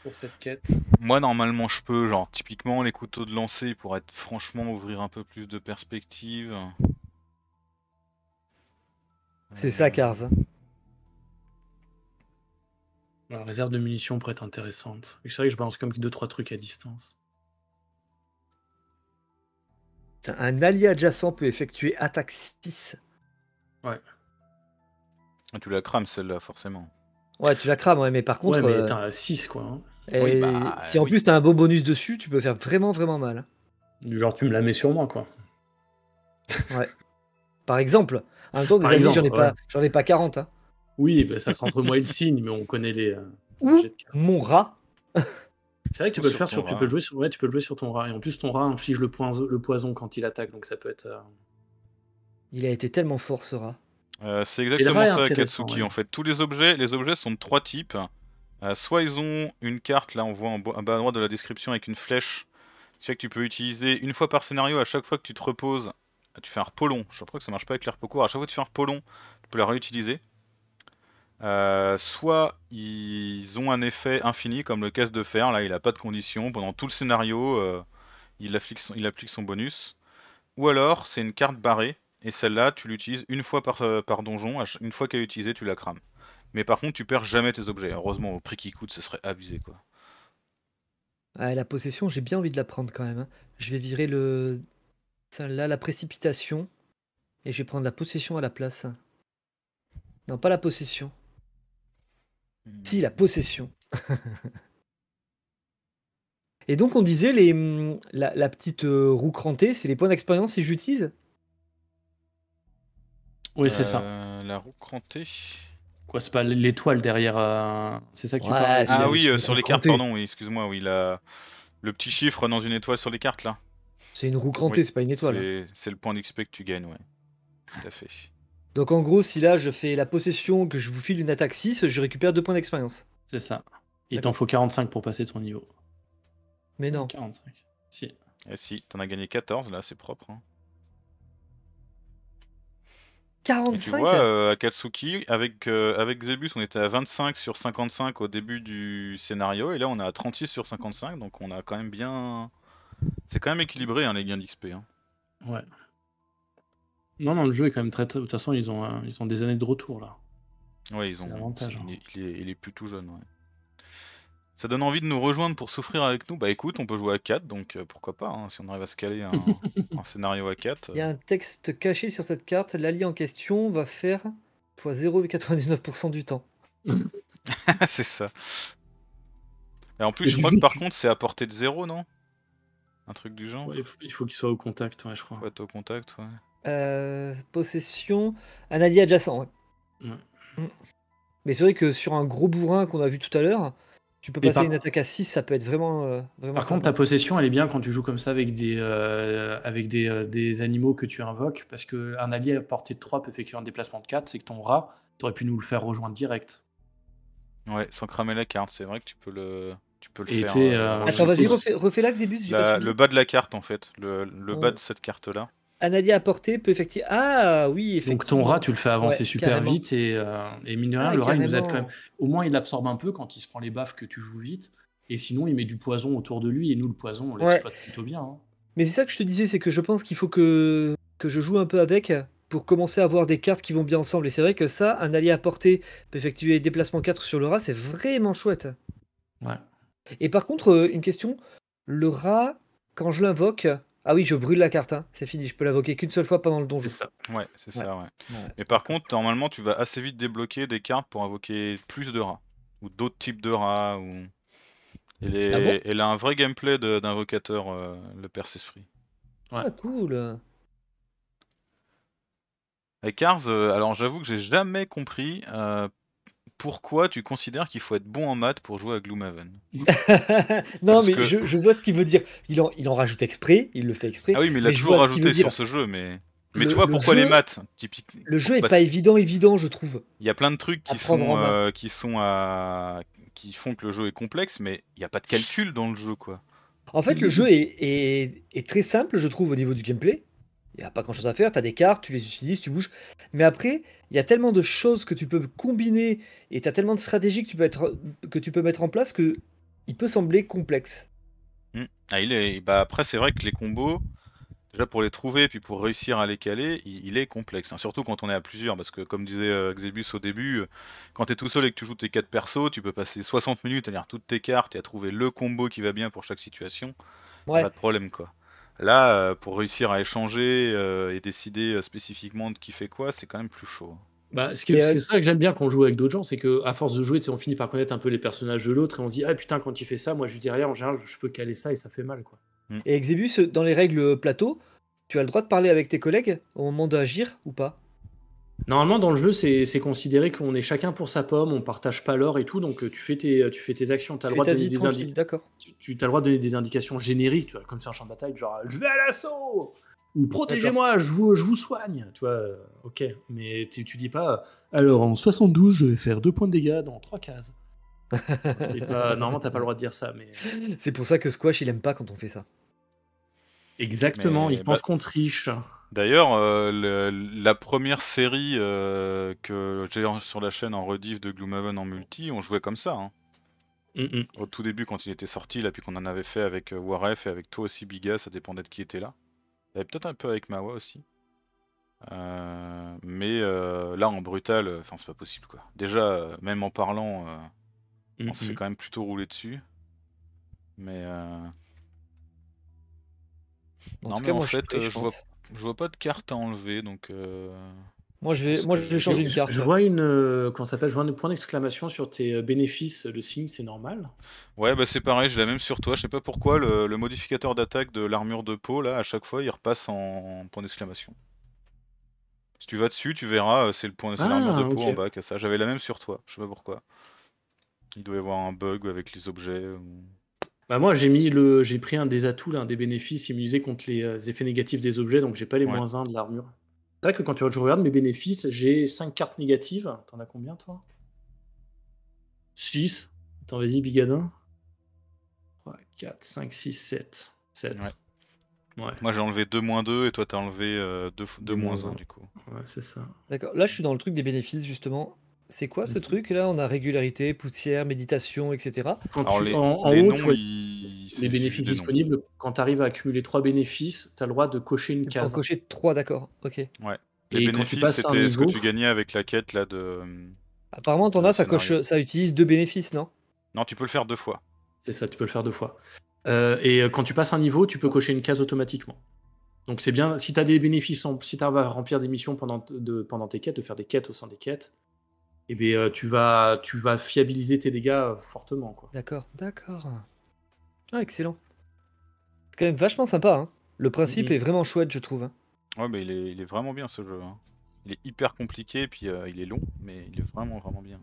pour cette quête. Moi, normalement, je peux, genre, typiquement, les couteaux de lancer pour être franchement ouvrir un peu plus de perspective. C'est Euh, ça, Cars. La réserve de munitions pourrait être intéressante. C'est vrai que je balance comme 2-3 trucs à distance. Un allié adjacent peut effectuer attaque 6. ah, Tu la crames, celle-là, forcément. Ouais, tu la crames, ouais, mais par contre, ouais, mais euh, t'as 6 quoi. hein. Et Oui, bah, si en oui. plus t'as un beau bonus dessus, tu peux faire vraiment, vraiment mal. Genre tu me la mets sur moi quoi. Par exemple, en même temps, des exemple, j'en ai, pas- ouais. j'en ai pas 40. Hein. Oui, bah, ça sera entre moi et le signe, mais on connaît les. euh, Ou mon rat? C'est vrai que tu peux le faire sur, tu peux jouer sur, ouais, tu peux jouer sur ton rat. Et en plus ton rat inflige le, poison, le poison quand il attaque, donc ça peut être. euh, Il a été tellement fort ce rat. Euh, c'est exactement ça, Katsuki. ouais. En fait, tous les objets, les objets sont de trois types. Euh, soit ils ont une carte, là on voit en bas à droite de la description avec une flèche. Ce que tu peux utiliser une fois par scénario, à chaque fois que tu te reposes, tu fais un repos long. Je crois que ça marche pas avec les repos courts. À chaque fois que tu fais un repos long, tu peux la réutiliser. Euh, soit ils ont un effet infini comme le caisse de fer, là il a pas de condition, pendant tout le scénario euh, il, applique son, bonus. Ou alors c'est une carte barrée, et celle-là tu l'utilises une fois par, donjon, une fois qu'elle est utilisée tu la crames. Mais par contre tu perds jamais tes objets, heureusement au prix qui coûte ce serait abusé quoi. Ah, la possession, j'ai bien envie de la prendre quand même. hein. Je vais virer le. Celle-là, la précipitation. Et je vais prendre la possession à la place. Non, pas la possession. Si, la possession. Et donc, on disait, les, hum, la, la petite euh, roue crantée, c'est les points d'expérience si j'utilise? Oui, c'est ça. Euh, La roue crantée. Quoi, c'est pas l'étoile derrière. euh, C'est ça que tu Ouais, parles? c'est- Ah oui, euh, sur les cartes, crantée. pardon, oui, excuse-moi, oui, la... le petit chiffre dans une étoile sur les cartes là. C'est une roue crantée, Oui, c'est pas une étoile. C'est c'est le point d'XP que tu gagnes, ouais. tout à fait. Donc en gros, si là je fais la possession, que je vous file une attaque 6, je récupère 2 points d'expérience. C'est ça. Il t'en faut 45 pour passer ton niveau. Mais non. 45. Si. Et si, t'en as gagné 14 là, c'est propre. hein. Et tu 45 vois, euh, Akatsuki, avec, euh, avec Zebus, on était à 25 sur 55 au début du scénario, et là on est à 36 sur 55, donc on a quand même bien. C'est quand même équilibré hein, les gains d'XP. Hein. Ouais. Non, non, le jeu est quand même très. très- De toute façon, ils ont, euh, ils ont des années de retour là. Ouais, ils ont. l'avantage, hein. Il, est, il est- il est plus tout jeune, ouais. Ça donne envie de nous rejoindre pour souffrir avec nous. Bah écoute, on peut jouer à 4, donc euh, pourquoi pas, hein, si on arrive à se caler un, un scénario à 4. Il y a un texte caché sur cette carte. L'allié en question va faire fois 0,99% du temps. c'est ça. Et en plus, je crois que par contre, c'est à portée de 0, non? Un truc du genre? Ouais, il faut, il faut qu'il soit au contact, ouais, je crois. Faut être au contact, ouais. Euh, possession, un allié adjacent. ouais. Ouais. Mm. Mais c'est vrai que sur un gros bourrin qu'on a vu tout à l'heure, tu peux passer par- une attaque à 6, ça peut être vraiment. euh, vraiment Par sympa. contre, ta possession, elle est bien quand tu joues comme ça avec des, euh, avec des, euh, des animaux que tu invoques, parce qu'un allié à portée de 3 peut effectuer un déplacement de 4, c'est que ton rat, t'aurais pu nous le faire rejoindre direct. Ouais, sans cramer la carte, c'est vrai que tu peux le, tu peux le Et faire. tu Attends, vas-y, refais, refais là, Xebus, la- le bas de la carte en fait, le, le bas de cette carte-là. Un allié à portée peut effectivement. Ah oui, effectivement. Donc ton rat, tu le fais avancer Ouais, super carrément. vite, et, euh, et mine de rien, Ah, le rat, il nous aide quand même. Au moins, il absorbe un peu quand il se prend les baffes que tu joues vite, et sinon, il met du poison autour de lui, et nous, le poison, on Ouais. l'exploite plutôt bien. hein. Mais c'est ça que je te disais, c'est que je pense qu'il faut que, que je joue un peu avec pour commencer à avoir des cartes qui vont bien ensemble. Et c'est vrai que ça, un allié à portée peut effectuer déplacement 4 sur le rat, c'est vraiment chouette. Ouais. Et par contre, euh, une question, le rat, quand je l'invoque, ah oui, je brûle la carte, hein, c'est fini, je peux l'invoquer qu'une seule fois pendant le donjon. C'est ça. Ouais, c'est Ouais. ça, ouais. Ouais. Mais par contre, normalement, tu vas assez vite débloquer des cartes pour invoquer plus de rats. Ou d'autres types de rats. Ou... Elle, est... Ah bon? Elle a un vrai gameplay d'invocateur, euh, le perce-esprit. Ah cool. Et Cars, euh, alors j'avoue que j'ai jamais compris euh, pourquoi tu considères qu'il faut être bon en maths pour jouer à Gloomhaven. non, Parce mais que- je, je vois ce qu'il veut dire. Il en, il en rajoute exprès, il le fait exprès. Ah oui, mais il a toujours ce rajouté sur ce jeu, mais. Mais Le- tu vois le pourquoi jeu- les maths. Le jeu est pas évident, évident, je trouve. Il y a plein de trucs qui sont, euh, qui sont à... qui font que le jeu est complexe, mais il n'y a pas de calcul dans le jeu, quoi. En fait, le jeu est, est- est très simple, je trouve, au niveau du gameplay. Il n'y a pas grand chose à faire, tu as des cartes, tu les utilises, tu bouges. Mais après, il y a tellement de choses que tu peux combiner et tu as tellement de stratégies que tu peux, être, que tu peux mettre en place que il peut sembler complexe. Hmm. Ah, il est... bah, après, c'est vrai que les combos, déjà pour les trouver, puis pour réussir à les caler, il, il est complexe. hein. Surtout quand on est à plusieurs, parce que comme disait euh, Xebus au début, euh, quand tu es tout seul et que tu joues tes 4 persos, tu peux passer 60 minutes à lire toutes tes cartes et à trouver le combo qui va bien pour chaque situation. Ouais. Pas de problème, quoi. Là, euh, pour réussir à échanger euh, et décider euh, spécifiquement de qui fait quoi, c'est quand même plus chaud. Bah, ce euh, c'est ça que j'aime bien quand on joue avec d'autres gens, c'est que à force de jouer, tu sais, on finit par connaître un peu les personnages de l'autre et on se dit ah putain quand il fait ça, moi je dis rien en général, je peux caler ça et ça fait mal quoi. Et Exebus, dans les règles plateau, tu as le droit de parler avec tes collègues au moment d'agir ou pas? Normalement dans le jeu c'est c'est considéré qu'on est chacun pour sa pomme, on partage pas l'or et tout, donc euh, tu fais tes tu fais tes actions, tu as le Fais droit de ta donner vie des tranquille, indications. d'accord. tu, tu as le droit de donner des indications génériques, tu vois, comme c'est un champ de bataille, genre je vais à l'assaut ou protégez-moi, je vous, je vous soigne, tu vois, euh, ok, mais tu, tu dis pas alors en 72 je vais faire deux points de dégâts dans trois cases. c'est pas normalement t'as pas le droit de dire ça, mais C'est pour ça que Squash, il aime pas quand on fait ça. exactement, Mais, il pense bah- qu'on triche. D'ailleurs, euh, le- la première série euh, que j'ai sur la chaîne en rediff de Gloomhaven en multi, on jouait comme ça. hein. Mm, mm. Au tout début, quand il était sorti, là, puis qu'on en avait fait avec euh, Waref et avec toi aussi, Biga, ça dépendait de qui était là. Avait peut-être un peu avec Mawa aussi. Euh, mais euh, là, en brutal, enfin, c'est pas possible quoi. Déjà, euh, même en parlant, euh, Mm, on se fait quand même plutôt rouler dessus. Mais euh, En Non, tout mais cas, en moi, fait, euh, je je vois- pense. Je vois pas de carte à enlever, donc. euh, Moi, je vais, moi, je vais changer une carte. Je vois une, euh, comment ça s'appelle, je vois un point d'exclamation sur tes euh, bénéfices, le signe, c'est normal. Ouais, bah c'est pareil, je l'ai même sur toi. Je sais pas pourquoi le, le modificateur d'attaque de l'armure de peau, là, à chaque fois, il repasse en point d'exclamation. Si tu vas dessus, tu verras, euh, c'est le point, c'est Ah, l'armure de peau ok. en bas, qui a ça. J'avais la même sur toi, je sais pas pourquoi. Il doit y avoir un bug avec les objets. ou- Bah moi j'ai mis le, j'ai pris un des atouts, là, un des bénéfices immunisés contre les euh, effets négatifs des objets, donc j'ai pas les Ouais. moins 1 de l'armure. C'est vrai que quand tu regardes mes bénéfices, j'ai 5 cartes négatives. T'en as combien, toi? 6. Attends, vas-y, Bigadin. 3, 4, 5, 6, 7. 7. Ouais. Moi j'ai enlevé 2 moins 2 et toi t'as enlevé 2, euh, moins 1 du coup. Ouais, c'est ça. D'accord. Là, je suis dans le truc des bénéfices, justement. C'est quoi ce Mhm. truc là? On a régularité, poussière, méditation, etc. Quand Alors tu, les, en, en les haut, noms, tu vois ils- c'est les bénéfices noms. disponibles. Quand tu arrives à accumuler 3 bénéfices, tu as le droit de cocher une Tu peux en case. cocher 3, d'accord. Ok. Les Et quand tu bénéfices passes à un c'était ce que tu gagnais avec la quête là de... euh, Apparemment, t'en as, ça coche, ça utilise deux bénéfices, non? Non tu peux le faire deux fois. c'est ça, tu peux le faire deux fois. Euh, et euh, quand tu passes un niveau, tu peux cocher une case automatiquement. Donc c'est bien, si tu as des bénéfices, en- si tu arrives à remplir des missions pendant, de, pendant tes quêtes, de faire des quêtes au sein des quêtes, et bien, euh, tu, vas, tu vas fiabiliser tes dégâts euh, fortement. Quoi. D'accord, d'accord. Ah, excellent. C'est quand même vachement sympa, hein. Le principe Mhm. est vraiment chouette, je trouve. hein. Ouais mais il est, il est vraiment bien ce jeu. hein. Il est hyper compliqué puis euh, il est long mais il est vraiment vraiment bien.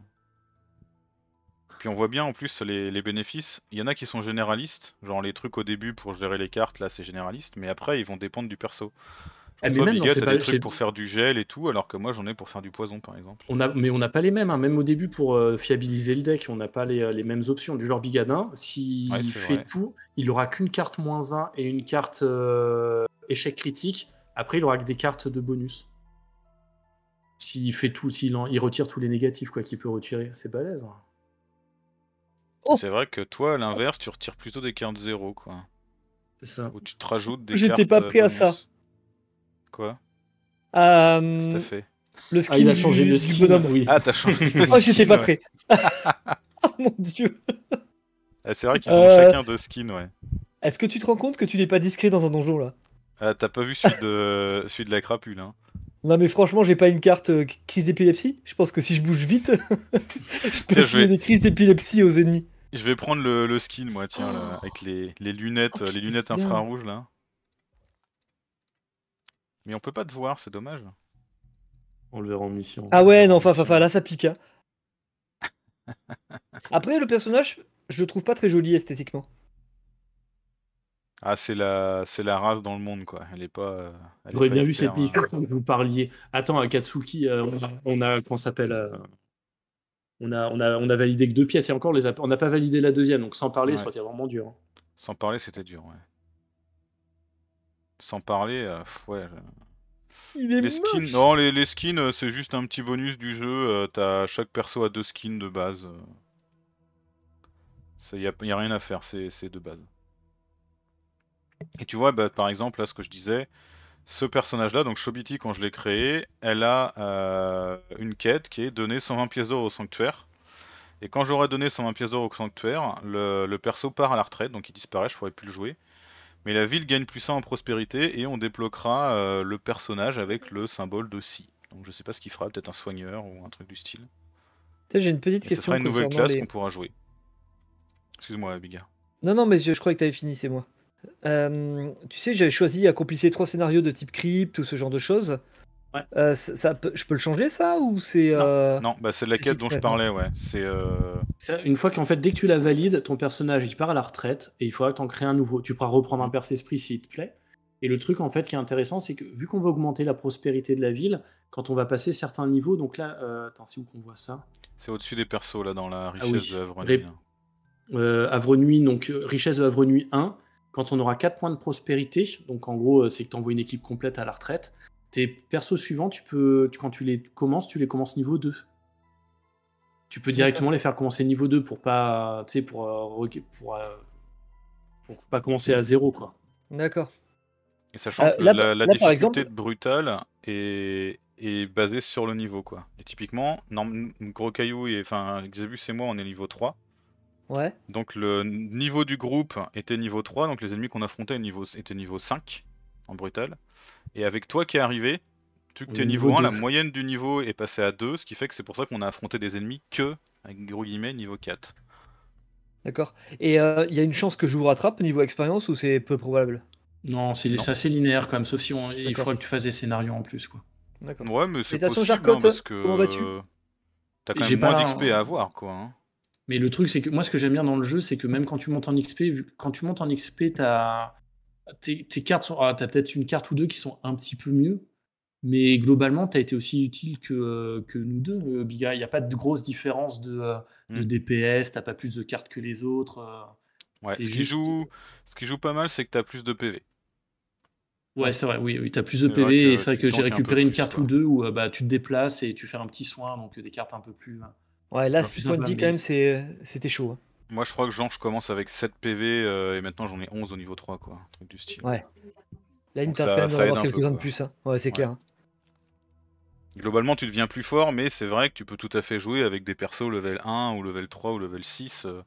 Puis on voit bien en plus les, les bénéfices, il y en a qui sont généralistes, genre les trucs au début pour gérer les cartes là c'est généraliste, mais après ils vont dépendre du perso. Ah, mais toi même dans Biga t'as pa- des trucs pour faire du gel et tout alors que moi j'en ai pour faire du poison par exemple. On a, mais on n'a pas les mêmes, hein. même au début pour euh, fiabiliser le deck, on n'a pas les, euh, les mêmes options. Du genre Bigadin, s'il Ouais, fait vrai. tout, il aura qu'une carte moins 1 et une carte euh, échec critique. Après, il aura que des cartes de bonus. S'il fait tout, s'il en- il retire tous les négatifs quoi qu'il peut retirer, c'est balèze. hein. Oh C'est vrai que toi à l'inverse tu retires plutôt des cartes zéro quoi. C'est ça. Ou tu te rajoutes des J'étais cartes, pas euh, prêt à ça. Quoi? Euh, Tout à fait? le skin Ah, il a changé du le skin. bonhomme. Oui. Ah t'as changé le Oh, j'étais skin, pas ouais. prêt. oh mon dieu. Ah, c'est vrai qu'ils ont Euh, chacun deux skins ouais. Est-ce que tu te rends compte que tu n'es pas discret dans un donjon là? Ah, t'as pas vu celui de celui de la crapule hein. Non mais franchement, j'ai pas une carte euh, crise d'épilepsie? Je pense que si je bouge vite, je peux vais- des crises d'épilepsie aux ennemis. Je vais prendre le, le skin moi tiens là, Oh. avec les, les lunettes Oh, les lunettes infrarouges là. Mais on peut pas te voir, c'est dommage. On le verra en mission. Ah ouais, non, enfin, là ça pique. hein. Après, le personnage, je le trouve pas très joli esthétiquement. Ah c'est la c'est la race dans le monde quoi. Elle est pas. euh, elle est J'aurais pas bien vu hyper, cette mission euh, quand vous parliez. Attends, Akatsuki, euh, on a, on a qu'on s'appelle. euh, on a, on, a, on a validé que deux pièces et encore, on les a- on n'a pas validé la deuxième. Donc sans parler, Ouais. ça aurait été vraiment dur. hein. Sans parler c'était dur ouais. Sans parler, euh, ouais. Il est Les skins, moche. non les, les skins euh, c'est juste un petit bonus du jeu. euh, T'as chaque perso a deux skins de base. Ça y a, y a rien à faire, c'est de base. Et tu vois, bah, par exemple, là, ce que je disais, ce personnage-là, donc Shobiti, quand je l'ai créé, elle a euh, une quête qui est donner 120 pièces d'or au sanctuaire. Et quand j'aurai donné 120 pièces d'or au sanctuaire, le, le perso part à la retraite, donc il disparaît, je pourrai plus le jouer. Mais la ville gagne plus 1 en prospérité et on débloquera euh, le personnage avec le symbole de Si. Donc je sais pas ce qu'il fera, peut-être un soigneur ou un truc du style. J'ai une petite Et ce question sera une nouvelle classe les... qu'on pourra jouer. Excuse-moi, Biga. Non, non, mais je, je croyais que tu avais fini, c'est moi. Euh, tu sais, j'avais choisi accomplissez trois scénarios de type crypte ou ce genre de choses. Ouais. Euh, ça, ça peut- je peux le changer ça ou c'est. Non. euh, Non, bah c'est la quête dont je discret, parlais, ouais. C'est euh, une fois qu'en fait, dès que tu la valides, ton personnage il part à la retraite et il faudra que tu en crées un nouveau. Tu pourras reprendre un perso esprit s'il te plaît. Et le truc en fait qui est intéressant, c'est que vu qu'on va augmenter la prospérité de la ville, quand on va passer certains niveaux, donc là, euh, attends, c'est où qu'on voit ça? c'est au-dessus des persos là dans la Ah richesse oui. de Havre Ré- Nuit, là. euh, Havre Nuit, donc richesse de Havre Nuit 1, quand on aura 4 points de prospérité, donc en gros, c'est que tu envoies une équipe complète à la retraite. Tes persos suivants, tu peux, tu- quand tu les commences, tu les commences niveau 2. Tu peux directement les faire commencer niveau 2 pour pas, tu sais, pour, euh, pour, euh, pour pas commencer à 0, quoi. D'accord. Et sachant Euh, que là, la, par- la là, difficulté par exemple- de brutal est, est basée sur le niveau quoi. Et typiquement, non, Gros Caillou et enfin Xebus et moi on est niveau 3. Ouais. Donc le niveau du groupe était niveau 3, donc les ennemis qu'on affrontait niveau, étaient niveau 5 en brutal. Et avec toi qui est arrivé, tu que t'es niveau niveau 1, la 2. moyenne du niveau est passée à 2, ce qui fait que c'est pour ça qu'on a affronté des ennemis que, avec gros guillemets, niveau 4. D'accord. Et euh, il y a une chance que je vous rattrape au niveau expérience ou c'est peu probable? Non, c'est Non. c'est assez linéaire quand même, sauf si on- il faudra que tu fasses des scénarios en plus, quoi. D'accord. Ouais, mais c'est possible hein, parce que comment vas-tu? t'as quand J'ai même moins pas- d'XP à avoir quoi. hein. Mais le truc, c'est que moi, ce que j'aime bien dans le jeu, c'est que même quand tu montes en XP, vu quand tu montes en XP, t'as tes, tes cartes sont, ah, t'as peut-être une carte ou deux qui sont un petit peu mieux. Mais globalement, tu as été aussi utile que, euh, que nous deux, euh, Biga. Il n'y a pas de grosse différence de, euh, de Mm. DPS, t'as pas plus de cartes que les autres. euh. Ouais, ce qui, joue, ce qui joue pas mal, c'est que t'as plus de PV. Ouais, c'est vrai, oui, oui, t'as plus de PV, et c'est vrai que j'ai un récupéré une carte ou deux où euh, bah, tu te déplaces et tu fais un petit soin, donc euh, des cartes un peu plus. Ouais, là, Un peu 6 points de sympa, vie, mais quand même, c'était chaud. hein. Moi, je crois que genre, je commence avec 7 PV euh, et maintenant j'en ai 11 au niveau 3, quoi. Un truc du style. Ouais. Là, il me tarde quand même d'en avoir quelques-uns de plus. hein. Ouais, c'est Ouais. clair. hein. Globalement, tu deviens plus fort, mais c'est vrai que tu peux tout à fait jouer avec des persos level 1 ou level 3 ou level 6. euh,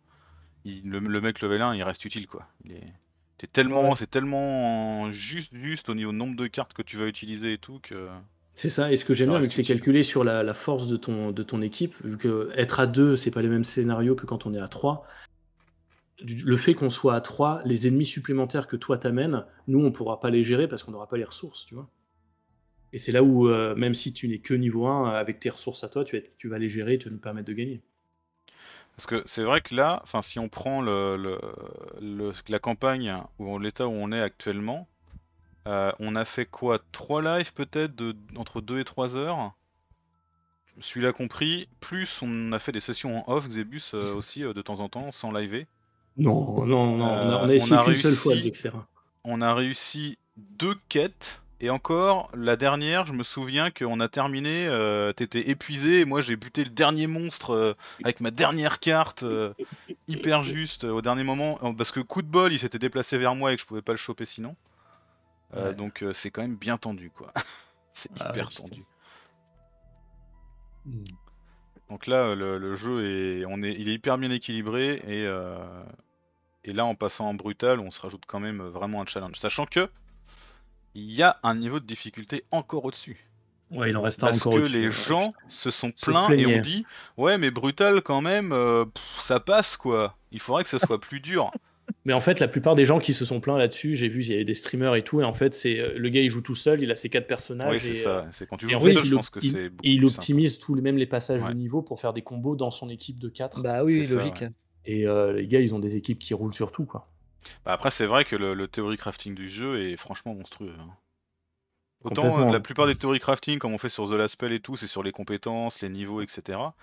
il- le, le mec level 1, il reste utile, quoi. Il est... t'es tellement, Ouais. C'est tellement juste, juste au niveau nombre de cartes que tu vas utiliser et tout que. C'est ça, et ce que j'aime bien, vu que c'est calculé sur la, la force de ton, de ton équipe, vu que être à deux, c'est pas les mêmes scénarios que quand on est à trois. Le fait qu'on soit à trois, les ennemis supplémentaires que toi t'amènes, nous on pourra pas les gérer parce qu'on n'aura pas les ressources, tu vois. Et c'est là où, euh, même si tu n'es que niveau 1, avec tes ressources à toi, tu vas, être- tu vas les gérer et tu vas nous permettre de gagner. Parce que c'est vrai que là, si on prend le, le- le- la campagne ou l'état où on est actuellement, euh, on a fait quoi Trois lives peut-être de entre 2 et 3 heures? Celui-là compris, plus on a fait des sessions en off, Xebus euh, aussi euh, de temps en temps, sans liver. Non, non, non, on a, Euh, on a essayé qu'une seule fois. On a réussi deux quêtes, et encore, la dernière, je me souviens qu'on a terminé, t'étais épuisé, et moi j'ai buté le dernier monstre avec ma dernière carte, hyper juste, au dernier moment, parce que coup de bol, il s'était déplacé vers moi et que je pouvais pas le choper sinon. Euh, Ouais. Donc euh, c'est quand même bien tendu, quoi. c'est Ah hyper ouais, tendu. Donc là, le, le jeu est, on est, il est hyper bien équilibré et, euh, et là, en passant en brutal, on se rajoute quand même vraiment un challenge, sachant que il y a un niveau de difficulté encore au-dessus. Ouais, il en reste un Parce encore que les gens se sont plaints et ont dit ouais mais brutal quand même, euh, pff, ça passe quoi. Il faudrait que ça soit plus dur. Mais en fait, la plupart des gens qui se sont plaints là-dessus, j'ai vu, il y avait des streamers et tout, et en fait, c'est euh, le gars, il joue tout seul, il a ses quatre personnages. oui c'est et, ça. euh, C'est quand tu Et joues en tout fait, seul, il, je pense que c'est il optimise tous les mêmes les passages Ouais. de niveau pour faire des combos dans son équipe de 4. Bah oui, ça, logique. ouais. Et euh, les gars, ils ont des équipes qui roulent sur tout, quoi. Bah, après c'est vrai que le, le theory crafting du jeu est franchement monstrueux. hein. Autant euh, la plupart des theory crafting comme on fait sur The Last Spell et tout, c'est sur les compétences, les niveaux, etc.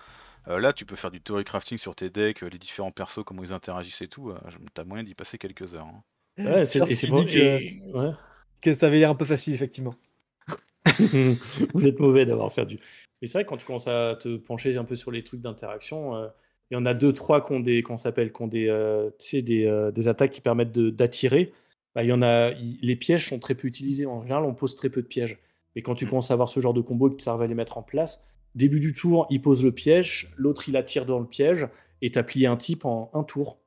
Euh, là tu peux faire du theory crafting sur tes decks, euh, les différents persos, comment ils interagissent et tout. euh, T'as moyen d'y passer quelques heures. hein. Ouais, c'est dit que, et- ouais. que ça avait l'air un peu facile, effectivement. Vous êtes mauvais d'avoir fait du. Mais c'est vrai, quand tu commences à te pencher un peu sur les trucs d'interaction, euh, il y en a deux, trois qui ont des, qu'on s'appelle, qui ont des, euh, des, euh, des attaques qui permettent de- d'attirer. Bah, il y en a, il- les pièges sont très peu utilisés. En général, on pose très peu de pièges. Mais quand tu Mm. commences à avoir ce genre de combo et que tu arrives à les mettre en place, début du tour, il pose le piège, l'autre il attire dans le piège, et tu as plié un type en un tour.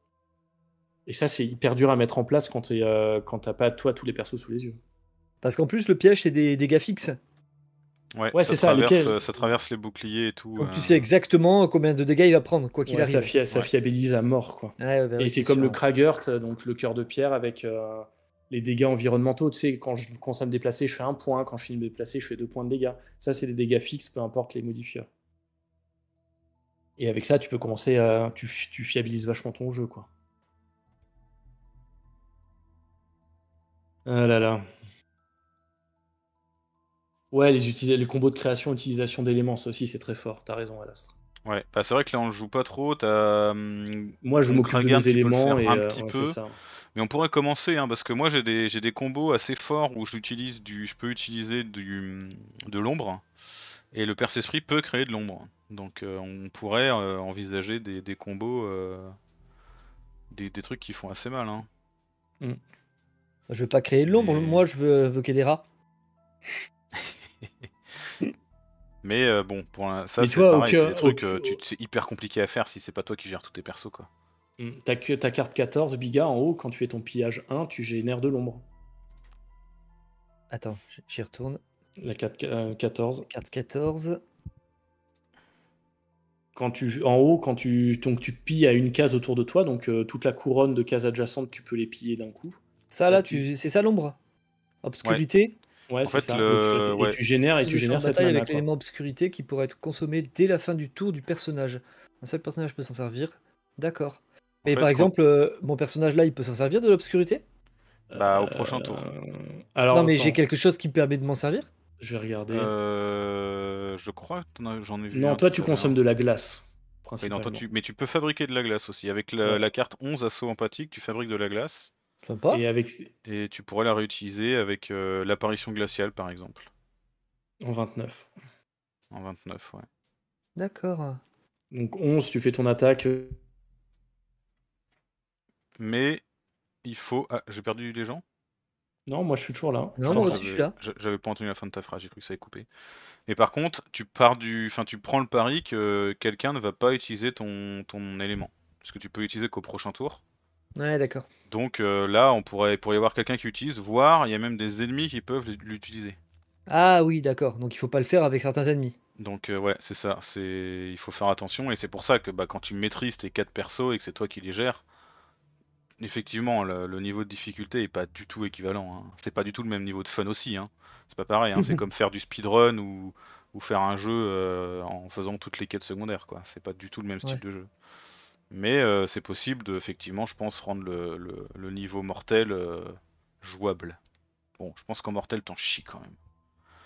Et ça, c'est hyper dur à mettre en place quand tu n'as pas, toi, tous les persos sous les yeux. Parce qu'en plus, le piège, c'est des dégâts fixes. Ouais, c'est ça, les traverse, pièges. euh, ça traverse les boucliers et tout. Donc euh, tu sais exactement combien de dégâts il va prendre, quoi qu'il Ouais, ça, arrive. fia- ça Ouais. fiabilise à mort, quoi. Bah Et oui, c'est comme le. Kragert, donc le cœur de pierre avec euh, les dégâts environnementaux. Tu sais, quand je commence à me déplacer, je fais un point. Quand je finis de me déplacer, je fais deux points de dégâts. Ça, c'est des dégâts fixes, peu importe les modifieurs. Et avec ça, tu peux commencer à. Tu, tu fiabilises vachement ton jeu, quoi. Ah là là. Ouais, les, les combos de création, utilisation d'éléments, ça aussi, c'est très fort. T'as raison, Alastre. Ouais, bah, c'est vrai que là on le joue pas trop. T'as. hum, Moi, je m'occupe de mes éléments et un euh, petit ouais, peu. ça. Mais on pourrait commencer, hein, parce que moi j'ai des, j'ai des combos assez forts où j'utilise du, je peux utiliser du, de l'ombre, et le perce-esprit peut créer de l'ombre. Donc euh, on pourrait euh, envisager des, des combos, des, des trucs qui font assez mal. Hein. Je veux pas créer de l'ombre, moi je veux invoquer des rats. Mais euh, bon, pour ça c'est pareil, c'est cœur- des trucs, au- euh, tu- c'est hyper compliqué à faire si c'est pas toi qui gères tous tes persos quoi. Mm. T'as que ta carte 14, Biga, en haut, quand tu fais ton pillage 1, tu génères de l'ombre. Attends, j'y retourne. La carte euh, 14. Carte 14. Quand tu, en haut, quand tu, donc tu pilles à une case autour de toi, donc euh, toute la couronne de cases adjacentes, tu peux les piller d'un coup. Ça là, tu... c'est ça l'ombre Obscurité. Ouais, En c'est ça. le- ouais. Et tu génères, et tu génères cette mana. avec l'élément obscurité qui pourrait être consommé dès la fin du tour du personnage. Un seul personnage peut s'en servir. D'accord. Mais fait, par exemple, euh, mon personnage là, il peut s'en servir de l'obscurité? Bah au prochain tour. Euh, Alors, Non, mais j'ai quelque chose qui me permet de m'en servir? Je vais regarder. Euh, je crois que j'en ai vu. non, un toi, tu consommes de la glace. Non, toi, tu- Mais tu peux fabriquer de la glace aussi. Avec la, Ouais. la carte 11 assaut empathique, tu fabriques de la glace. Sympa. Et avec Et tu pourrais la réutiliser avec euh, l'apparition glaciale, par exemple. en 29. En 29, ouais. D'accord. Donc 11, tu fais ton attaque. Mais il faut. Ah, j'ai perdu les gens? Non, moi je suis toujours là. Non, moi aussi, je suis là. J'a- J'avais pas entendu la fin de ta phrase, j'ai cru que ça avait coupé. Et par contre, tu pars du. Enfin, tu prends le pari que quelqu'un ne va pas utiliser ton, ton élément. Parce que tu peux l'utiliser qu'au prochain tour. Ouais, d'accord. Donc euh, là, on pourrait, il pourrait y avoir quelqu'un qui utilise, voire il y a même des ennemis qui peuvent l'utiliser. Ah oui, d'accord. Donc il faut pas le faire avec certains ennemis. Donc euh, ouais, c'est ça. C'est, il faut faire attention et c'est pour ça que bah, quand tu maîtrises tes quatre persos et que c'est toi qui les gères, effectivement, le, le niveau de difficulté est pas du tout équivalent. Hein. C'est pas du tout le même niveau de fun aussi. Hein. C'est pas pareil. Hein. c'est comme faire du speedrun ou, ou faire un jeu euh, en faisant toutes les quêtes secondaires. Quoi. C'est pas du tout le même style Ouais. de jeu. Mais euh, c'est possible de, effectivement, je pense, rendre le, le- le niveau mortel euh, jouable. Bon, je pense qu'en mortel, t'en chies quand même.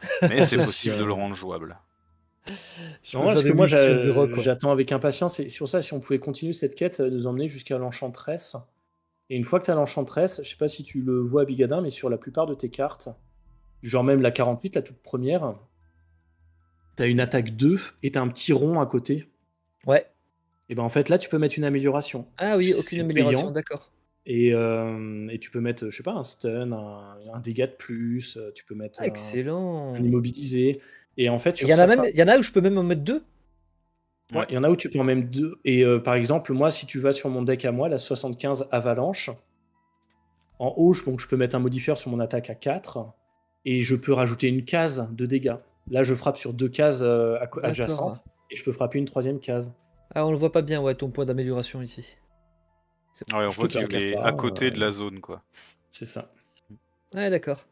Mais c'est possible de le rendre jouable. Que moi j'attends avec impatience. Et c'est pour ça, si on pouvait continuer cette quête, ça va nous emmener jusqu'à l'enchantresse. Et une fois que tu as l'enchantresse, je sais pas si tu le vois, Bigadin, mais sur la plupart de tes cartes, du genre même la 48, la toute première, tu as une attaque 2 et tu as un petit rond à côté. Ouais. Et ben en fait, là, tu peux mettre une amélioration. Ah oui, aucune amélioration, d'accord. Et, euh, et tu peux mettre, je sais pas, un stun, un, un dégât de plus, euh, tu peux mettre Ah, un, excellent. un immobilisé. Et en fait, Il sur y en a certains- même, il y en a où je peux même en mettre deux? Ouais, il y en a où tu peux en même deux. Et euh, par exemple, moi, si tu vas sur mon deck à moi, la 75 Avalanche, en haut, je, donc, je peux mettre un modifieur sur mon attaque à 4 et je peux rajouter une case de dégâts. Là, je frappe sur deux cases euh, adjacentes et je peux frapper une troisième case. Ah, on le voit pas bien, ouais, ton point d'amélioration ici. Ouais, on voit qu'il est à côté euh, de la zone, quoi. C'est ça. Ouais, d'accord.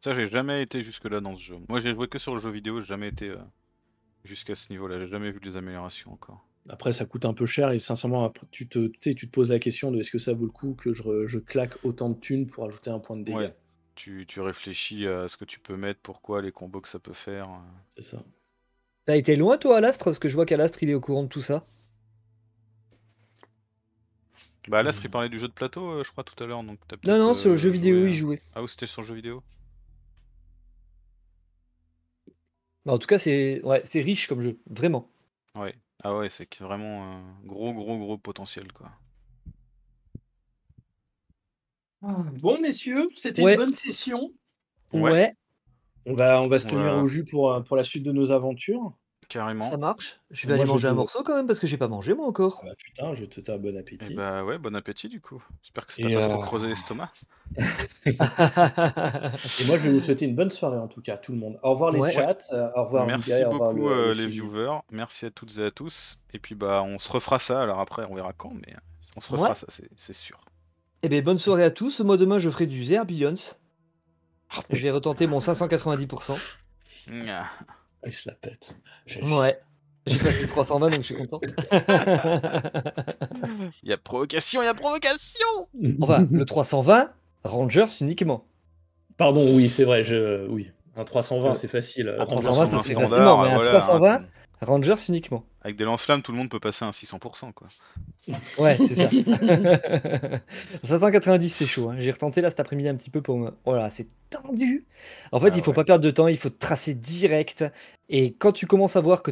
Ça, j'ai jamais été jusque-là dans ce jeu. Moi, j'ai joué que sur le jeu vidéo, j'ai jamais été euh, jusqu'à ce niveau-là. J'ai jamais vu des améliorations encore. Après, ça coûte un peu cher et sincèrement, après, tu, te, tu, sais, tu te poses la question de est-ce que ça vaut le coup que je, je claque autant de thunes pour ajouter un point de dégâts? Ouais. Tu, tu réfléchis à ce que tu peux mettre, pourquoi, les combos que ça peut faire. euh. C'est ça. T'as été loin, toi, à l'Astre Parce que je vois qu'à l'Astre, il est au courant de tout ça. Bah Hmm. il parlait du jeu de plateau, euh, je crois, tout à l'heure. Donc t'as Non, peut-être, non, sur le euh, jeu vidéo, joué il jouait. Ah, ou c'était sur le jeu vidéo? Bah, en tout cas, c'est ouais, c'est riche comme jeu, vraiment. Ouais. Ah ouais, c'est que vraiment un gros, gros, gros potentiel, quoi. Bon, messieurs, c'était Ouais. une bonne session. Ouais. Ouais, On va, on va se tenir Voilà. au jus pour, euh, pour la suite de nos aventures. Carrément. ça marche. Je vais Moi, aller manger un morceau quand même parce que j'ai pas mangé moi encore. Ah bah putain, je te souhaite bon Et appétit. bah ouais, bon appétit du coup. J'espère que ça t'a pas trop euh, creusé l'estomac. Et moi, je vais vous souhaiter une bonne soirée en tout cas, tout le monde. Au revoir les Ouais. chats, euh, au revoir Merci Miguel, au revoir beaucoup le- euh, le les viewers, merci à toutes et à tous. Et puis bah on se refera ça, alors après on verra quand, mais on se refera Ouais. ça, c'est c'est sûr. Eh bien, bonne soirée à tous. Moi, demain, je ferai du Zerbillions. Je vais retenter mon 590%. Ah, il se la pète. J'ai Ouais. J'ai passé 320, donc je suis content. Il y a provocation, il y a provocation enfin, le 320, Rangers uniquement. Pardon, oui, c'est vrai, je... oui. Un 320, Euh, c'est facile. un Rangers 320, ça se fait facilement, mais un voilà, 320, hein, Rangers uniquement. Avec des lance-flammes, tout le monde peut passer un 600% quoi. Ouais, c'est ça. 590, c'est chaud. hein. J'ai retenté là cet après-midi un petit peu pour me. Voilà, c'est tendu. En fait, Ah il faut ouais. pas perdre de temps, il faut tracer direct. Et quand tu commences à voir que